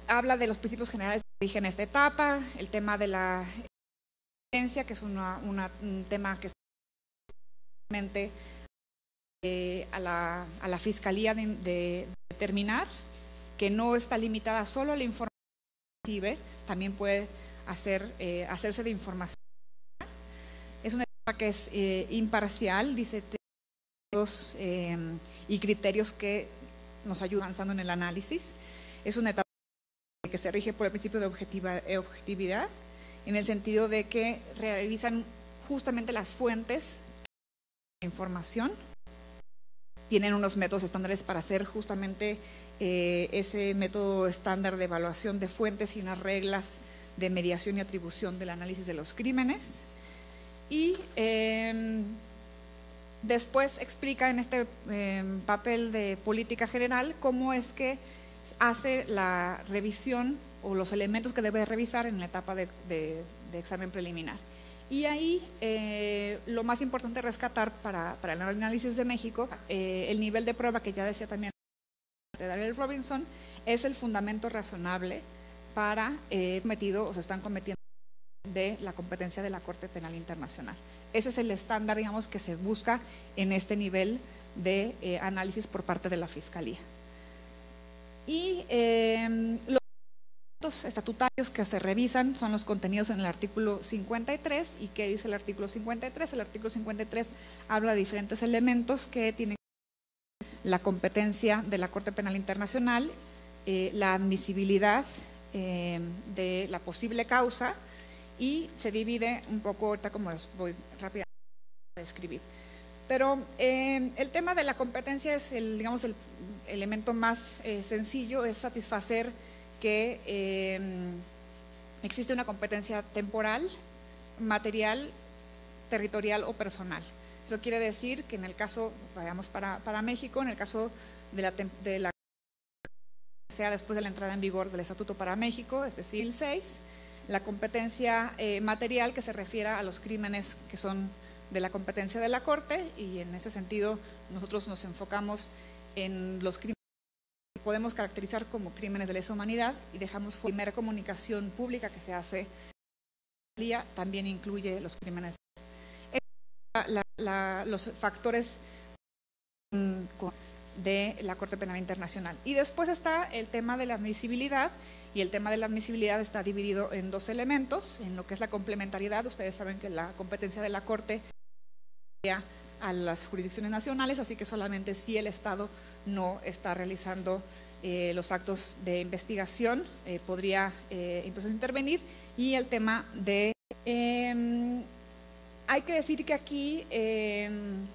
[SPEAKER 13] habla de los principios generales que rigen esta etapa, el tema de la evidencia, que es un tema que está eh, a, la, a, la, Fiscalía de, de, determinar que no está limitada solo a la información también puede hacer, eh, hacerse de información. Es una etapa que es eh, imparcial, dice eh, y criterios que nos ayudan avanzando en el análisis. Es una etapa que se rige por el principio de objetividad, en el sentido de que revisan justamente las fuentes de información tienen unos métodos estándares para hacer justamente eh, ese método estándar de evaluación de fuentes y unas reglas de mediación y atribución del análisis de los crímenes. Y em, después explica en este em, papel de política general cómo es que hace la revisión o los elementos que debe revisar en la etapa de examen preliminar. Y ahí eh, lo más importante rescatar para, para, el análisis de México, eh, el nivel de prueba que ya decía también de Daniel Robinson, es el fundamento razonable para eh, cometido o se están cometiendo de la competencia de la Corte Penal Internacional. Ese es el estándar, digamos, que se busca en este nivel de eh, análisis por parte de la Fiscalía. Y eh, lo estatutarios que se revisan son los contenidos en el artículo 53. ¿Y qué dice el artículo 53? El artículo 53 habla de diferentes elementos que tienen la competencia de la Corte Penal Internacional, eh, la admisibilidad eh, de la posible causa y se divide un poco, ahorita como les voy rápidamente a describir. Pero eh, el tema de la competencia es el, digamos, el elemento más sencillo, es satisfacer que em, existe una competencia temporal, material, territorial o personal. Eso quiere decir que en el caso, vayamos para, para México, en el caso de la, de la sea después de la entrada en vigor del Estatuto para México, es decir, el 6, la competencia eh, material que se refiere a los crímenes que son de la competencia de la Corte y en ese sentido nosotros nos enfocamos en los crímenes podemos caracterizar como crímenes de lesa humanidad y dejamos fuera la primera comunicación pública que se hace también incluye los crímenes. los factores de la Corte Penal Internacional. Y después está el tema de la admisibilidad, y el tema de la admisibilidad está dividido en dos elementos, en lo que es la complementariedad, ustedes saben que la competencia de la Corte a las jurisdicciones nacionales, así que solamente si el Estado no está realizando eh, los actos de investigación eh, podría eh, entonces intervenir y el tema de... em, hay que decir que aquí em,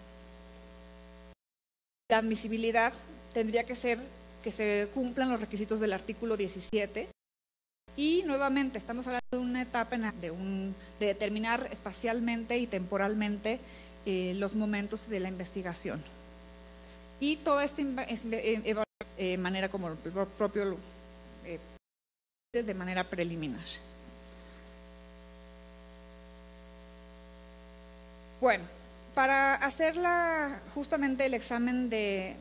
[SPEAKER 13] la admisibilidad tendría que ser que se cumplan los requisitos del artículo 17 y nuevamente estamos hablando de una etapa de, determinar espacialmente y temporalmente eh, los momentos de la investigación. Y toda esta eh, de manera como el pro- propio eh, de manera preliminar. Bueno, para hacer la- justamente el examen de,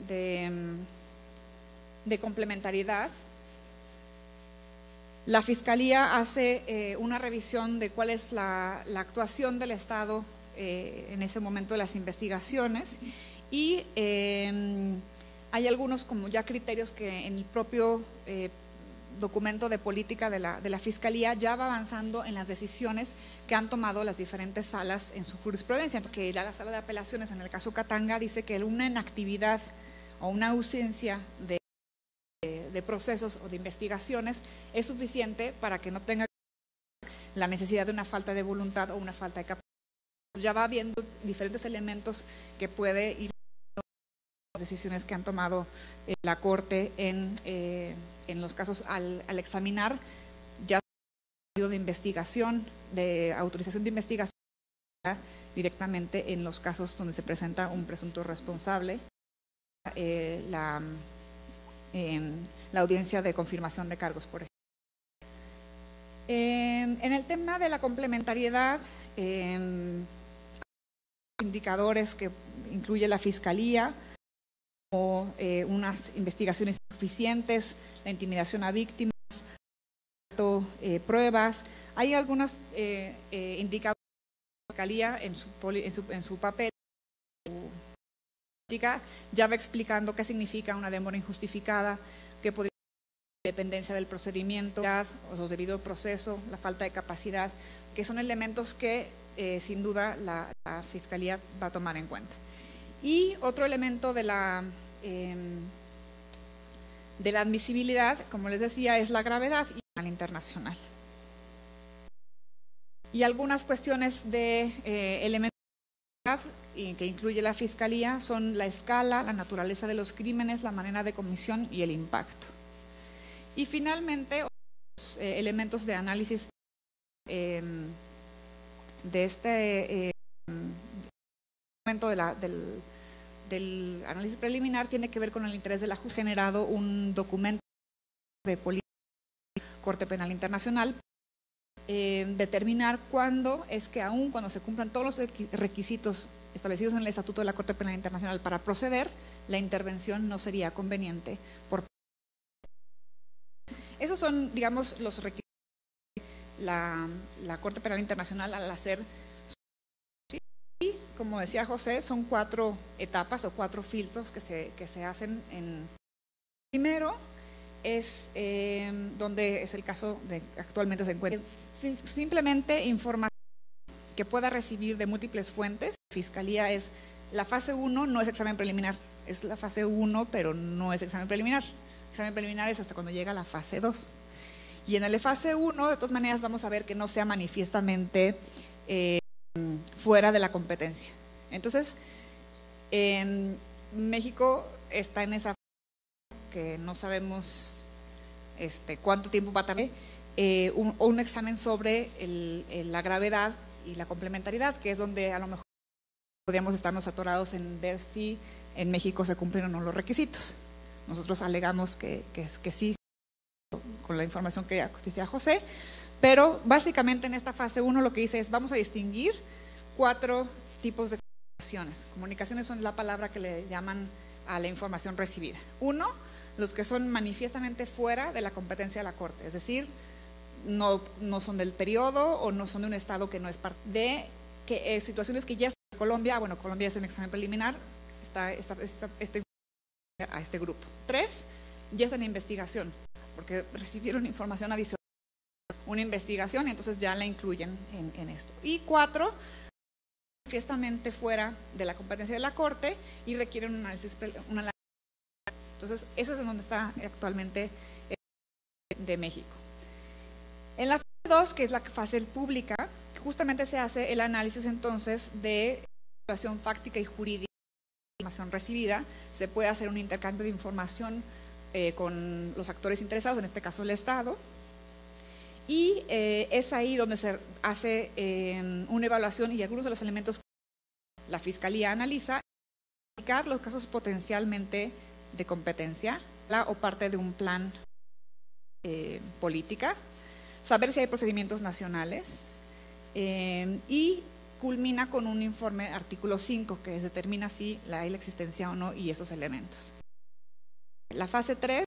[SPEAKER 13] mm, complementariedad, la Fiscalía hace eh, una revisión de cuál es la, actuación del Estado eh, en ese momento de las investigaciones y eh, hay algunos como ya criterios que en el propio documento de política de la, de la Fiscalía ya va avanzando en las decisiones que han tomado las diferentes salas en su jurisprudencia. Que la, la sala de apelaciones en el caso Katanga dice que una inactividad o una ausencia de, de- procesos o de investigaciones es suficiente para que no tenga la necesidad de una falta de voluntad o una falta de capacidad. Ya va viendo diferentes elementos que puede ir decisiones que han tomado eh, la Corte en, eh, en los casos al, al examinar ya de investigación, de autorización de investigación directamente en los casos donde se presenta un presunto responsable, eh, la, em, la audiencia de confirmación de cargos, por ejemplo. Em, en el tema de la complementariedad, em, indicadores que incluye la Fiscalía, como eh, unas investigaciones insuficientes, la intimidación a víctimas, eh, pruebas. Hay algunos eh, eh, indicadores de la Fiscalía en su, en su, en su papel, ya va explicando qué significa una demora injustificada, qué podría ser dependencia del procedimiento, o debido proceso, la falta de capacidad, que son elementos que eh, sin duda la, la Fiscalía va a tomar en cuenta. Y otro elemento de la, em, de la admisibilidad, como les decía, es la gravedad internacional. Y algunas cuestiones de eh, elementos que incluye la Fiscalía son la escala, la naturaleza de los crímenes, la manera de comisión y el impacto. Y finalmente, otros, eh, elementos de análisis em, de este momento de la- del, del análisis preliminar tiene que ver con el interés de la justicia. generado un documento de política Corte Penal Internacional determinar cuándo es que aún cuando se cumplan todos los requi- requisitos establecidos en el Estatuto de la Corte Penal Internacional para proceder, la intervención no sería conveniente por esos son, digamos, los requisitos de la, Corte Penal Internacional al hacer como decía José, son cuatro etapas o cuatro filtros que se, que se hacen en... Primero es eh, donde es el caso de actualmente se encuentra. Sim- Simplemente información que pueda recibir de múltiples fuentes. Fiscalía es la fase 1, no es examen preliminar, es la fase 1, pero no es examen preliminar. Examen preliminar es hasta cuando llega la fase 2. Y en la fase 1, de todas maneras, vamos a ver que no sea manifiestamente eh, fuera de la competencia. Entonces, en México está en esa que no sabemos este, cuánto tiempo va a tardar, eh, un, un examen sobre el- el- la gravedad y la complementariedad, que es donde a lo mejor podríamos estarnos atorados en ver si en México se cumplen o no los requisitos. Nosotros alegamos que, que, que sí, con la información que decía José, pero básicamente en esta fase 1 lo que dice es vamos a distinguir cuatro tipos de comunicaciones. Comunicaciones son la palabra que le llaman a la información recibida. Uno, los que son manifiestamente fuera de la competencia de la Corte, es decir, no, no son del periodo o no son de un Estado que no es parte de eh, situaciones que ya están en Colombia, bueno, Colombia es en examen preliminar, está, está, está, está a este grupo. Tres, ya está en investigación, porque recibieron información adicional, una investigación entonces ya la incluyen en, esto. Y cuatro, manifiestamente fuera de la competencia de la Corte y requieren un análisis, Entonces, ese es donde está actualmente eh, de México. En la fase 2, que es la fase pública, justamente se hace el análisis entonces de situación fáctica y jurídica de información recibida, se puede hacer un intercambio de información eh, con los actores interesados, en este caso el Estado, y eh, es ahí donde se hace eh, una evaluación y algunos de los elementos que la Fiscalía analiza, identificar los casos potencialmente de competencia la, o parte de un plan política, saber si hay procedimientos nacionales y culmina con un informe artículo 5 que determina si la hay la existencia o no y esos elementos. La fase 3,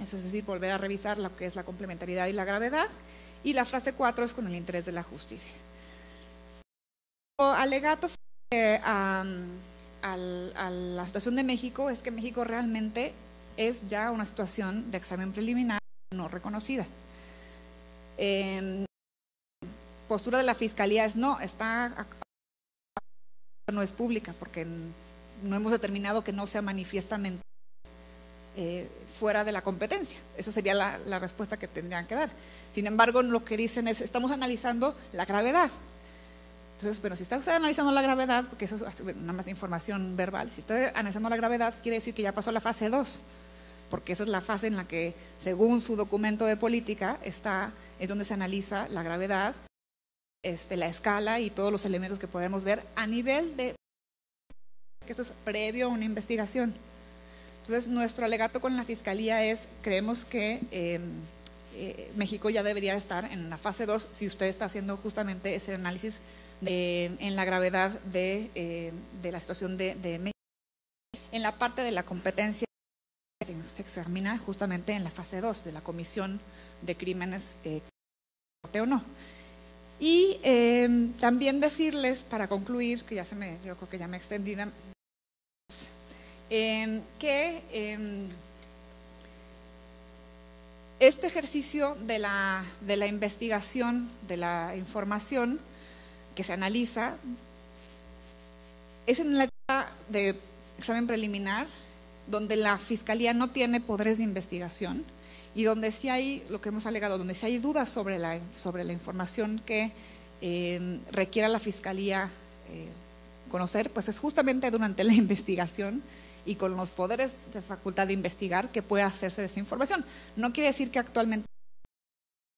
[SPEAKER 13] eso es decir, volver a revisar lo que es la complementariedad y la gravedad. Y la fase 4 es con el interés de la justicia. Lo alegato a, la situación de México es que México realmente es ya una situación de examen preliminar no reconocida. En postura de la fiscalía es no, está no es pública porque no hemos determinado que no sea manifiestamente eh, fuera de la competencia. Eso sería la, respuesta que tendrían que dar. Sin embargo, lo que dicen es, estamos analizando la gravedad. Entonces, bueno, si está usted analizando la gravedad, porque eso es nada más información verbal, si está analizando la gravedad, quiere decir que ya pasó la fase 2, porque esa es la fase en la que, según su documento de política, está, es donde se analiza la gravedad, este, la escala y todos los elementos que podemos ver a nivel de que esto es previo a una investigación. Entonces, nuestro alegato con la Fiscalía es, creemos que em, eh, México ya debería estar en la fase 2 si usted está haciendo justamente ese análisis en la gravedad de, em, la situación de, México. En la parte de la competencia se examina justamente en la fase 2 de la Comisión de Crímenes, eh, o no. Y em, también decirles, para concluir, que ya se me, yo creo que ya me extendí, Em, que em, este ejercicio de la, de la investigación, de la información que se analiza, es en la etapa de examen preliminar, donde la Fiscalía no tiene poderes de investigación y donde sí hay, lo que hemos alegado, donde sí hay dudas sobre la, sobre la información que em, requiera la Fiscalía eh, conocer, pues es justamente durante la investigación y con los poderes de facultad de investigar que pueda hacerse de esa información. No quiere decir que actualmente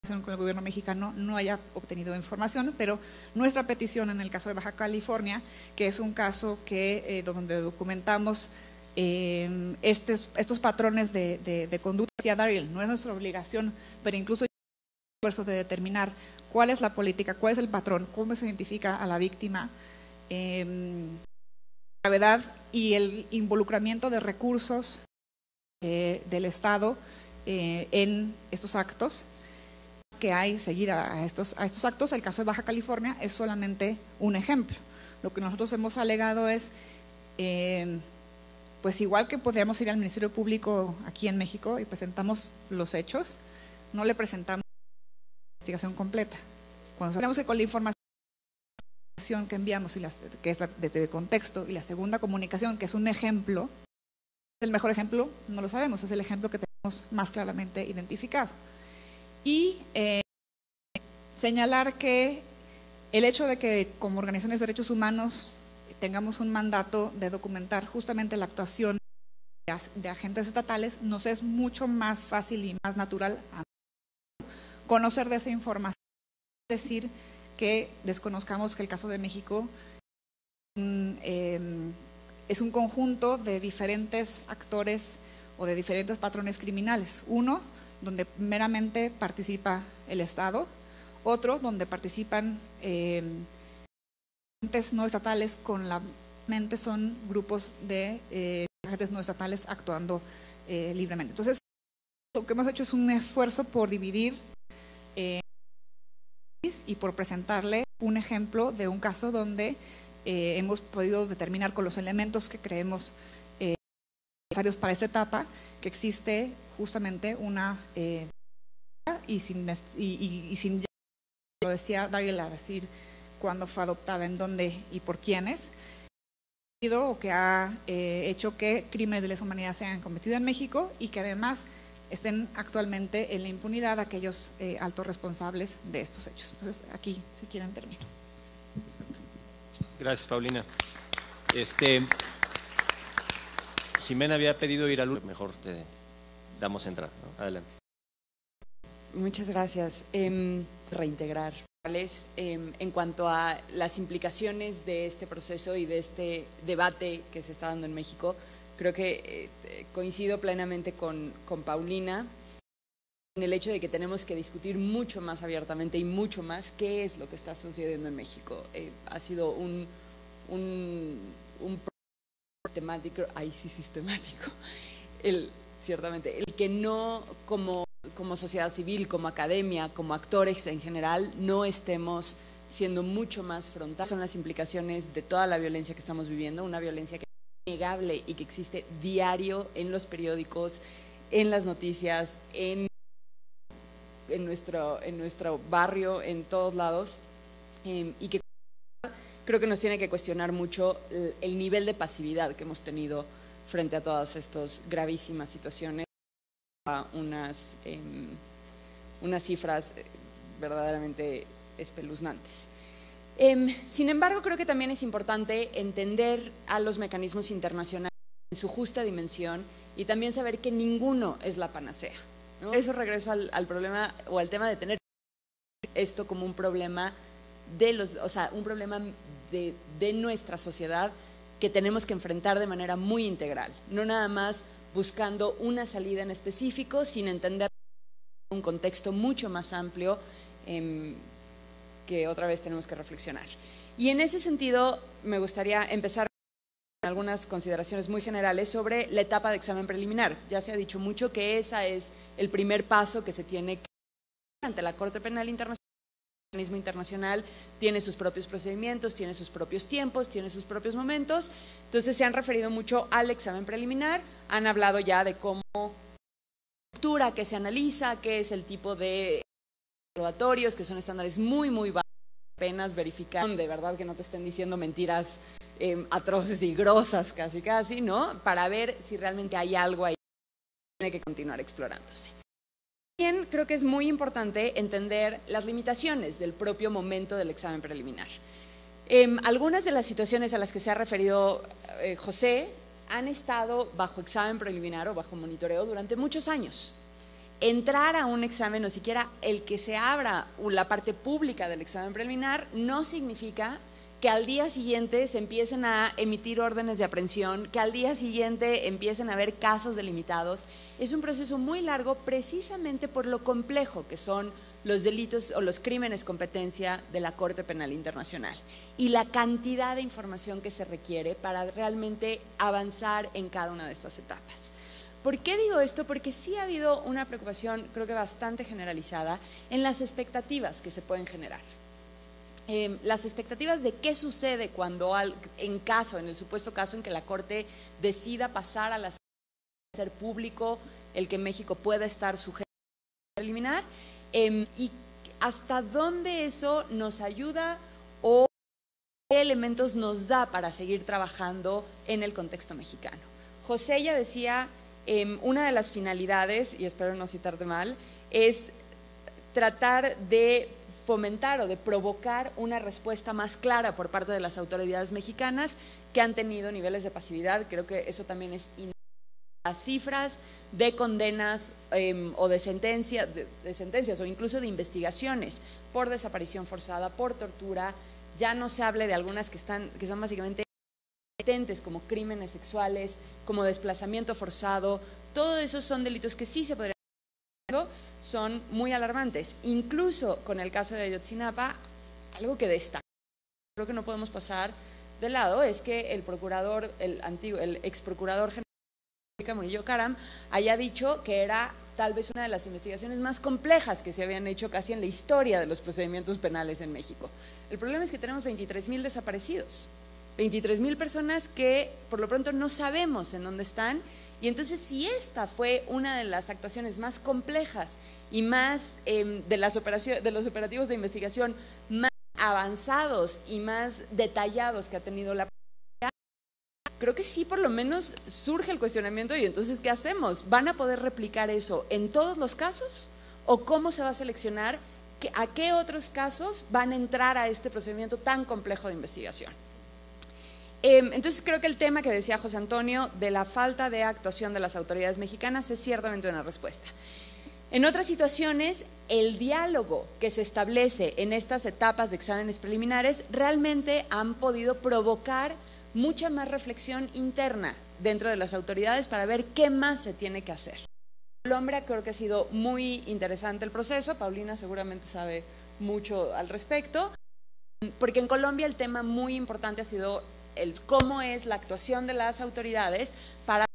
[SPEAKER 13] con el gobierno mexicano no haya obtenido información, pero nuestra petición en el caso de Baja California, que es un caso que eh, donde documentamos eh, estos patrones de, de, conducta hacia Daryl, no es nuestra obligación, pero incluso esfuerzo de determinar cuál es la política, cuál es el patrón, cómo se identifica a la víctima. Eh, gravedad y el involucramiento de recursos eh, del Estado eh, en estos actos que hay seguida a estos, a estos actos. El caso de Baja California es solamente un ejemplo. Lo que nosotros hemos alegado es, eh, pues igual que podríamos ir al Ministerio Público aquí en México y presentamos los hechos, no le presentamos la investigación completa. Cuando sabemos que con la información que enviamos, y que es la de, contexto, y la segunda comunicación, que es un ejemplo, el mejor ejemplo, no lo sabemos, es el ejemplo que tenemos más claramente identificado. Y eh, señalar que el hecho de que como organizaciones de derechos humanos tengamos un mandato de documentar justamente la actuación de agentes estatales, nos es mucho más fácil y más natural conocer de esa información. Es decir, que desconozcamos que el caso de México em, es un conjunto de diferentes actores o de diferentes patrones criminales. Uno, donde meramente participa el Estado, otro, donde participan eh, agentes no estatales con la mente son grupos de eh, agentes no estatales actuando eh, libremente. Entonces, lo que hemos hecho es un esfuerzo por dividir y por presentarle un ejemplo de un caso donde eh, hemos podido determinar con los elementos que creemos eh, necesarios para esta etapa que existe justamente una eh, y sin y, y, sin lo decía Daryl a decir cuándo fue adoptada, en dónde y por quiénes, o que ha eh, hecho que crímenes de lesa humanidad se hayan cometido en México y que además estén actualmente en la impunidad aquellos eh, altos responsables de estos hechos. Entonces, aquí, si quieren, termino.
[SPEAKER 2] Gracias, Paulina. Este, Jimena había pedido ir al mejor te damos entrar. ¿no? Adelante.
[SPEAKER 11] Muchas gracias. Em, reintegrar. Em, en cuanto a las implicaciones de este proceso y de este debate que se está dando en México, creo que eh, coincido plenamente con, con Paulina en el hecho de que tenemos que discutir mucho más abiertamente y mucho más qué es lo que está sucediendo en México. Eh, ha sido un, un, un sistemático, ahí sí sistemático, el, ciertamente, el que no como, como sociedad civil, como academia, como actores en general, no estemos siendo mucho más frontales. Son las implicaciones de toda la violencia que estamos viviendo, una violencia que innegable y que existe diario en los periódicos, en las noticias, en, en, nuestro, en nuestro barrio, en todos lados, eh, y que creo que nos tiene que cuestionar mucho el, el nivel de pasividad que hemos tenido frente a todas estas gravísimas situaciones, a unas, eh, unas cifras verdaderamente espeluznantes. Eh, sin embargo, creo que también es importante entender a los mecanismos internacionales en su justa dimensión y también saber que ninguno es la panacea. Eso regreso al, problema o al tema de tener esto como un problema de los, o sea, un problema de, nuestra sociedad que tenemos que enfrentar de manera muy integral, no nada más buscando una salida en específico, sin entender un contexto mucho más amplio eh, que otra vez tenemos que reflexionar. Y en ese sentido, me gustaría empezar con algunas consideraciones muy generales sobre la etapa de examen preliminar. Ya se ha dicho mucho que ese es el primer paso que se tiene que ante la Corte Penal Internacional organismo internacional tiene sus propios procedimientos, tiene sus propios tiempos, tiene sus propios momentos. Entonces se han referido mucho al examen preliminar, han hablado ya de cómo estructura que se analiza, qué es el tipo de probatorios, que son estándares muy, muy bajos, apenas verificar de verdad que no te estén diciendo mentiras eh, atroces y grosas casi, casi, ¿no? Para ver si realmente hay algo ahí que tiene que continuar explorándose. También creo que es muy importante entender las limitaciones del propio momento del examen preliminar. Eh, algunas de las situaciones a las que se ha referido eh, José han estado bajo examen preliminar o bajo monitoreo durante muchos años. Entrar a un examen o siquiera el que se abra la parte pública del examen preliminar no significa que al día siguiente se empiecen a emitir órdenes de aprehensión, que al día siguiente empiecen a haber casos delimitados. Es un proceso muy largo precisamente por lo complejo que son los delitos o los crímenes competencia de la Corte Penal Internacional y la cantidad de información que se requiere para realmente avanzar en cada una de estas etapas. ¿Por qué digo esto? Porque sí ha habido una preocupación, creo que bastante generalizada, en las expectativas que se pueden generar. Eh, las expectativas de qué sucede cuando, al, en caso, en el supuesto caso en que la Corte decida pasar a la ser público el que México pueda estar sujeto a preliminar eh, y hasta dónde eso nos ayuda o qué elementos nos da para seguir trabajando en el contexto mexicano. José ya decía, eh, una de las finalidades, y espero no citarte mal, es tratar de fomentar o de provocar una respuesta más clara por parte de las autoridades mexicanas que han tenido niveles de pasividad. Creo que eso también es las cifras de condenas eh, o de, sentencia, de, sentencias o incluso de investigaciones por desaparición forzada, por tortura. Ya no se hable de algunas que están, que son básicamente como crímenes sexuales, como desplazamiento forzado. Todo eso son delitos que sí se podrían son muy alarmantes. Incluso con el caso de Ayotzinapa, algo que destaca, creo que no podemos pasar de lado, es que el procurador, el antiguo, el ex procurador general Murillo Caram, haya dicho que era tal vez una de las investigaciones más complejas que se habían hecho casi en la historia de los procedimientos penales en México. El problema es que tenemos 23 mil desaparecidos, 23 mil personas que por lo pronto no sabemos en dónde están y entonces, si esta fue una de las actuaciones más complejas y más eh, de, las de los operativos de investigación más avanzados y más detallados que ha tenido la creo que sí por lo menos surge el cuestionamiento y entonces ¿qué hacemos? ¿Van a poder replicar eso en todos los casos? ¿O cómo se va a seleccionar? ¿A qué otros casos van a entrar a este procedimiento tan complejo de investigación? Em, entonces creo que el tema que decía José Antonio de la falta de actuación de las autoridades mexicanas es ciertamente una respuesta. En otras situaciones, el diálogo que se establece en estas etapas de exámenes preliminares realmente han podido provocar mucha más reflexión interna dentro de las autoridades para ver qué más se tiene que hacer. Colombia creo que ha sido muy interesante el proceso, Paulina seguramente sabe mucho al respecto, porque en Colombia el tema muy importante ha sido el cómo es la actuación de las autoridades para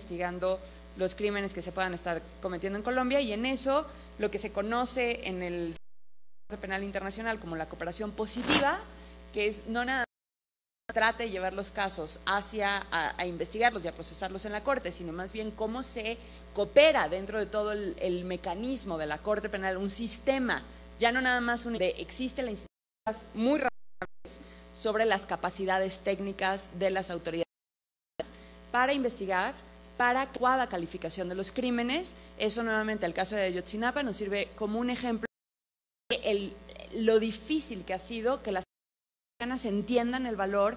[SPEAKER 11] investigando los crímenes que se puedan estar cometiendo en Colombia y en eso lo que se conoce en el penal internacional como la cooperación positiva, que es no nada más trata de llevar los casos hacia a, investigarlos y a procesarlos en la corte, sino más bien cómo se coopera dentro de todo el, mecanismo de la corte penal, un sistema, ya no nada más un existe la muy razonables sobre las capacidades técnicas de las autoridades para investigar para adecuada calificación de los crímenes. Eso nuevamente, el caso de Ayotzinapa nos sirve como un ejemplo de lo difícil que ha sido que las personas entiendan el valor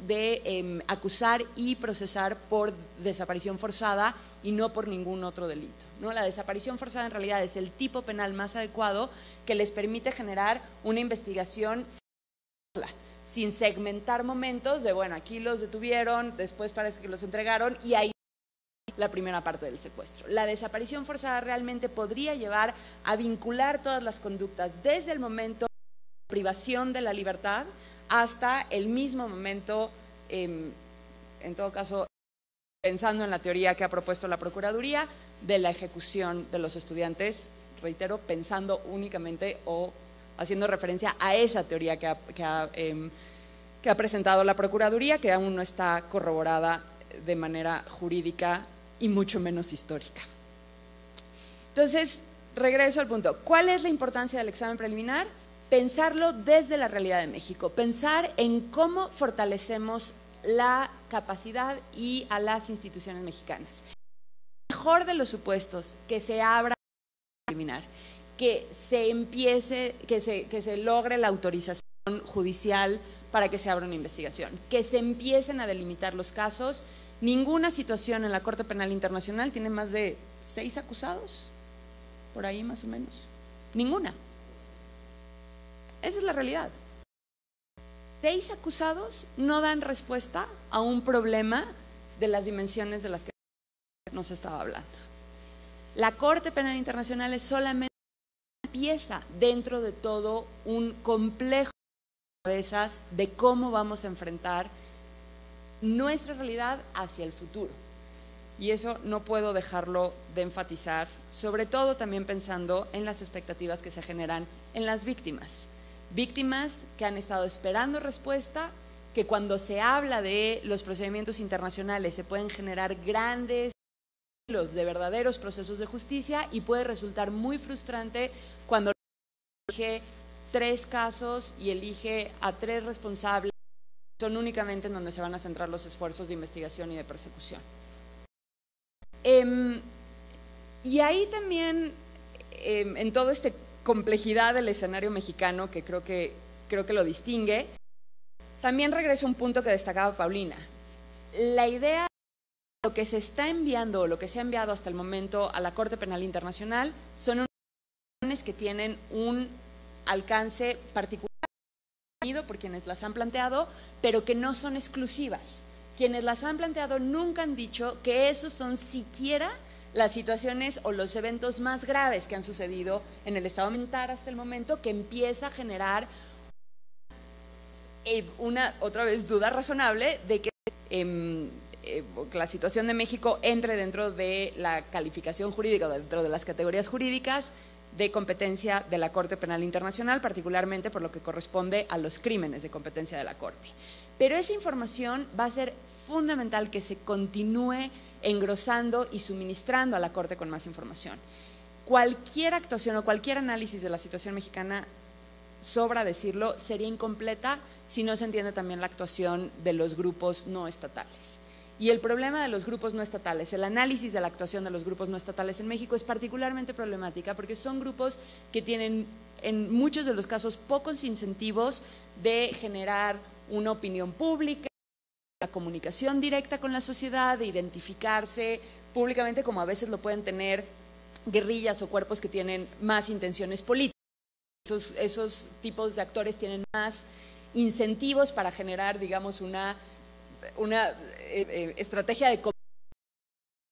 [SPEAKER 11] de em, acusar y procesar por desaparición forzada y no por ningún otro delito. ¿no? La desaparición forzada en realidad es el tipo penal más adecuado que les permite generar una investigación sin segmentar momentos de, bueno, aquí los detuvieron, después parece que los entregaron y ahí la primera parte del secuestro. La desaparición forzada realmente podría llevar a vincular todas las conductas desde el momento de privación de la libertad hasta el mismo momento, em, en todo caso, pensando en la teoría que ha propuesto la Procuraduría, de la ejecución de los estudiantes, reitero, pensando únicamente o haciendo referencia a esa teoría que ha, em, que ha presentado la Procuraduría, que aún no está corroborada de manera jurídica y mucho menos histórica. Entonces, regreso al punto. ¿Cuál es la importancia del examen preliminar? Pensarlo desde la realidad de México, pensar en cómo fortalecemos la capacidad y a las instituciones mexicanas. Mejor de los supuestos que se abra el preliminar, que se empiece, que se, que se logre la autorización judicial para que se abra una investigación, que se empiecen a delimitar los casos Ninguna situación en la Corte Penal Internacional tiene más de seis acusados, por ahí más o menos. Ninguna. Esa es la realidad. Seis acusados no dan respuesta a un problema de las dimensiones de las que nos estaba hablando. La Corte Penal Internacional es solamente pieza dentro de todo un complejo de cabezas de cómo vamos a enfrentar nuestra realidad hacia el futuro. Y eso no puedo dejarlo de enfatizar, sobre todo también pensando en las expectativas que se generan en las víctimas. Víctimas que han estado esperando respuesta, que cuando se habla de los procedimientos internacionales se pueden generar grandes de verdaderos procesos de justicia y puede resultar muy frustrante cuando elige tres casos y elige a tres responsables son únicamente en donde se van a centrar los esfuerzos de investigación y de persecución. Em, y ahí también, em, en toda esta complejidad del escenario mexicano, que creo que, creo que lo distingue, también regreso a un punto que destacaba Paulina. La idea de lo que se está enviando o lo que se ha enviado hasta el momento a la Corte Penal Internacional son unas que tienen un alcance particular por quienes las han planteado, pero que no son exclusivas. Quienes las han planteado nunca han dicho que esos son siquiera las situaciones o los eventos más graves que han sucedido en el Estado mental hasta el momento, que empieza a generar una, otra vez, duda razonable de que em, eh, la situación de México entre dentro de la calificación jurídica, dentro de las categorías jurídicas de competencia de la Corte Penal Internacional, particularmente por lo que corresponde a los crímenes de competencia de la Corte. Pero esa información va a ser fundamental que se continúe engrosando y suministrando a la Corte con más información. Cualquier actuación o cualquier análisis de la situación mexicana sobra decirlo, sería incompleta si no se entiende también la actuación de los grupos no estatales. Y el problema de los grupos no estatales, el análisis de la actuación de los grupos no estatales en México es particularmente problemática porque son grupos que tienen en muchos de los casos pocos incentivos de generar una opinión pública, la comunicación directa con la sociedad, de identificarse públicamente como a veces lo pueden tener guerrillas o cuerpos que tienen más intenciones políticas. Esos, esos tipos de actores tienen más incentivos para generar, digamos, una, una eh, eh, estrategia de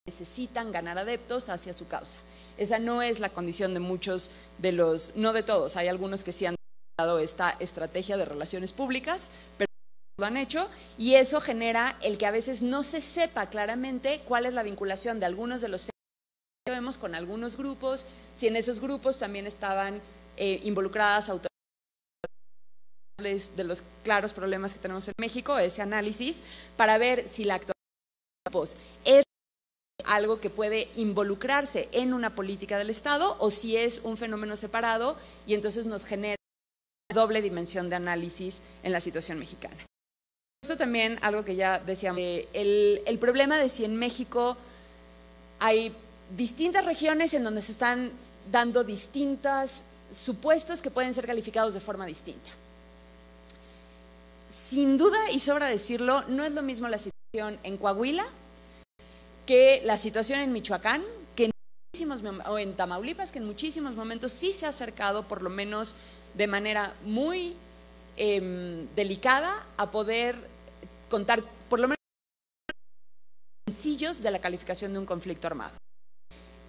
[SPEAKER 11] necesitan ganar adeptos hacia su causa. Esa no es la condición de muchos de los, no de todos, hay algunos que sí han dado esta estrategia de relaciones públicas, pero lo han hecho y eso genera el que a veces no se sepa claramente cuál es la vinculación de algunos de los que vemos con algunos grupos, si en esos grupos también estaban eh, involucradas autoridades de los claros problemas que tenemos en México, ese análisis, para ver si la actuación de grupos es algo que puede involucrarse en una política del Estado o si es un fenómeno separado y entonces nos genera doble dimensión de análisis en la situación mexicana. Esto también, algo que ya decíamos, eh, el, el problema de si en México hay distintas regiones en donde se están dando distintos supuestos que pueden ser calificados de forma distinta. Sin duda, y sobra decirlo, no es lo mismo la situación en Coahuila que la situación en Michoacán, que en muchísimos, o en Tamaulipas, que en muchísimos momentos sí se ha acercado, por lo menos de manera muy eh, delicada, a poder contar, por lo menos, sencillos de la calificación de un conflicto armado.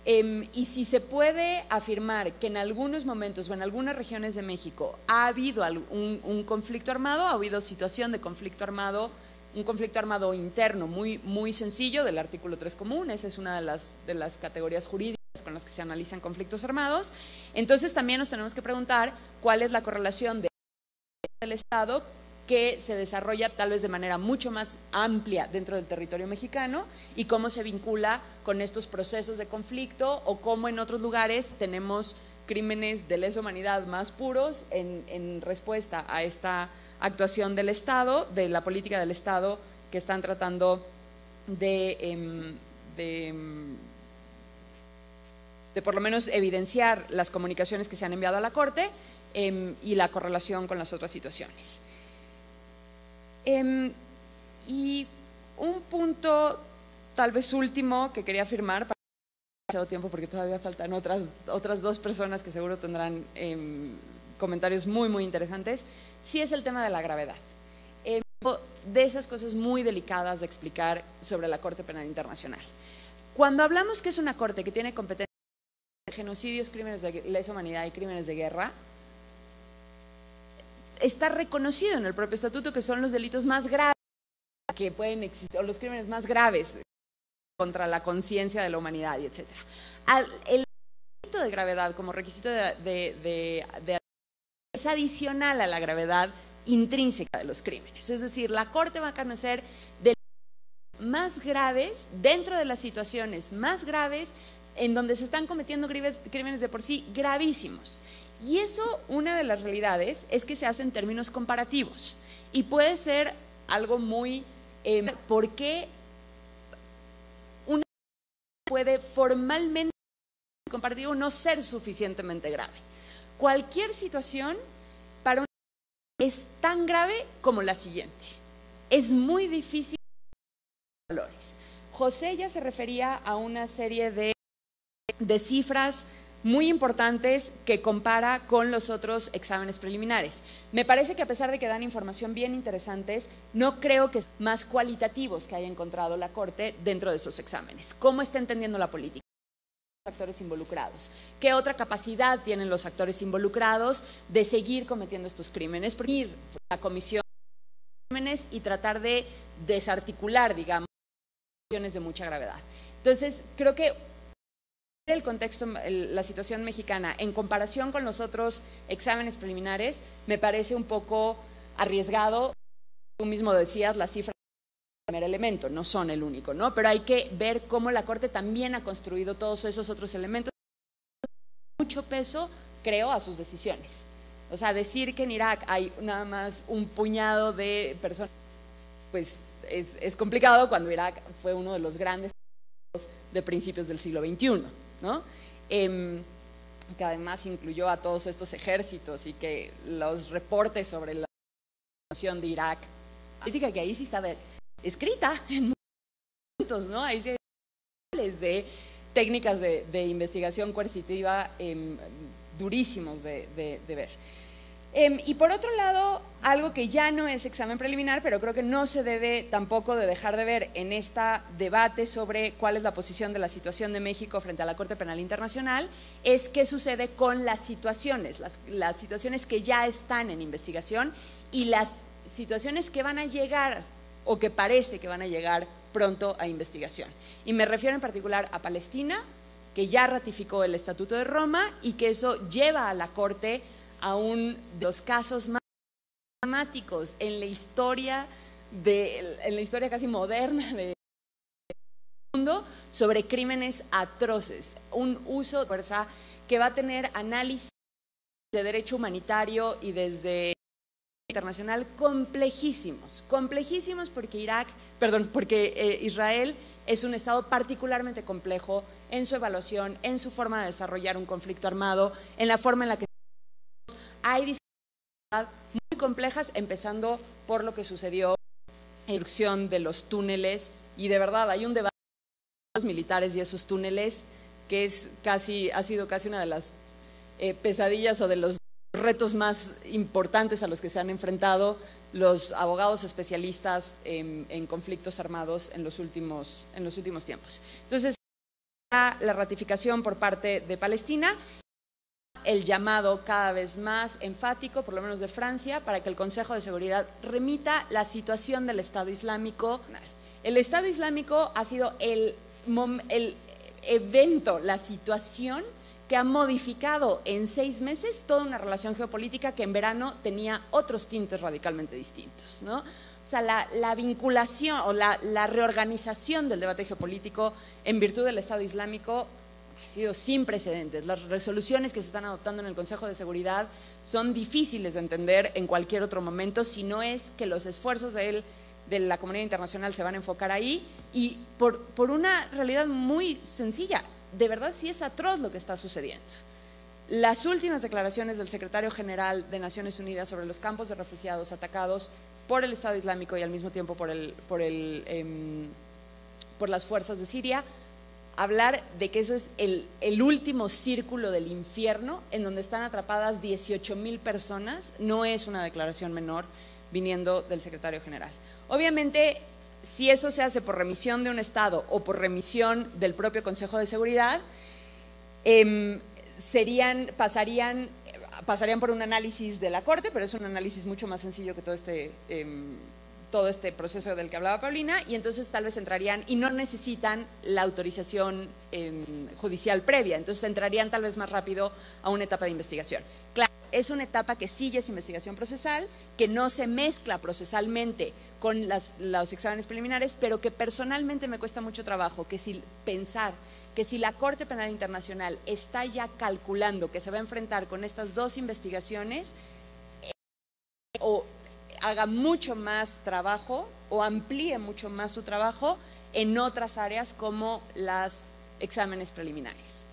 [SPEAKER 11] Eh, y si se puede afirmar que en algunos momentos o en algunas regiones de México ha habido un, un conflicto armado, ha habido situación de conflicto armado, un conflicto armado interno muy, muy sencillo del artículo 3 común, esa es una de las, de las categorías jurídicas con las que se analizan conflictos armados. Entonces también nos tenemos que preguntar cuál es la correlación de del Estado que se desarrolla tal vez de manera mucho más amplia dentro del territorio mexicano y cómo se vincula con estos procesos de conflicto o cómo en otros lugares tenemos crímenes de lesa humanidad más puros en, respuesta a esta actuación del Estado, de la política del Estado que están tratando de, de, de, por lo menos evidenciar las comunicaciones que se han enviado a la Corte eh, y la correlación con las otras situaciones. Eh, y un punto tal vez último que quería afirmar para demasiado tiempo porque todavía faltan otras, otras dos personas que seguro tendrán eh, comentarios muy, muy interesantes, sí es el tema de la gravedad. Eh, de esas cosas muy delicadas de explicar sobre la Corte Penal Internacional. Cuando hablamos que es una Corte que tiene competencia de genocidios, crímenes de lesa humanidad y crímenes de guerra, está reconocido en el propio estatuto que son los delitos más graves que pueden existir, o los crímenes más graves contra la conciencia de la humanidad y etc. el requisito de gravedad como requisito de, de, de, es adicional a la gravedad intrínseca de los crímenes. Es decir, la Corte va a conocer de los más graves dentro de las situaciones más graves en donde se están cometiendo crímenes de por sí gravísimos. Y eso, una de las realidades es que se hace en términos comparativos. Y puede ser algo muy... Eh, ¿Por qué una puede formalmente comparativo no ser suficientemente grave? Cualquier situación para un es tan grave como la siguiente. Es muy difícil. José ya se refería a una serie de, de cifras muy importantes que compara con los otros exámenes preliminares. Me parece que a pesar de que dan información bien interesantes, no creo que más cualitativos que haya encontrado la Corte dentro de esos exámenes. ¿Cómo está entendiendo la política? actores involucrados. ¿Qué otra capacidad tienen los actores involucrados de seguir cometiendo estos crímenes? Ir la comisión de crímenes y tratar de desarticular, digamos, de mucha gravedad. Entonces, creo que el contexto, la situación mexicana, en comparación con los otros exámenes preliminares, me parece un poco arriesgado. Tú mismo decías, las cifras del primer elemento no son el único, ¿no? Pero hay que ver cómo la Corte también ha construido todos esos otros elementos. Mucho peso, creo, a sus decisiones. O sea, decir que en Irak hay nada más un puñado de personas, pues es, es complicado cuando Irak fue uno de los grandes de principios del siglo XXI, ¿no? Em, que además incluyó a todos estos ejércitos y que los reportes sobre la situación de Irak, política que ahí sí estaba escrita en momentos, ¿no? Ahí sí de técnicas de, de investigación coercitiva em, durísimos de, de, de ver. Em, y por otro lado, algo que ya no es examen preliminar, pero creo que no se debe tampoco de dejar de ver en este debate sobre cuál es la posición de la situación de México frente a la Corte Penal Internacional, es qué sucede con las situaciones, las, las situaciones que ya están en investigación y las situaciones que van a llegar o que parece que van a llegar pronto a investigación. Y me refiero en particular a Palestina, que ya ratificó el Estatuto de Roma y que eso lleva a la Corte a uno de los casos más dramáticos en la historia de, en la historia casi moderna del mundo sobre crímenes atroces, un uso de fuerza que va a tener análisis de derecho humanitario y desde internacional complejísimos, complejísimos porque Irak, perdón, porque eh, Israel es un estado particularmente complejo en su evaluación, en su forma de desarrollar un conflicto armado, en la forma en la que hay discusiones muy complejas, empezando por lo que sucedió en la erupción de los túneles y de verdad hay un debate entre los militares y esos túneles que es casi ha sido casi una de las eh, pesadillas o de los retos más importantes a los que se han enfrentado los abogados especialistas en, en conflictos armados en los últimos en los últimos tiempos. Entonces la ratificación por parte de Palestina el llamado cada vez más enfático, por lo menos de Francia, para que el Consejo de Seguridad remita la situación del Estado Islámico. El Estado Islámico ha sido el, evento, la situación que ha modificado en seis meses toda una relación geopolítica que en verano tenía otros tintes radicalmente distintos. ¿no? O sea, la, la vinculación o la reorganización del debate geopolítico en virtud del Estado Islámico ha sido sin precedentes. Las resoluciones que se están adoptando en el Consejo de Seguridad son difíciles de entender en cualquier otro momento si no es que los esfuerzos de, él, de la comunidad internacional se van a enfocar ahí y por, una realidad muy sencilla. De verdad sí es atroz lo que está sucediendo. Las últimas declaraciones del secretario general de Naciones Unidas sobre los campos de refugiados atacados por el Estado Islámico y al mismo tiempo por, el, por, por las fuerzas de Siria hablar de que eso es el, último círculo del infierno en donde están atrapadas 18 mil personas, no es una declaración menor viniendo del secretario general. Obviamente, si eso se hace por remisión de un Estado o por remisión del propio Consejo de Seguridad, eh, serían, pasarían, pasarían por un análisis de la Corte, pero es un análisis mucho más sencillo que todo este... Eh, todo este proceso del que hablaba Paulina y entonces tal vez entrarían y no necesitan la autorización eh, judicial previa, entonces entrarían tal vez más rápido a una etapa de investigación. Claro, es una etapa que sigue es investigación procesal, que no se mezcla procesalmente con las, los exámenes preliminares, pero que personalmente me cuesta mucho trabajo que si pensar que si la Corte Penal Internacional está ya calculando que se va a enfrentar con estas dos investigaciones, eh, o haga mucho más trabajo o amplíe mucho más su trabajo en otras áreas como los exámenes preliminares.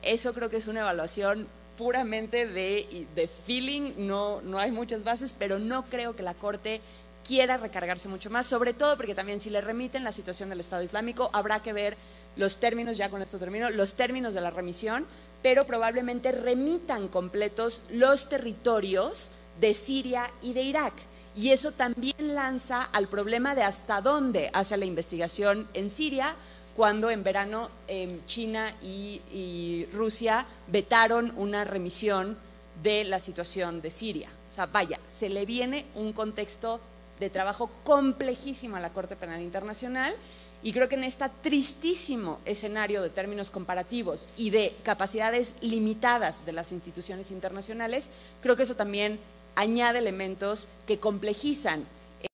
[SPEAKER 11] Eso creo que es una evaluación puramente de, feeling, no, no hay muchas bases, pero no creo que la Corte quiera recargarse mucho más, sobre todo porque también si le remiten la situación del Estado Islámico, habrá que ver los términos, ya con esto termino, los términos de la remisión, pero probablemente remitan completos los territorios de Siria y de Irak y eso también lanza al problema de hasta dónde hace la investigación en Siria, cuando en verano eh, China y, y, Rusia vetaron una remisión de la situación de Siria. O sea, vaya, se le viene un contexto de trabajo complejísimo a la Corte Penal Internacional y creo que en este tristísimo escenario de términos comparativos y de capacidades limitadas de las instituciones internacionales, creo que eso también añade elementos que complejizan eh,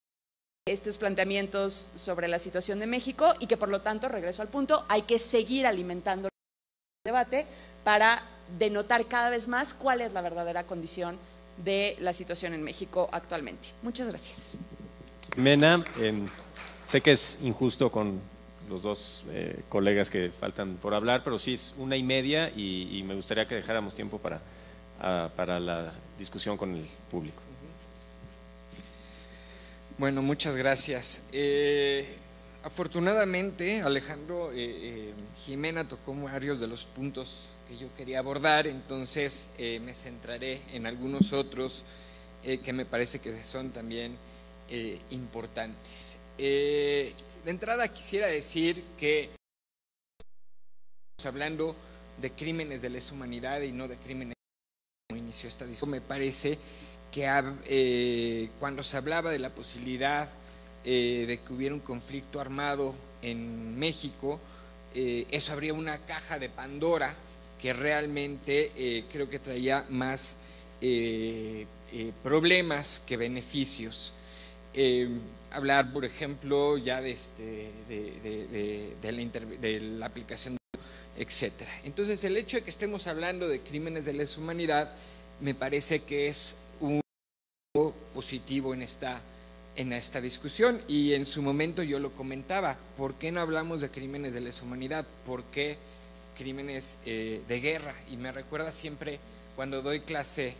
[SPEAKER 11] estos planteamientos sobre la situación de México y que por lo tanto, regreso al punto, hay que seguir alimentando el debate para denotar cada vez más cuál es la verdadera condición
[SPEAKER 14] de la situación en México actualmente. Muchas gracias.
[SPEAKER 2] Mena, em, sé que es injusto con los dos eh, colegas que faltan por hablar, pero sí es una y media y, y me gustaría que dejáramos tiempo para, ah, para la discusión con el público.
[SPEAKER 9] Bueno, muchas gracias. Eh, afortunadamente, Alejandro, eh, eh, Jimena tocó varios de los puntos que yo quería abordar, entonces eh, me centraré en algunos otros que me parece que son también importantes. De entrada quisiera decir que hablando de crímenes de lesa humanidad y no de crímenes inició esta discusión. Me parece que hab- eh, cuando se hablaba de la posibilidad eh, de que hubiera un conflicto armado en México, eh, eso habría una caja de Pandora que realmente creo que traía más problemas que beneficios. Hablar, por ejemplo, ya de, este, de, de- la, la aplicación, etcétera. Entonces, el hecho de que estemos hablando de crímenes de lesa humanidad me parece que es un positivo en esta, en esta discusión y en su momento yo lo comentaba, ¿por qué no hablamos de crímenes de lesa humanidad? ¿Por qué crímenes eh, de guerra? Y me recuerda siempre cuando doy clase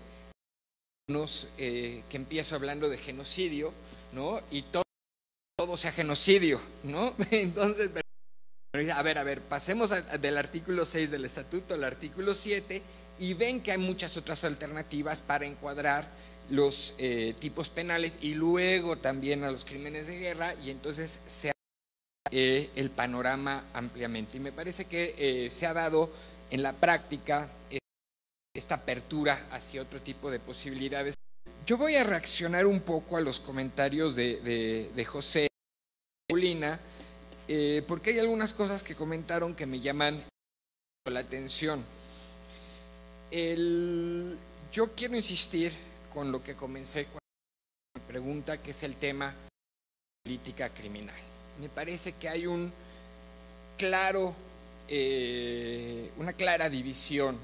[SPEAKER 9] unos, eh, que empiezo hablando de genocidio, ¿no? Y todo, todo sea genocidio, ¿no? Entonces, a ver, a ver, pasemos del artículo 6 del estatuto al artículo 7 y ven que hay muchas otras alternativas para encuadrar los eh, tipos penales y luego también a los crímenes de guerra y entonces se eh, el panorama ampliamente. Y me parece que eh, se ha dado en la práctica eh, esta apertura hacia otro tipo de posibilidades. Yo voy a reaccionar un poco a los comentarios de, de, de José y Paulina, eh, porque hay algunas cosas que comentaron que me llaman la atención. Yo quiero insistir con lo que comencé con mi pregunta, que es el tema política criminal. Me parece que hay un claro, eh, una clara división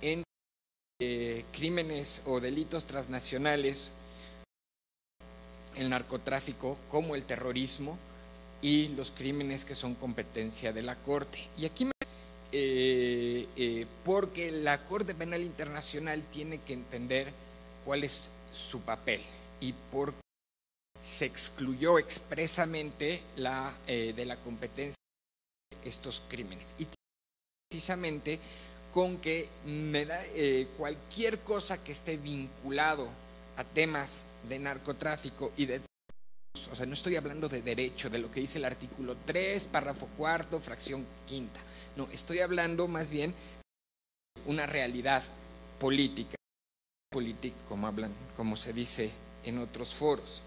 [SPEAKER 9] en eh, crímenes o delitos transnacionales, el narcotráfico como el terrorismo y los crímenes que son competencia de la Corte. Y aquí me eh, eh, porque la Corte Penal Internacional tiene que entender cuál es su papel y por qué se excluyó expresamente la, eh, de la competencia estos crímenes. Y precisamente con que me da, cualquier cosa que esté vinculado a temas de narcotráfico y de o sea, no estoy hablando de derecho, de lo que dice el artículo 3, párrafo cuarto, fracción quinta. No, estoy hablando más bien de una realidad política, política, como hablan, como se dice en otros foros.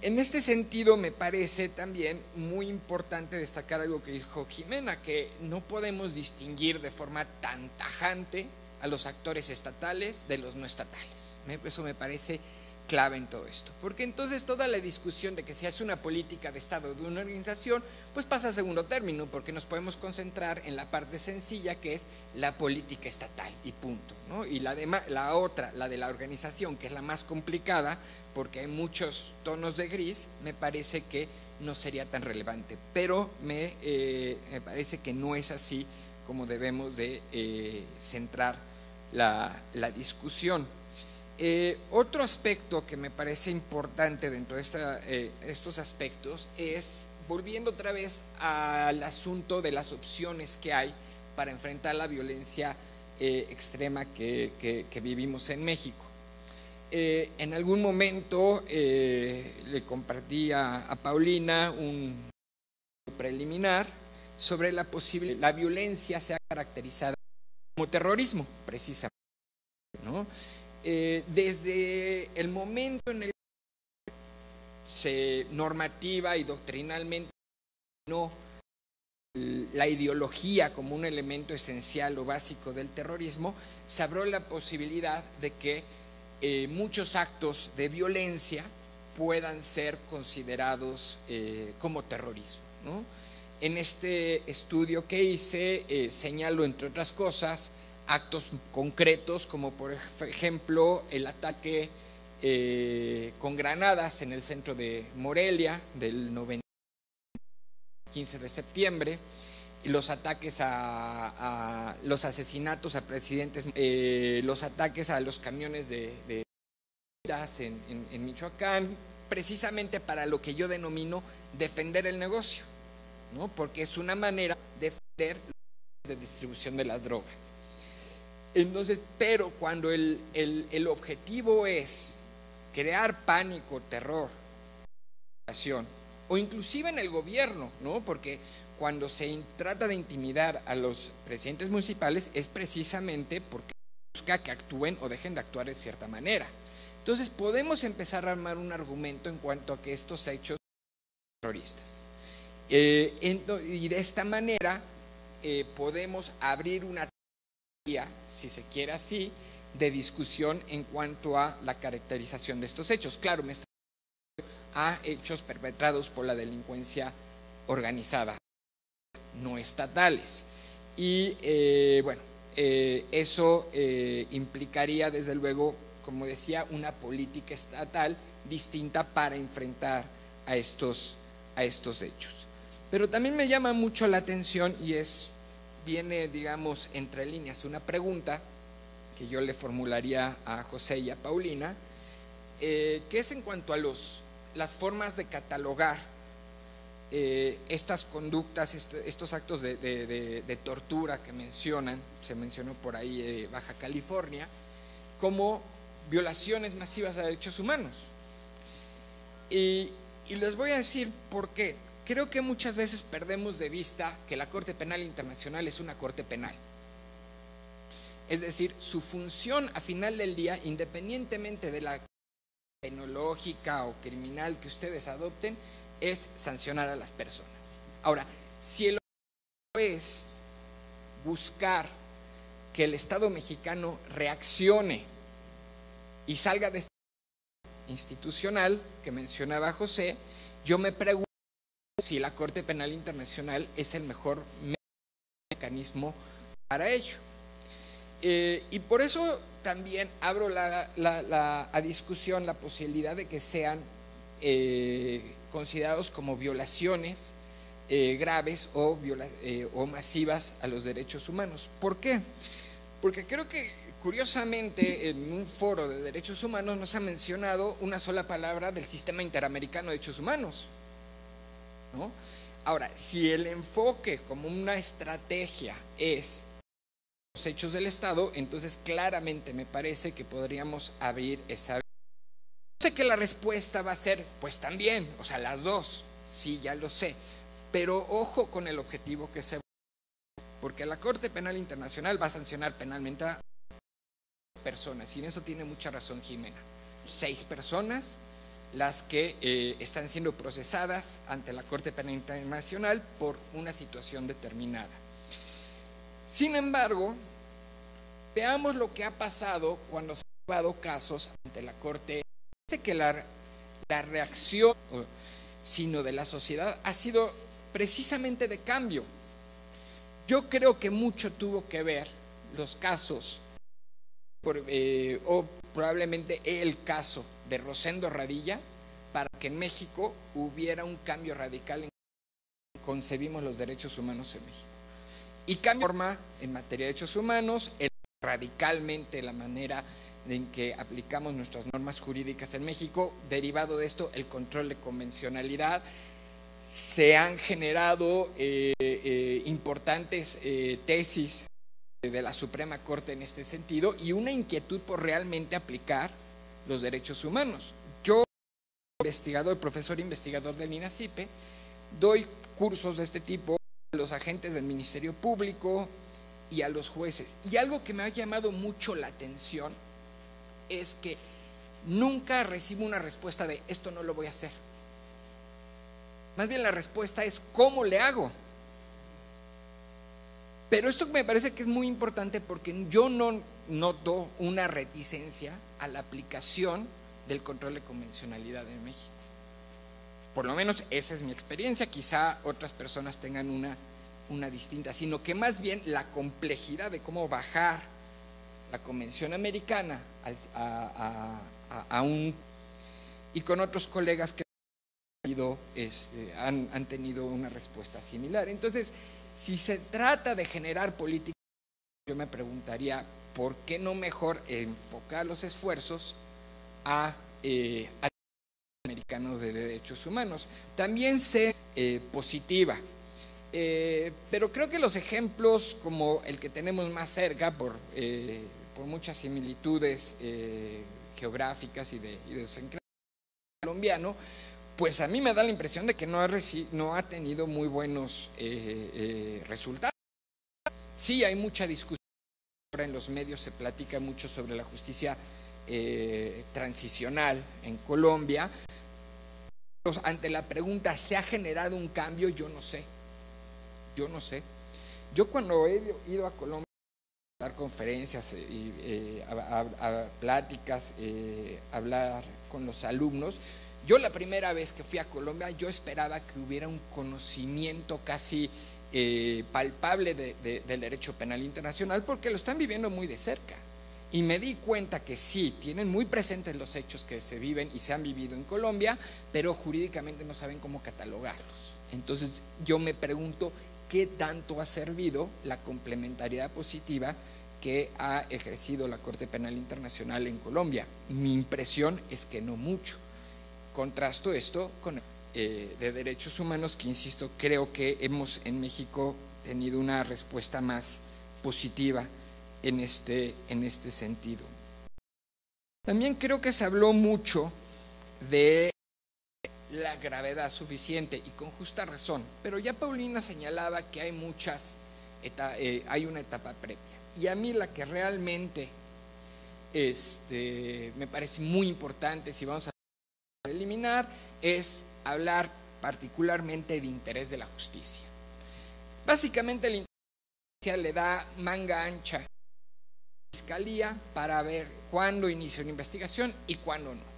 [SPEAKER 9] En este sentido, me parece también muy importante destacar algo que dijo Jimena, que no podemos distinguir de forma tan tajante a los actores estatales de los no estatales. Eso me parece clave en todo esto. Porque entonces toda la discusión de que si hace una política de Estado de una organización, pues pasa a segundo término, porque nos podemos concentrar en la parte sencilla que es la política estatal y punto. ¿no? Y la, dema- la otra, la de la organización, que es la más complicada, porque hay muchos tonos de gris, me parece que no sería tan relevante. Pero me, eh, parece que no es así como debemos de eh, centrar la discusión. Eh, otro aspecto que me parece importante dentro de eh, estos aspectos es, volviendo otra vez al asunto de las opciones que hay para enfrentar la violencia eh, extrema que, vivimos en México. En algún momento le compartí a, Paulina un preliminar sobre la posible la violencia sea caracterizada como terrorismo, precisamente. ¿no? Eh, desde el momento en el que se normativa y doctrinalmente no la ideología como un elemento esencial o básico del terrorismo, se abrió la posibilidad de que eh, muchos actos de violencia puedan ser considerados eh, como terrorismo. En este estudio que hice, eh, señalo, entre otras cosas, actos concretos, como por ejemplo el ataque eh, con granadas en el centro de Morelia del 90, 15 de septiembre, los ataques a, los asesinatos a presidentes, eh, los ataques a los camiones de, de en, en, en Michoacán, precisamente para lo que yo denomino defender el negocio, ¿no? porque es una manera de defender de distribución de las drogas. Entonces, pero cuando el, el, el objetivo es crear pánico, terror, o inclusive en el gobierno, ¿no? Porque cuando se trata de intimidar a los presidentes municipales es precisamente porque busca que actúen o dejen de actuar de cierta manera. Entonces podemos empezar a armar un argumento en cuanto a que estos hechos son terroristas. Eh, y de esta manera eh, podemos abrir una si se quiere así, de discusión en cuanto a la caracterización de estos hechos. Claro, me estoy a hechos perpetrados por la delincuencia organizada, no estatales. Y eh, bueno, eh, eso eh, implicaría desde luego, como decía, una política estatal distinta para enfrentar a estos, a estos hechos. Pero también me llama mucho la atención y es, viene, digamos, entre líneas una pregunta que yo le formularía a José y a Paulina, que es en cuanto a los las formas de catalogar eh, estas conductas, estos actos de, tortura que mencionan, se mencionó por ahí eh, Baja California, como violaciones masivas a derechos humanos. Y les voy a decir por qué. Creo que muchas veces perdemos de vista que la Corte Penal Internacional es una Corte Penal. Es decir, su función a final del día, independientemente de la tecnológica o criminal que ustedes adopten es sancionar a las personas. Ahora, si el objetivo es buscar que el Estado mexicano reaccione y salga de este institucional que mencionaba José, yo me pregunto si la Corte Penal Internacional es el mejor mecanismo para ello. Eh, y por eso también abro la, a discusión la posibilidad de que sean eh, considerados como violaciones eh, graves o, o masivas a los derechos humanos. ¿Por qué? Porque creo que curiosamente en un foro de derechos humanos no se ha mencionado una sola palabra del sistema interamericano de derechos humanos. Ahora, si el enfoque como una estrategia es los hechos del Estado, entonces claramente me parece que podríamos abrir esa... sé que la respuesta va a ser, pues también, o sea, las dos, sí, ya lo sé, pero ojo con el objetivo que se... Porque la Corte Penal Internacional va a sancionar penalmente a personas, y en eso tiene mucha razón Jimena. Seis personas las que eh, están siendo procesadas ante la Corte Penal Internacional por una situación determinada. Sin embargo, veamos lo que ha pasado cuando se han llevado casos ante la Corte. Dice que la, la reacción, sino de la sociedad, ha sido precisamente de cambio. Yo creo que mucho tuvo que ver los casos, eh, o probablemente el caso de Rosendo Radilla, para que en México hubiera un cambio radical en cómo concebimos los derechos humanos en México y cambia forma en materia de derechos humanos, radicalmente la manera en que aplicamos nuestras normas jurídicas en México. Derivado de esto, el control de convencionalidad. Se han generado eh, eh, importantes eh, tesis de la Suprema Corte en este sentido y una inquietud por realmente aplicar los derechos humanos. Yo, investigador, profesor investigador del INACIPE, doy cursos de este tipo a los agentes del Ministerio Público y a los jueces. Y algo que me ha llamado mucho la atención es que nunca recibo una respuesta de esto no lo voy a hacer. Más bien la respuesta es ¿cómo le hago? Pero esto me parece que es muy importante porque yo no noto una reticencia a la aplicación del control de convencionalidad en México. Por lo menos esa es mi experiencia, quizá otras personas tengan una una distinta, sino que más bien la complejidad de cómo bajar la Convención Americana a, un... y con otros colegas que este, han, han tenido una respuesta similar. Entonces, si se trata de generar política, yo me preguntaría, ¿por qué no mejor enfocar los esfuerzos a, eh, americanos de derechos humanos? También sé eh, positiva, eh, pero creo que los ejemplos como el que tenemos más cerca, por, eh, por muchas similitudes geográficas y de, y colombiano, pues a mí me da la impresión de que no ha, no ha tenido muy buenos resultados. Sí, hay mucha discusión. Ahora en los medios se platica mucho sobre la justicia eh, transicional en Colombia. Ante la pregunta, ¿se ha generado un cambio? Yo no sé. Yo no sé. Yo cuando he ido a Colombia a dar conferencias, y, a, pláticas, hablar con los alumnos, yo la primera vez que fui a Colombia, yo esperaba que hubiera un conocimiento casi eh, palpable del derecho penal internacional porque lo están viviendo muy de cerca. Y me di cuenta que sí, tienen muy presentes los hechos que se viven y se han vivido en Colombia, pero jurídicamente no saben cómo catalogarlos. Entonces yo me pregunto qué tanto ha servido la complementariedad positiva que ha ejercido la Corte Penal Internacional en Colombia. Mi impresión es que no mucho. Contrasto esto con eh, de derechos humanos, que insisto, creo que hemos en México tenido una respuesta más positiva en este, en este sentido. También creo que se habló mucho de la gravedad suficiente y con justa razón, pero ya Paulina señalaba que hay muchas, eh, hay una etapa previa. Y a mí la que realmente este, me parece muy importante, si vamos a eliminar es hablar particularmente de interés de la justicia. Básicamente la justicia le da manga ancha a la fiscalía para ver cuándo inicia una investigación y cuándo no.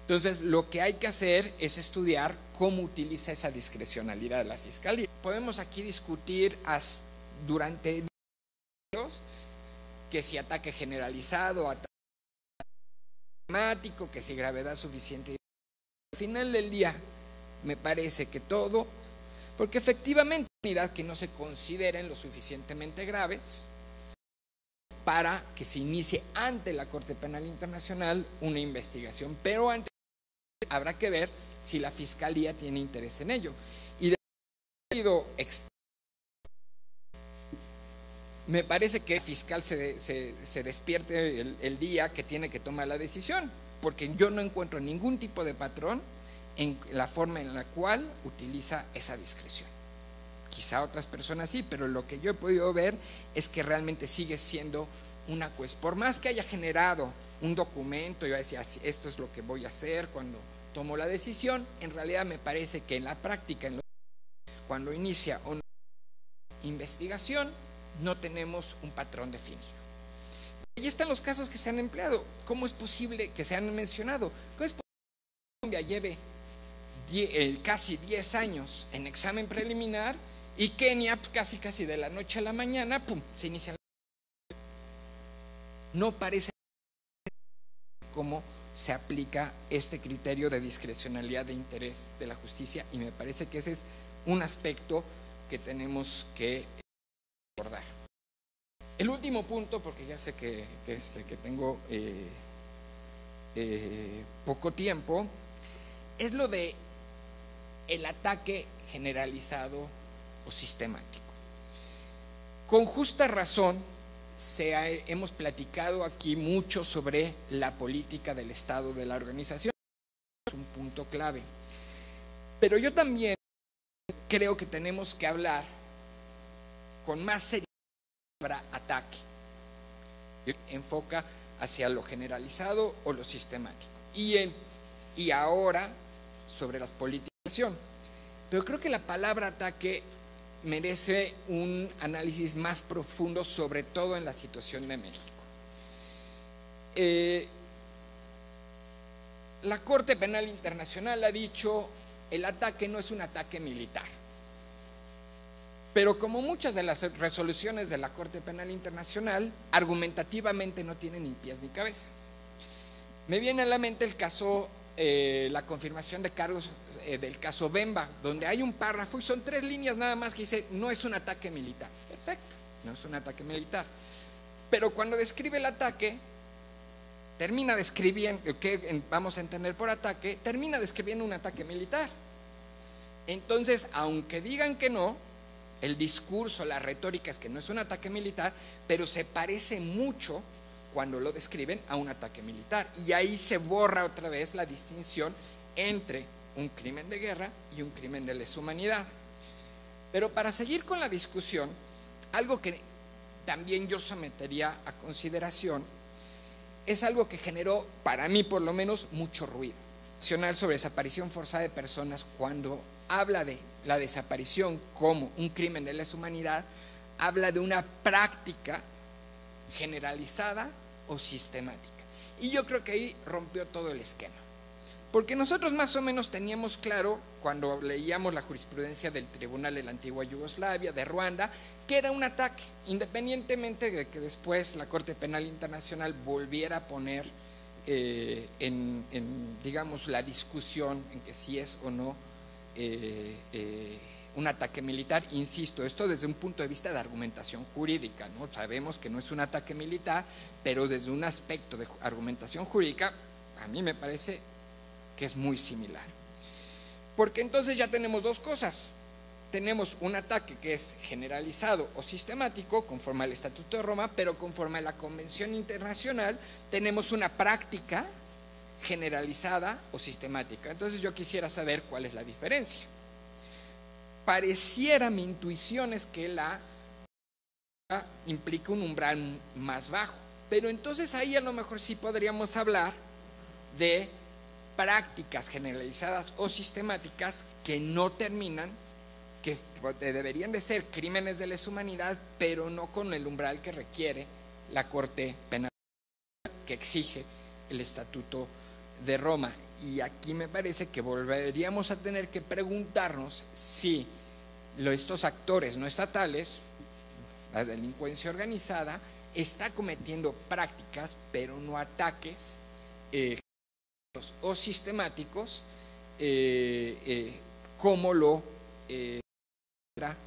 [SPEAKER 9] Entonces, lo que hay que hacer es estudiar cómo utiliza esa discrecionalidad de la fiscalía. Podemos aquí discutir durante años que si ataque generalizado, ataque que si gravedad suficiente al final del día, me parece que todo, porque efectivamente que no se consideren lo suficientemente graves para que se inicie ante la Corte Penal Internacional una investigación, pero antes habrá que ver si la Fiscalía tiene interés en ello. Y de me parece que el fiscal se, se, despierte el día que tiene que tomar la decisión porque yo no encuentro ningún tipo de patrón en la forma en la cual utiliza esa discreción. Quizá otras personas sí, pero lo que yo he podido ver es que realmente sigue siendo una cuestión. Por más que haya generado un documento, yo decía, esto es lo que voy a hacer cuando tomo la decisión, en realidad me parece que en la práctica, cuando inicia una investigación, no tenemos un patrón definido. Ahí están los casos que se han empleado. ¿Cómo es posible que se han mencionado? ¿Cómo es posible que Colombia lleve eh, casi 10 años en examen preliminar y Kenia pues, casi casi de la noche a la mañana, se inicia No parece cómo se aplica este criterio de discrecionalidad de interés de la justicia y me parece que ese es un aspecto que tenemos que abordar. El último punto, porque ya sé que, este, tengo eh, eh, poco tiempo, es lo de el ataque generalizado o sistemático. Con justa razón, hemos platicado aquí mucho sobre la política del Estado de la organización. Es un punto clave. Pero yo también creo que tenemos que hablar con más seriedad ataque. Enfoca hacia lo generalizado o lo sistemático. Y ahora sobre las políticas. Pero creo que la palabra ataque merece un análisis más profundo, sobre todo en la situación de México. Eh, la Corte Penal Internacional ha dicho el ataque no es un ataque militar. Pero como muchas de las resoluciones de la Corte Penal Internacional, argumentativamente no tienen ni pies ni cabeza. Me viene a la mente el caso, eh, la confirmación de cargos eh, del caso Bemba, donde hay un párrafo y son tres líneas nada más que dice, no es un ataque militar. Perfecto, no es un ataque militar. Pero cuando describe el ataque, termina describiendo, que vamos a entender por ataque, termina describiendo un ataque militar. Entonces, aunque digan que no, el discurso, la retórica es que no es un ataque militar, pero se parece mucho cuando lo describen a un ataque militar. Y ahí se borra otra vez la distinción entre un crimen de guerra y un crimen de lesa humanidad. Pero para seguir con la discusión, algo que también yo sometería a consideración es algo que generó, para mí por lo menos, mucho ruido. Nacional sobre desaparición forzada de personas cuando habla de la desaparición como un crimen de lesa humanidad, habla de una práctica generalizada sistemática. Y yo creo que ahí rompió todo el esquema. Porque nosotros más o menos teníamos claro, cuando leíamos la jurisprudencia del Tribunal de la Antigua Yugoslavia, de Ruanda, que era un ataque, independientemente de que después la Corte Penal Internacional volviera a poner eh, en, digamos, la discusión en que si es o no eh, eh, un ataque militar. Insisto, esto desde un punto de vista de argumentación jurídica. ¿no? Sabemos que no es un ataque militar, pero desde un aspecto de argumentación jurídica, a mí me parece que es muy similar. Porque entonces ya tenemos dos cosas. Tenemos un ataque que es generalizado o sistemático, conforme al Estatuto de Roma, pero conforme a la Convención Internacional, tenemos una práctica generalizada o sistemática. Entonces yo quisiera saber cuál es la diferencia. Pareciera mi intuición es que la implica un umbral más bajo, pero entonces ahí a lo mejor sí podríamos hablar de prácticas generalizadas o sistemáticas que no terminan, que deberían de ser crímenes de lesa humanidad, pero no con el umbral que requiere la Corte Penal que exige el Estatuto de Roma. Y aquí me parece que volveríamos a tener que preguntarnos si estos actores no estatales, la delincuencia organizada, está cometiendo prácticas, pero no ataques eh, o sistemáticos, eh, eh, como lo,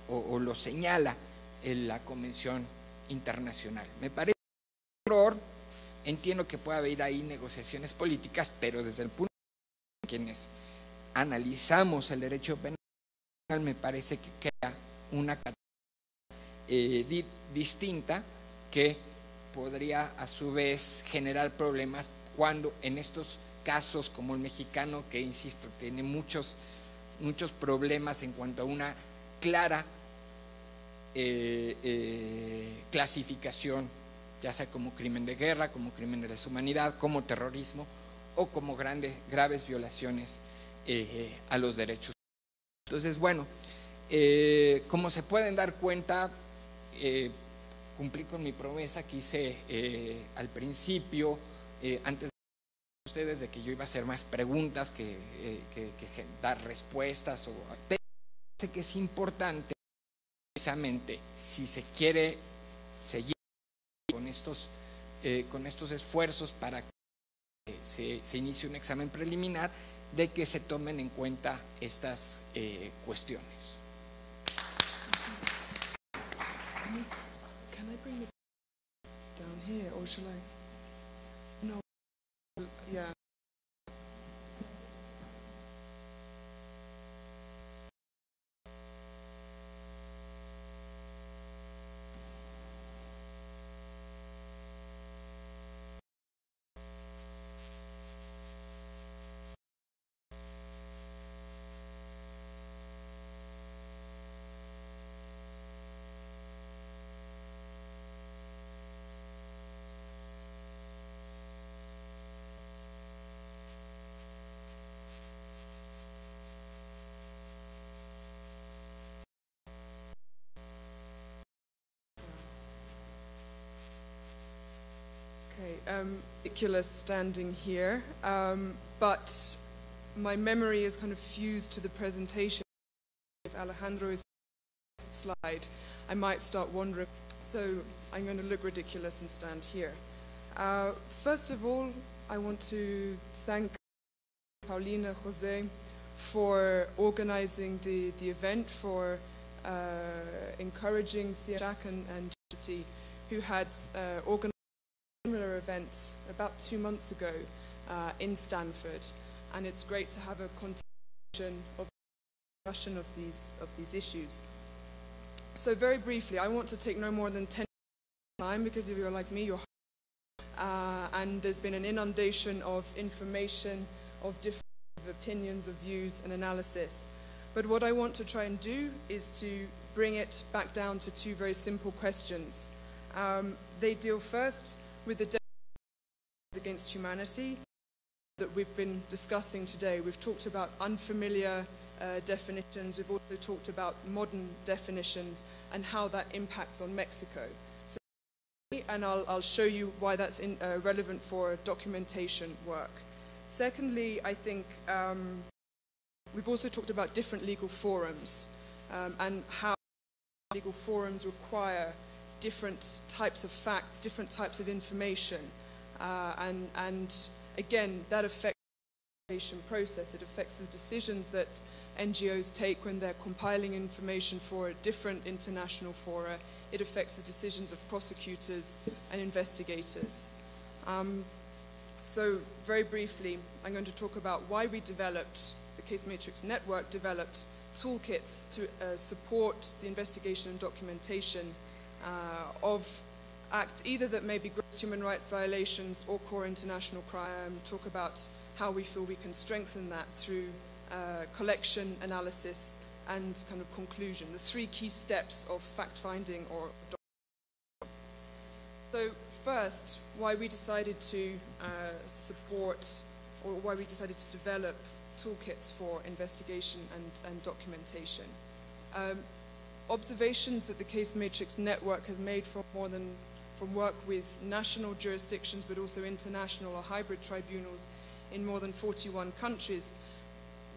[SPEAKER 9] o, o, lo señala en la Convención Internacional. Me parece un error Entiendo que puede haber ahí negociaciones políticas, pero desde el punto quienes analizamos el derecho penal, me parece que queda una eh, distinta que podría a su vez generar problemas cuando en estos casos como el mexicano, que insisto, tiene muchos, muchos problemas en cuanto a una clara eh, eh, clasificación ya sea como crimen de guerra, como crimen de deshumanidad, como terrorismo o como grandes, graves violaciones eh, a los derechos. Entonces, bueno, eh, como se pueden dar cuenta, eh, cumplí con mi promesa que hice al principio, antes de ustedes, de que yo iba a hacer más preguntas que, dar respuestas. O, sé que es importante, precisamente, si se quiere seguir con estos, con estos esfuerzos para que se, se, inicie un examen preliminar, de que se tomen en cuenta estas eh, cuestiones.
[SPEAKER 15] Um, ridiculous standing here, um, but my memory is kind of fused to the presentation. If Alejandro is slide, I might start wondering. So I'm going to look ridiculous and stand here. Uh, first of all, I want to thank Paulina Jose for organizing the, the event, for uh, encouraging Siak and, and who had uh, organized event about two months ago uh, in Stanford. And it's great to have a continuation of discussion of these, of these issues. So very briefly, I want to take no more than 10 time because if you're like me, you're uh, and there's been an inundation of information, of different opinions, of views, and analysis. But what I want to try and do is to bring it back down to two very simple questions. Um, they deal first with the against humanity that we've been discussing today. We've talked about unfamiliar uh, definitions, we've also talked about modern definitions and how that impacts on Mexico and I'll, I'll, show you why that's in, uh, relevant for documentation work. Secondly, I think um, we've also talked about different legal forums um, and how legal forums require different types of facts, different types of information, uh, and, and again, that affects the process. It affects the decisions that NGOs take when they're compiling information for different international fora. It affects the decisions of prosecutors and investigators. Um, so, very briefly, I'm going to talk about why we developed, the Case Matrix Network developed toolkits to uh, support the investigation and documentation uh, of acts either that may be gross human rights violations or core international crime, talk about how we feel we can strengthen that through uh, collection, analysis, and kind of conclusion, the three key steps of fact finding or so first, why we decided to uh, support or why we decided to develop toolkits for investigation and, and documentation. Um, observations that the Case Matrix Network has made for more than from work with national jurisdictions but also international or hybrid tribunals in more than 41 countries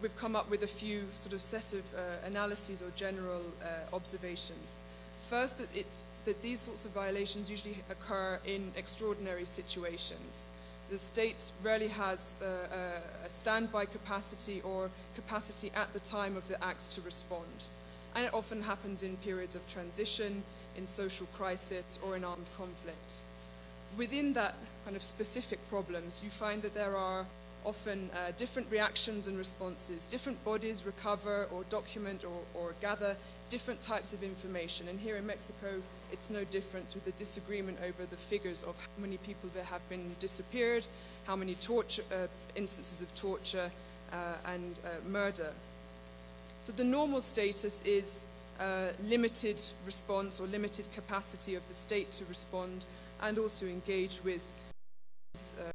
[SPEAKER 15] we've come up with a few sort of set of uh, analyses or general uh, observations. First, that, it, that these sorts of violations usually occur in extraordinary situations. The state rarely has uh, a, a standby capacity or capacity at the time of the acts to respond. And it often happens in periods of transition, in social crisis, or in armed conflict. Within that kind of specific problems, you find that there are often uh, different reactions and responses. Different bodies recover or document or, or, gather different types of information. And here in Mexico, it's no different with the disagreement over the figures of how many people there have been disappeared, how many torture, uh, instances of torture uh, and uh, murder. So the normal status is limited response or limited capacity of the state to respond and also engage with uh,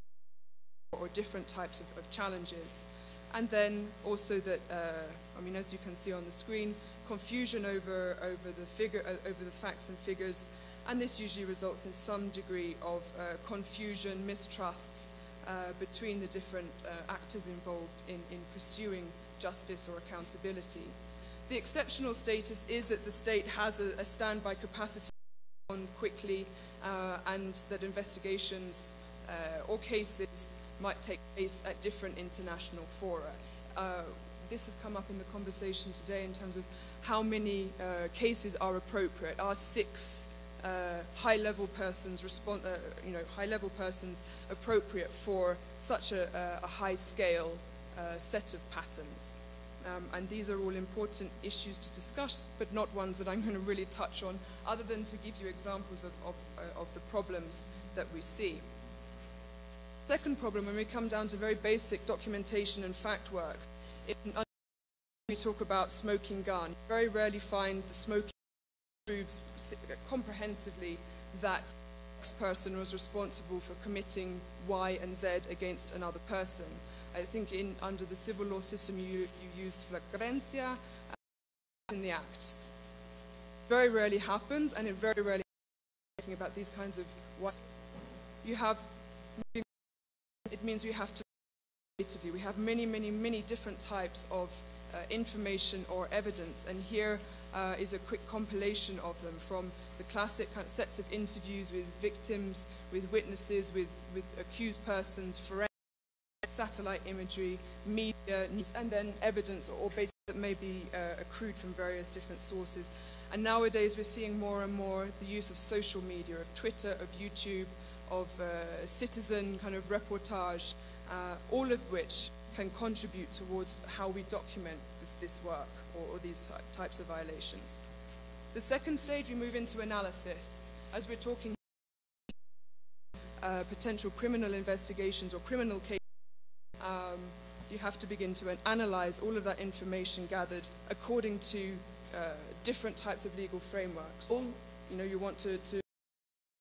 [SPEAKER 15] or different types of, of challenges. And then also that, uh, I mean, as you can see on the screen, confusion over, over, the, figure, uh, over the facts and figures, and this usually results in some degree of uh, confusion, mistrust uh, between the different uh, actors involved in, in pursuing justice or accountability. The exceptional status is that the state has a, a standby capacity on quickly uh, and that investigations or cases might take place at different international fora. Uh, this has come up in the conversation today in terms of how many uh, cases are appropriate. Are six uh, high-level persons, uh, you know, high-level persons appropriate for such a, a high-scale uh, set of patterns? Um, and these are all important issues to discuss, but not ones that I'm going to really touch on, other than to give you examples of, of, uh, of the problems that we see. Second problem, when we come down to very basic documentation and fact work, we talk about smoking gun. You Very rarely find the smoking proves comprehensively that X person was responsible for committing Y and Z against another person. I think in, under the civil law system you, you use flagrancia in the act. Very rarely happens, and it very rarely talking about these kinds of what you have it means we have to. We have many, many, many different types of uh, information or evidence, and here uh, is a quick compilation of them from the classic kind of sets of interviews with victims, with witnesses, with, with accused persons, forensic, satellite imagery, media, news, and then evidence or basis that may be uh, accrued from various different sources. And nowadays we're seeing more and more the use of social media, of Twitter, of YouTube, of uh, citizen kind of reportage, uh, all of which can contribute towards how we document this, this work or, or these ty- types of violations. The second stage, we move into analysis. As we're talking uh, potential criminal investigations or criminal cases, um, you have to begin to analyze all of that information gathered according to uh, different types of legal frameworks. All, you know, you want to, to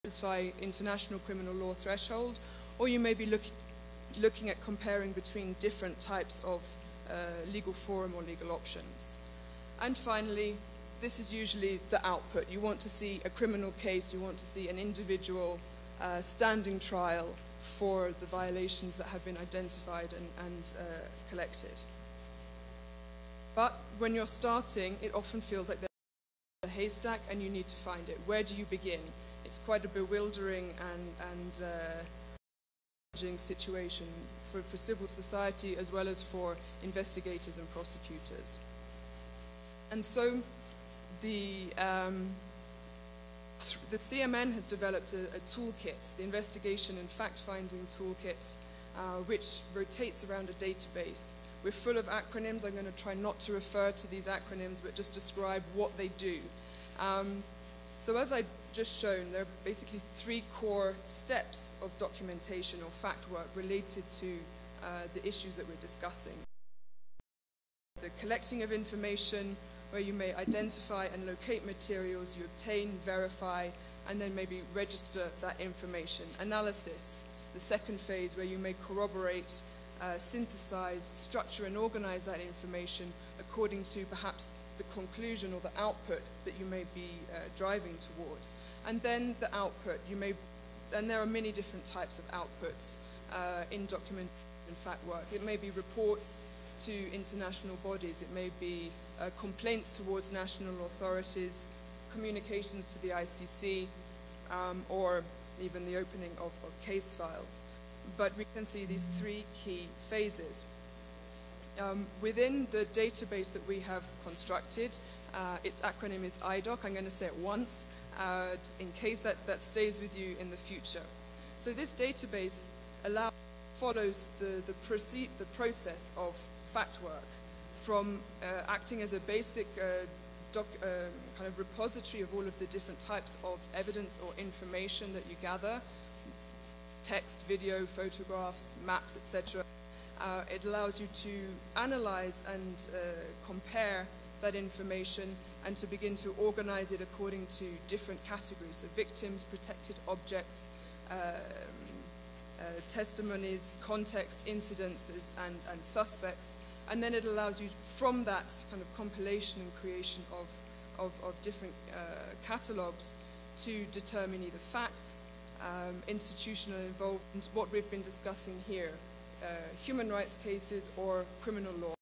[SPEAKER 15] satisfy international criminal law threshold, or you may be look, looking at comparing between different types of uh, legal forum or legal options. And finally, this is usually the output. You want to see a criminal case, you want to see an individual uh, standing trial for the violations that have been identified and, and uh, collected. But when you're starting, it often feels like there's a haystack and you need to find it. Where do you begin? It's quite a bewildering and, and uh, challenging situation for, for civil society as well as for investigators and prosecutors. And so the, um, the CMN has developed a, a toolkit, the investigation and fact-finding toolkit, uh, which rotates around a database. We're full of acronyms. I'm going to try not to refer to these acronyms, but just describe what they do. Um, so as I just shown, there are basically three core steps of documentation or fact work related to uh, the issues that we're discussing. The collecting of information, where you may identify and locate materials you obtain, verify, and then maybe register that information. Analysis, the second phase, where you may corroborate, uh, synthesize, structure, and organize that information according to perhaps the conclusion or the output that you may be uh, driving towards. And then the output, you may, and there are many different types of outputs uh, in documentation and fact work. It may be reports to international bodies, it may be uh, complaints towards national authorities, communications to the ICC, um, or even the opening of, of case files. But we can see these three key phases. Um, within the database that we have constructed, uh, its acronym is IDOC. I'm going to say it once uh, in case that, that stays with you in the future. So this database allows, follows the, the, proceed, the process of fact work from uh, acting as a basic uh, doc, uh, kind of repository of all of the different types of evidence or information that you gather, text, video, photographs, maps, etc. Uh, it allows you to analyze and uh, compare that information and to begin to organize it according to different categories so victims, protected objects, um, uh, testimonies, context, incidences, and, and suspects. And then it allows you, from that kind of compilation and creation of, of, of different uh, catalogues, to determine either facts, um, institutional involvement, what we've been discussing here, uh, human rights cases or criminal law.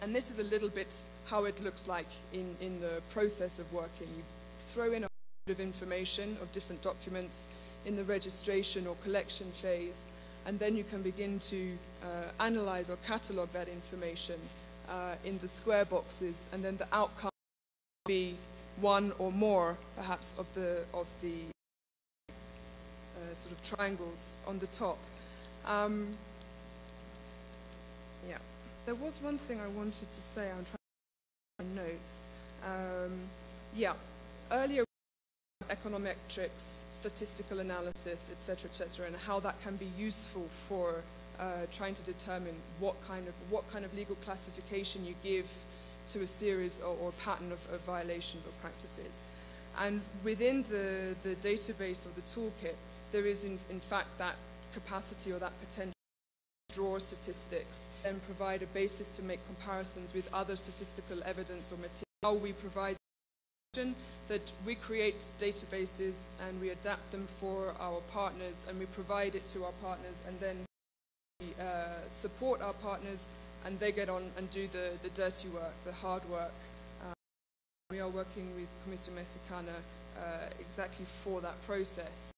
[SPEAKER 15] And this is a little bit how it looks like in, in the process of working. You throw in a lot of information of different documents in the registration or collection phase, and then you can begin to uh, analyze or catalog that information uh, in the square boxes, and then the outcome will be one or more, perhaps, of the, of the uh, sort of triangles on the top. Um, yeah. There was one thing I wanted to say. I'm trying to my notes. Um, yeah. Earlier, econometrics, statistical analysis, etc., etc., and how that can be useful for uh, trying to determine what kind of what kind of legal classification you give to a series or, or pattern of, of violations or practices. And within the, the database or the toolkit, there is in, in fact that capacity or that potential to draw statistics and provide a basis to make comparisons with other statistical evidence or material. How we provide that we create databases and we adapt them for our partners and we provide it to our partners and then we uh, support our partners and they get on and do the, the dirty work, the hard work, uh, We are working with Comisión Mexicana uh, exactly for that process.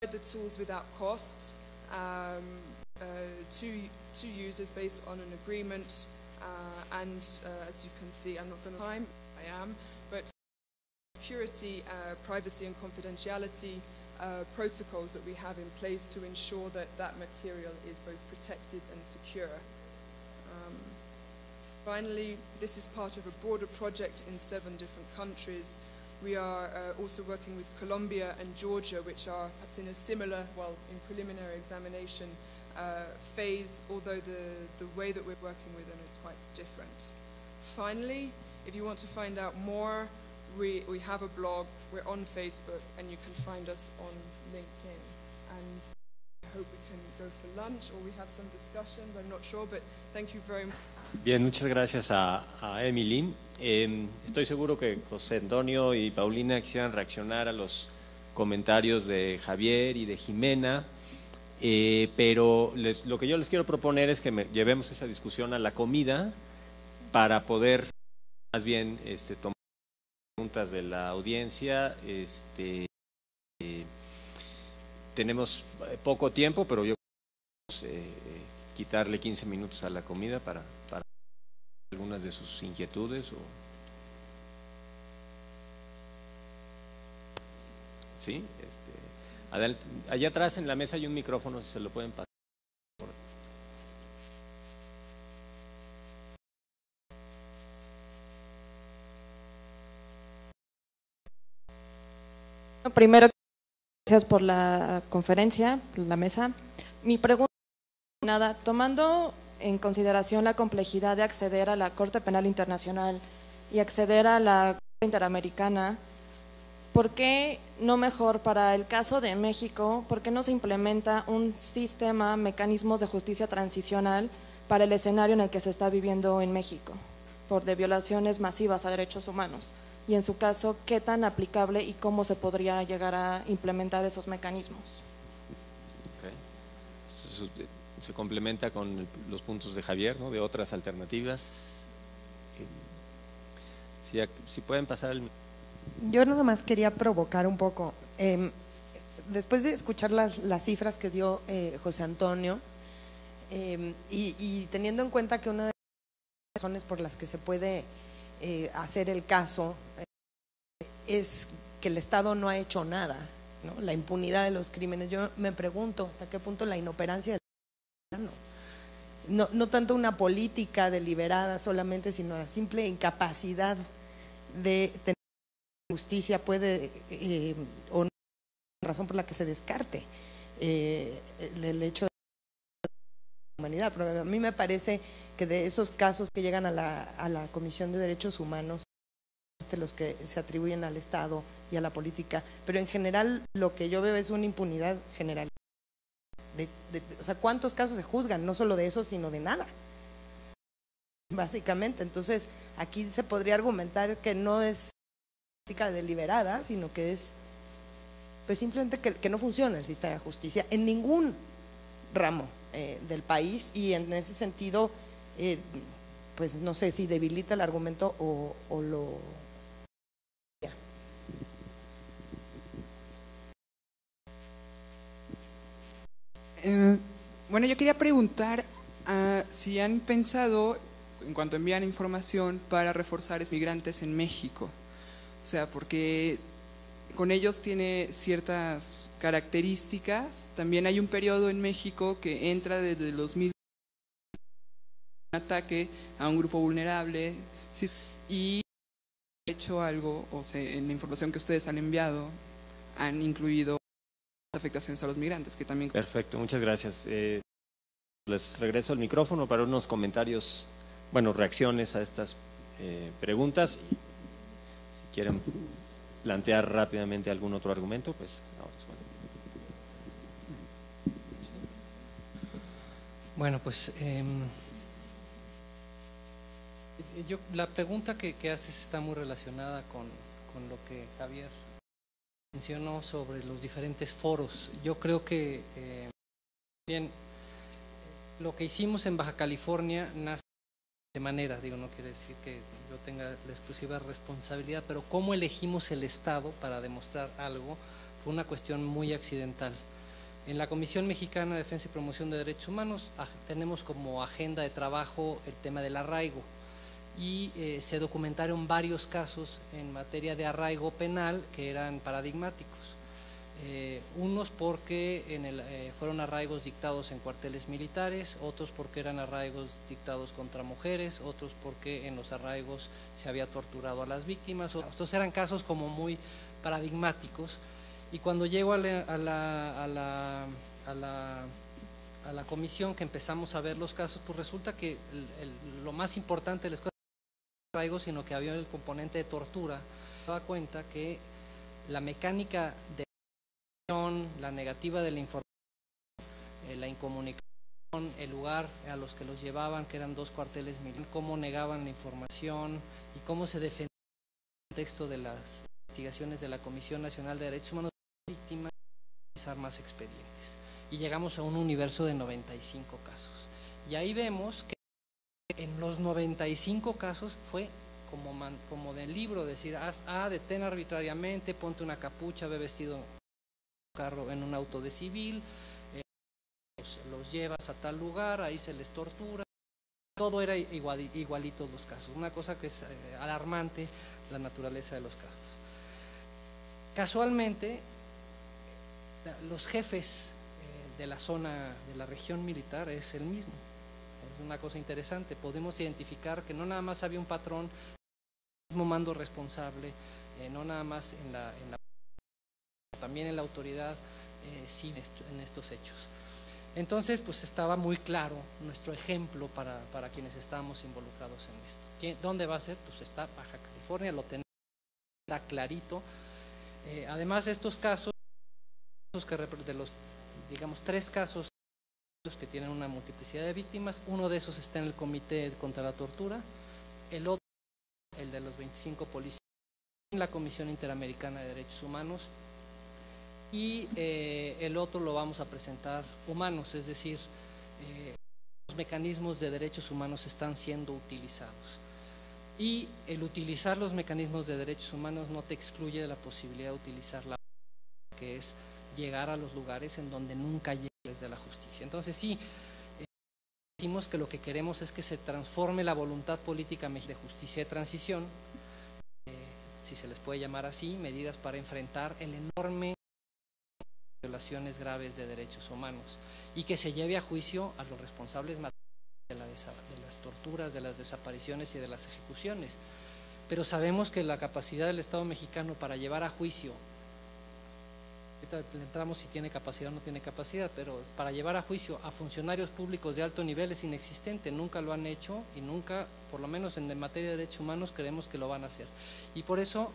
[SPEAKER 15] The tools without cost um, uh, to, to users based on an agreement uh, and uh, as you can see, I'm not going to time, I am, security, uh, privacy and confidentiality uh, protocols that we have in place to ensure that that material is both protected and secure. Um, finally, this is part of a broader project in seven different countries. We are uh, also working with Colombia and Georgia, which are perhaps in a similar, well, in preliminary examination uh, phase, although the, the way that we're working with them is quite different. Finally, if you want to find out more, we, we have a blog, we're on Facebook, and you can find us on LinkedIn. And I hope we can go for lunch or we have some discussions, I'm not sure, but thank you very much.
[SPEAKER 2] Bien, muchas gracias a, a Emily. Eh, estoy seguro que José Antonio y Paulina quisieran reaccionar a los comentarios de Javier y de Jimena, eh, pero les, lo que yo les quiero proponer es que me, llevemos esa discusión a la comida para poder más bien este, tomar de la audiencia. Este, eh, tenemos poco tiempo, pero yo eh, quitarle 15 minutos a la comida para, algunas de sus inquietudes o sí este allá atrás en la mesa hay un micrófono si se lo pueden pasar
[SPEAKER 16] Primero, gracias por la conferencia, por la mesa. Mi pregunta, nada, tomando en consideración la complejidad de acceder a la Corte Penal Internacional y acceder a la Corte Interamericana, ¿por qué no mejor para el caso de México, por qué no se implementa un sistema, mecanismos de justicia transicional para el escenario en el que se está viviendo en México, por de violaciones masivas a derechos humanos? Y en su caso, ¿qué tan aplicable y cómo se podría llegar a implementar esos mecanismos?
[SPEAKER 2] Okay. Se complementa con el, los puntos de Javier, ¿no? de otras alternativas. Si, si pueden pasar el...
[SPEAKER 1] Yo nada más quería provocar un poco. Eh, después de escuchar las, las cifras que dio eh, José Antonio, eh, y, y, teniendo en cuenta que una de las razones por las que se puede eh, hacer el caso es que el Estado no ha hecho nada, ¿no? la impunidad de los crímenes. Yo me pregunto hasta qué punto la inoperancia del Estado, no, no tanto una política deliberada solamente, sino la simple incapacidad de tener justicia puede eh, o no razón por la que se descarte eh, el, el, hecho de la humanidad. Pero a mí me parece que de esos casos que llegan a la, a la Comisión de Derechos Humanos, los que se atribuyen al Estado y a la política, pero en general lo que yo veo es una impunidad general. De, de, o sea, ¿cuántos casos se juzgan? No solo de eso, sino de nada. Básicamente, entonces aquí se podría argumentar que no es deliberada, sino que es pues simplemente que, que no funciona el sistema de justicia en ningún ramo eh, del país y en ese sentido, eh, pues no sé si debilita el argumento o, lo
[SPEAKER 17] Eh, bueno, yo quería preguntar uh, si han pensado, en cuanto envían información, para reforzar a migrantes en México. O sea, porque con ellos tiene ciertas características. También hay un periodo en México que entra desde 2000 un ataque a un grupo vulnerable y hecho algo, o sea, en la información que ustedes han enviado, han incluido afectaciones a los migrantes, que también...
[SPEAKER 2] Perfecto, muchas gracias. Eh, les regreso el micrófono para unos comentarios, bueno, reacciones a estas eh, preguntas. Y si quieren plantear rápidamente algún otro argumento, pues ahora es bueno.
[SPEAKER 4] Bueno, pues eh, yo, la pregunta que, que, haces está muy relacionada con, con lo que Javier mencionó sobre los diferentes foros. Yo creo que eh, bien lo que hicimos en Baja California nace de manera, digo, no quiere decir que yo tenga la exclusiva responsabilidad, pero cómo elegimos el Estado para demostrar algo fue una cuestión muy accidental. En la Comisión Mexicana de Defensa y Promoción de Derechos Humanos tenemos como agenda de trabajo el tema del arraigo y eh, se documentaron varios casos en materia de arraigo penal que eran paradigmáticos. Eh, unos porque en el, eh, fueron arraigos dictados en cuarteles militares, otros porque eran arraigos dictados contra mujeres, otros porque en los arraigos se había torturado a las víctimas. Estos eran casos como muy paradigmáticos. Y cuando llego a la, a la, a la, a la, comisión que empezamos a ver los casos, pues resulta que lo más importante de las cosas traigo, sino que había el componente de tortura, me daba cuenta que la mecánica de la negativa de la información, eh, la incomunicación, el lugar a los que los llevaban, que eran dos cuarteles militares, cómo negaban la información y cómo se defendía en el contexto de las investigaciones de la Comisión Nacional de Derechos Humanos víctimas más expedientes. Y llegamos a un universo de 95 casos. Y ahí vemos que en los 95 casos fue como, como del libro, decir, haz A, detén arbitrariamente, ponte una capucha, ve vestido carro en un auto de civil, eh, los, llevas a tal lugar, ahí se les tortura. Todo era igual, igualitos los casos. Una cosa que es eh, alarmante, la naturaleza de los casos. Casualmente, los jefes eh, de la zona, de la región militar, es el mismo. Es una cosa interesante. Podemos identificar que no nada más había un patrón, mismo mando responsable, no nada más en la, en también en la autoridad eh, en estos hechos. Entonces, pues estaba muy claro nuestro ejemplo para, para quienes estábamos involucrados en esto. ¿Dónde va a ser? Pues está Baja California, lo tenemos, clarito. Eh, además, estos casos, de los, digamos, tres casos que tienen una multiplicidad de víctimas, uno de esos está en el Comité contra la Tortura, el otro, el de los 25 policías, en la Comisión Interamericana de Derechos Humanos, y eh, el otro lo vamos a presentar humanos, es decir, eh, los mecanismos de derechos humanos están siendo utilizados. Y el utilizar los mecanismos de derechos humanos no te excluye de la posibilidad de utilizar la que es llegar a los lugares en donde nunca llegues de la justicia. Entonces sí, eh, decimos que lo que queremos es que se transforme la voluntad política de justicia de transición, si se les puede llamar así, medidas para enfrentar el enorme violaciones graves de derechos humanos y que se lleve a juicio a los responsables de, de las torturas, de las desapariciones y de las ejecuciones. Pero sabemos que la capacidad del Estado mexicano para llevar a juicio, ahorita le entramos si tiene capacidad o no tiene capacidad, pero para llevar a juicio a funcionarios públicos de alto nivel es inexistente, nunca lo han hecho y nunca, por lo menos en materia de derechos humanos, creemos que lo van a hacer. Y por eso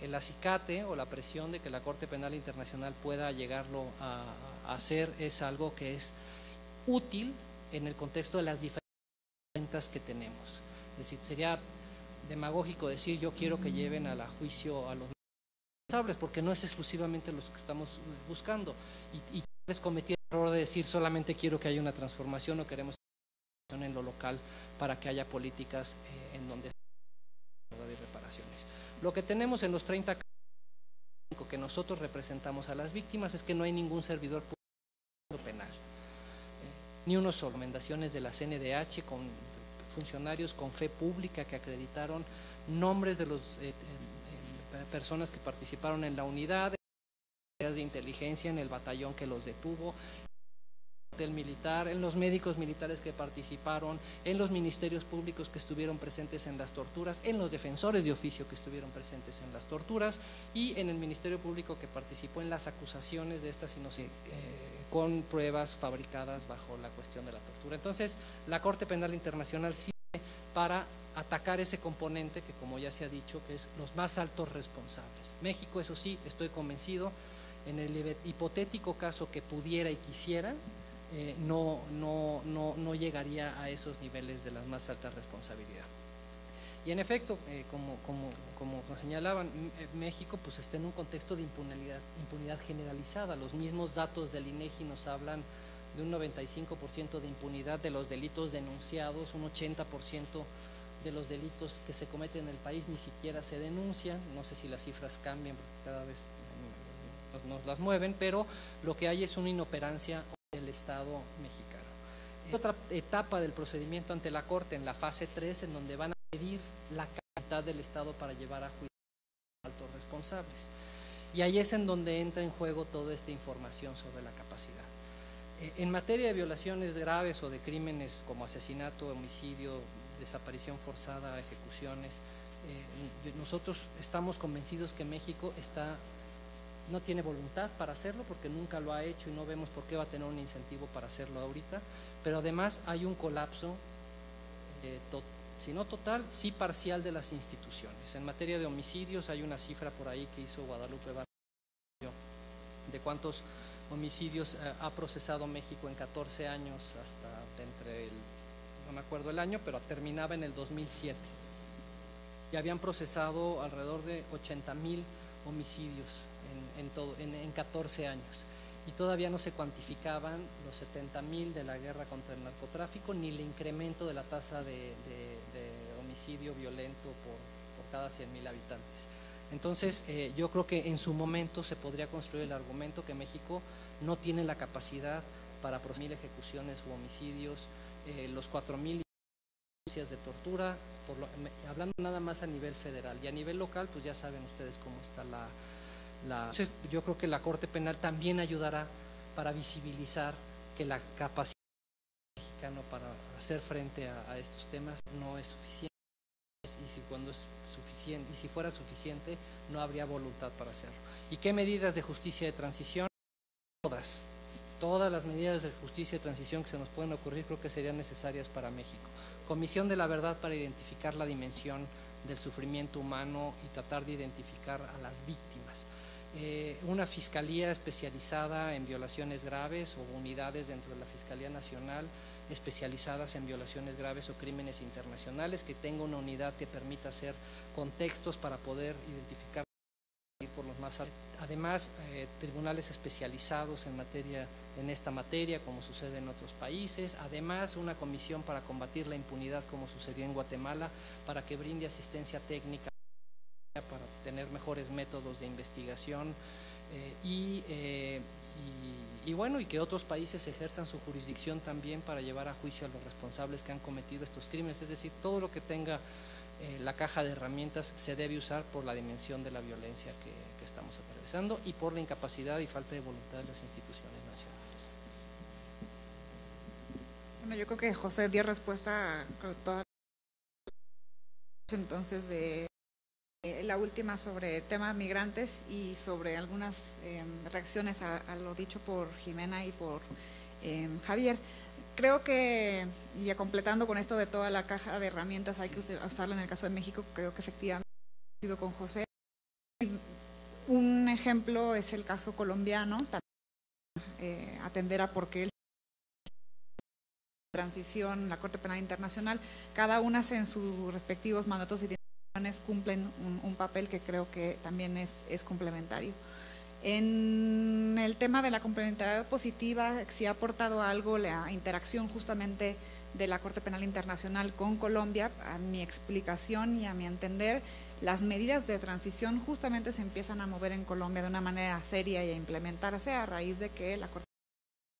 [SPEAKER 4] el acicate o la presión de que la Corte Penal Internacional pueda llegarlo a, hacer es algo que es útil en el contexto de las diferentes que tenemos. Es decir, sería demagógico decir yo quiero que lleven a la juicio a los responsables, porque no es exclusivamente los que estamos buscando. Y, y vez cometí el error de decir solamente quiero que haya una transformación o queremos en lo local para que haya políticas eh, en donde hay reparaciones. Lo que tenemos en los 30 que nosotros representamos a las víctimas es que no hay ningún servidor público penal, eh, ni uno solo. Recomendaciones de la CNDH con funcionarios con fe pública que acreditaron nombres de las eh, eh, personas que participaron en la unidad de inteligencia en el batallón que los detuvo, del militar, en los médicos militares que participaron, en los ministerios públicos que estuvieron presentes en las torturas, en los defensores de oficio que estuvieron presentes en las torturas y en el Ministerio Público que participó en las acusaciones de estas eh, con pruebas fabricadas bajo la cuestión de la tortura. Entonces, la Corte Penal Internacional sirve para atacar ese componente que, como ya se ha dicho, es los más altos responsables. México, eso sí, estoy convencido, en el hipotético caso que pudiera y quisiera, eh, no, no, no, no, llegaría a esos niveles de la más alta responsabilidad. Y en efecto, eh, como, como, como, señalaban, eh, México pues está en un contexto de impunidad, impunidad generalizada. Los mismos datos del INEGI nos hablan de un 95% de impunidad de los delitos denunciados, un 80% de los delitos que se cometen en el país ni siquiera se denuncian, no sé si las cifras cambian porque cada vez mm, nos las mueven, pero lo que hay es una inoperancia del Estado mexicano. Otra etapa del procedimiento ante la Corte en la fase 3 en donde van a pedir la capacidad del Estado para llevar a juicio a altos responsables. Y ahí es en donde entra en juego toda esta información sobre la capacidad. Eh, en materia de violaciones graves o de crímenes como asesinato, homicidio, desaparición forzada, ejecuciones, eh, nosotros estamos convencidos que México está no tiene voluntad para hacerlo porque nunca lo ha hecho y no vemos por qué va a tener un incentivo para hacerlo ahorita, pero además hay un colapso, eh, si no total, sí parcial de las instituciones. En materia de homicidios hay una cifra por ahí que hizo Guadalupe Barrio de cuántos homicidios eh, ha procesado México en 14 años hasta entre el, no me acuerdo el año, pero terminaba en el 2007. Y habían procesado alrededor de 80 mil homicidios en, todo, en, 14 años. Y todavía no se cuantificaban los 70 mil de la guerra contra el narcotráfico ni el incremento de la tasa de, homicidio violento por, cada 100 mil habitantes. Entonces, eh, yo creo que en su momento se podría construir el argumento que México no tiene la capacidad para mil ejecuciones u homicidios, eh, los 4.000 denuncias de tortura, hablando nada más a nivel federal y a nivel local, pues ya saben ustedes cómo está la... Entonces, yo creo que la Corte Penal también ayudará para visibilizar que la capacidad mexicana para hacer frente a estos temas no es suficiente y si cuando es suficiente y si fuera suficiente no habría voluntad para hacerlo. ¿Y qué medidas de justicia de transición? Todas. Todas las medidas de justicia de transición que se nos pueden ocurrir creo que serían necesarias para México. Comisión de la verdad para identificar la dimensión del sufrimiento humano y tratar de identificar a las víctimas. Eh, una fiscalía especializada en violaciones graves o unidades dentro de la Fiscalía Nacional especializadas en violaciones graves o crímenes internacionales, que tenga una unidad que permita hacer contextos para poder identificar por los más Además, eh, tribunales especializados en materia en esta materia, como sucede en otros países. Además, una comisión para combatir la impunidad, como sucedió en Guatemala, para que brinde asistencia técnica para tener mejores métodos de investigación eh, y, eh, y, bueno, y que otros países ejerzan su jurisdicción también para llevar a juicio a los responsables que han cometido estos crímenes. Es decir, todo lo que tenga eh, la caja de herramientas se debe usar por la dimensión de la violencia que, estamos atravesando y por la incapacidad y falta de voluntad de las instituciones nacionales.
[SPEAKER 13] Bueno, yo creo que José dio respuesta a toda entonces de eh, la última sobre tema migrantes y sobre algunas em, reacciones a, lo dicho por Jimena y por em, Javier. Creo que, y ya completando con esto de toda la caja de herramientas, hay que usarla en el caso de México, creo que efectivamente ha sido con José. Un ejemplo es el caso colombiano, también eh, atender a por qué el transición, la Corte Penal Internacional, cada una en sus respectivos mandatos y cumplen un, papel que creo que también es, es, complementario. En el tema de la complementariedad positiva, sí ha aportado algo la interacción justamente de la Corte Penal Internacional con Colombia, a mi explicación y a mi entender, las medidas de transición justamente se empiezan a mover en Colombia de una manera seria y a implementarse a raíz de que la Corte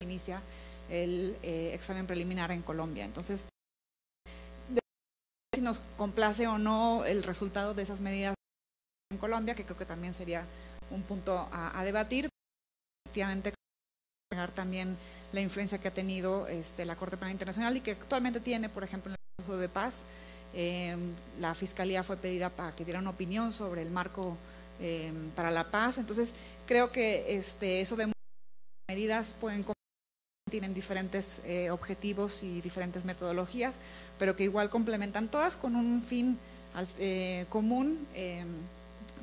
[SPEAKER 13] inicia el eh, examen preliminar en Colombia. Entonces, si nos complace o no el resultado de esas medidas en Colombia, que creo que también sería un punto a, debatir. Efectivamente, también la influencia que ha tenido este, la Corte Penal Internacional y que actualmente tiene, por ejemplo, en el proceso de paz. Em, la Fiscalía fue pedida para que diera una opinión sobre el marco em, para la paz. Entonces, creo que este, eso de medidas pueden tienen diferentes eh, objetivos y diferentes metodologías, pero que igual complementan todas con un fin eh, común, em,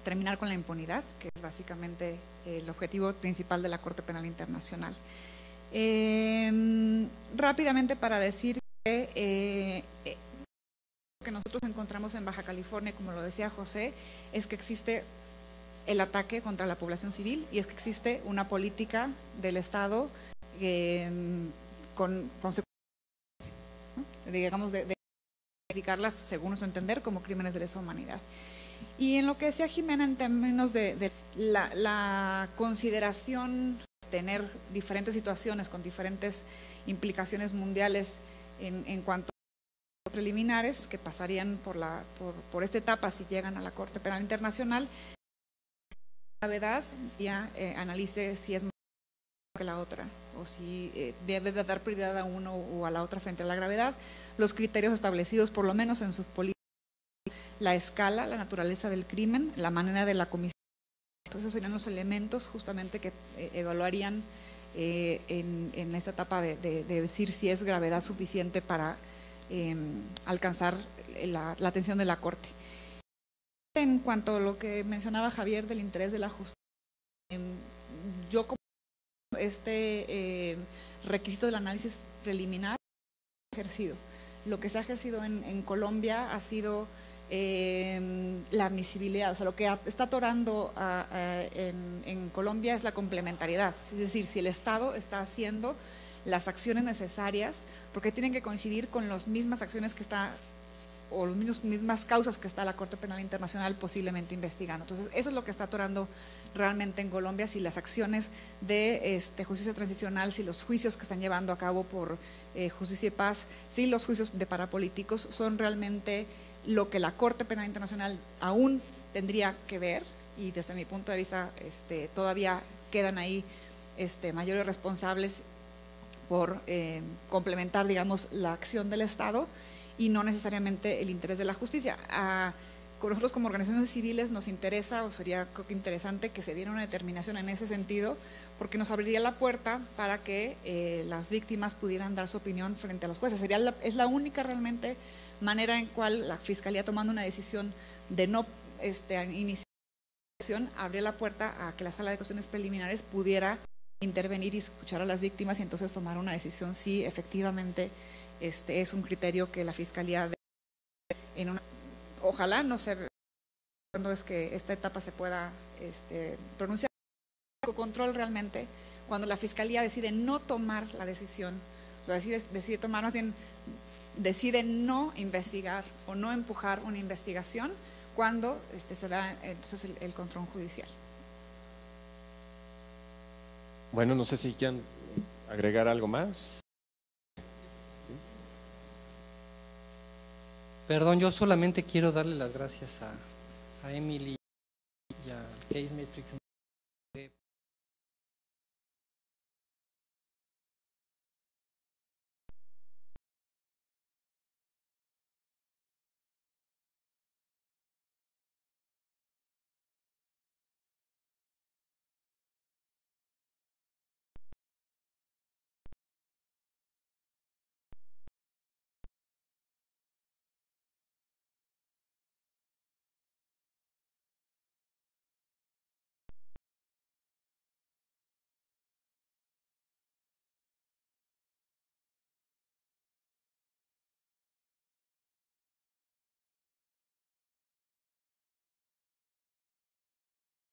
[SPEAKER 13] terminar con la impunidad, que es básicamente el objetivo principal de la Corte Penal Internacional. Em, rápidamente para decir que eh, lo que nosotros encontramos en Baja California, como lo decía José, es que existe el ataque contra la población civil y es que existe una política del Estado que con consecuencias, ¿no? digamos, de, de según nuestro entender, como crímenes de lesa humanidad. Y en lo que decía Jimena en términos de, de la, la consideración de tener diferentes situaciones con diferentes implicaciones mundiales en, en cuanto a preliminares que pasarían por, la, por, por esta etapa si llegan a la Corte Penal Internacional, la gravedad ya eh, analice si es más que la otra o si eh, debe de dar prioridad a uno o a la otra frente a la gravedad. Los criterios establecidos, por lo menos en sus políticas, la escala, la naturaleza del crimen, la manera de la comisión. Esos serían los elementos justamente que eh, evaluarían eh, en, en, esta etapa de, de, de, decir si es gravedad suficiente para eh, alcanzar la, la, atención de la Corte. En cuanto a lo que mencionaba Javier del interés de la justicia, yo como este eh, requisito del análisis preliminar ejercido. Lo que se ha ejercido en, Colombia ha sido eh, la admisibilidad, o sea, lo que está atorando en, Colombia es la complementariedad, es decir, si el Estado está haciendo las acciones necesarias, porque tienen que coincidir con las mismas acciones que está o las mismas, causas que está la Corte Penal Internacional posiblemente investigando. Entonces, eso es lo que está atorando realmente en Colombia, si las acciones de este, justicia transicional, si los juicios que están llevando a cabo por eh, justicia y paz, si los juicios de parapolíticos son realmente lo que la Corte Penal Internacional aún tendría que ver, y desde mi punto de vista este, todavía quedan ahí este, mayores responsables por eh, complementar, digamos, la acción del Estado y no necesariamente el interés de la justicia. A, nosotros como organizaciones civiles nos interesa, o sería creo que interesante, que se diera una determinación en ese sentido, porque nos abriría la puerta para que eh, las víctimas pudieran dar su opinión frente a los jueces. Sería la, es la única realmente manera en cual la Fiscalía tomando una decisión de no este, iniciar abría la puerta a que la sala de cuestiones preliminares pudiera intervenir y escuchar a las víctimas y entonces tomar una decisión si efectivamente este es un criterio que la Fiscalía de, en una, ojalá no sé cuándo es que esta etapa se pueda este, pronunciar control realmente cuando la Fiscalía decide no tomar la decisión, o decide, decide tomar más bien decide no investigar o no empujar una investigación cuando este, se da entonces el, el control judicial.
[SPEAKER 2] Bueno, no sé si quieren agregar algo más.
[SPEAKER 4] Perdón, yo solamente quiero darle las gracias a, Emily y a Case Matrix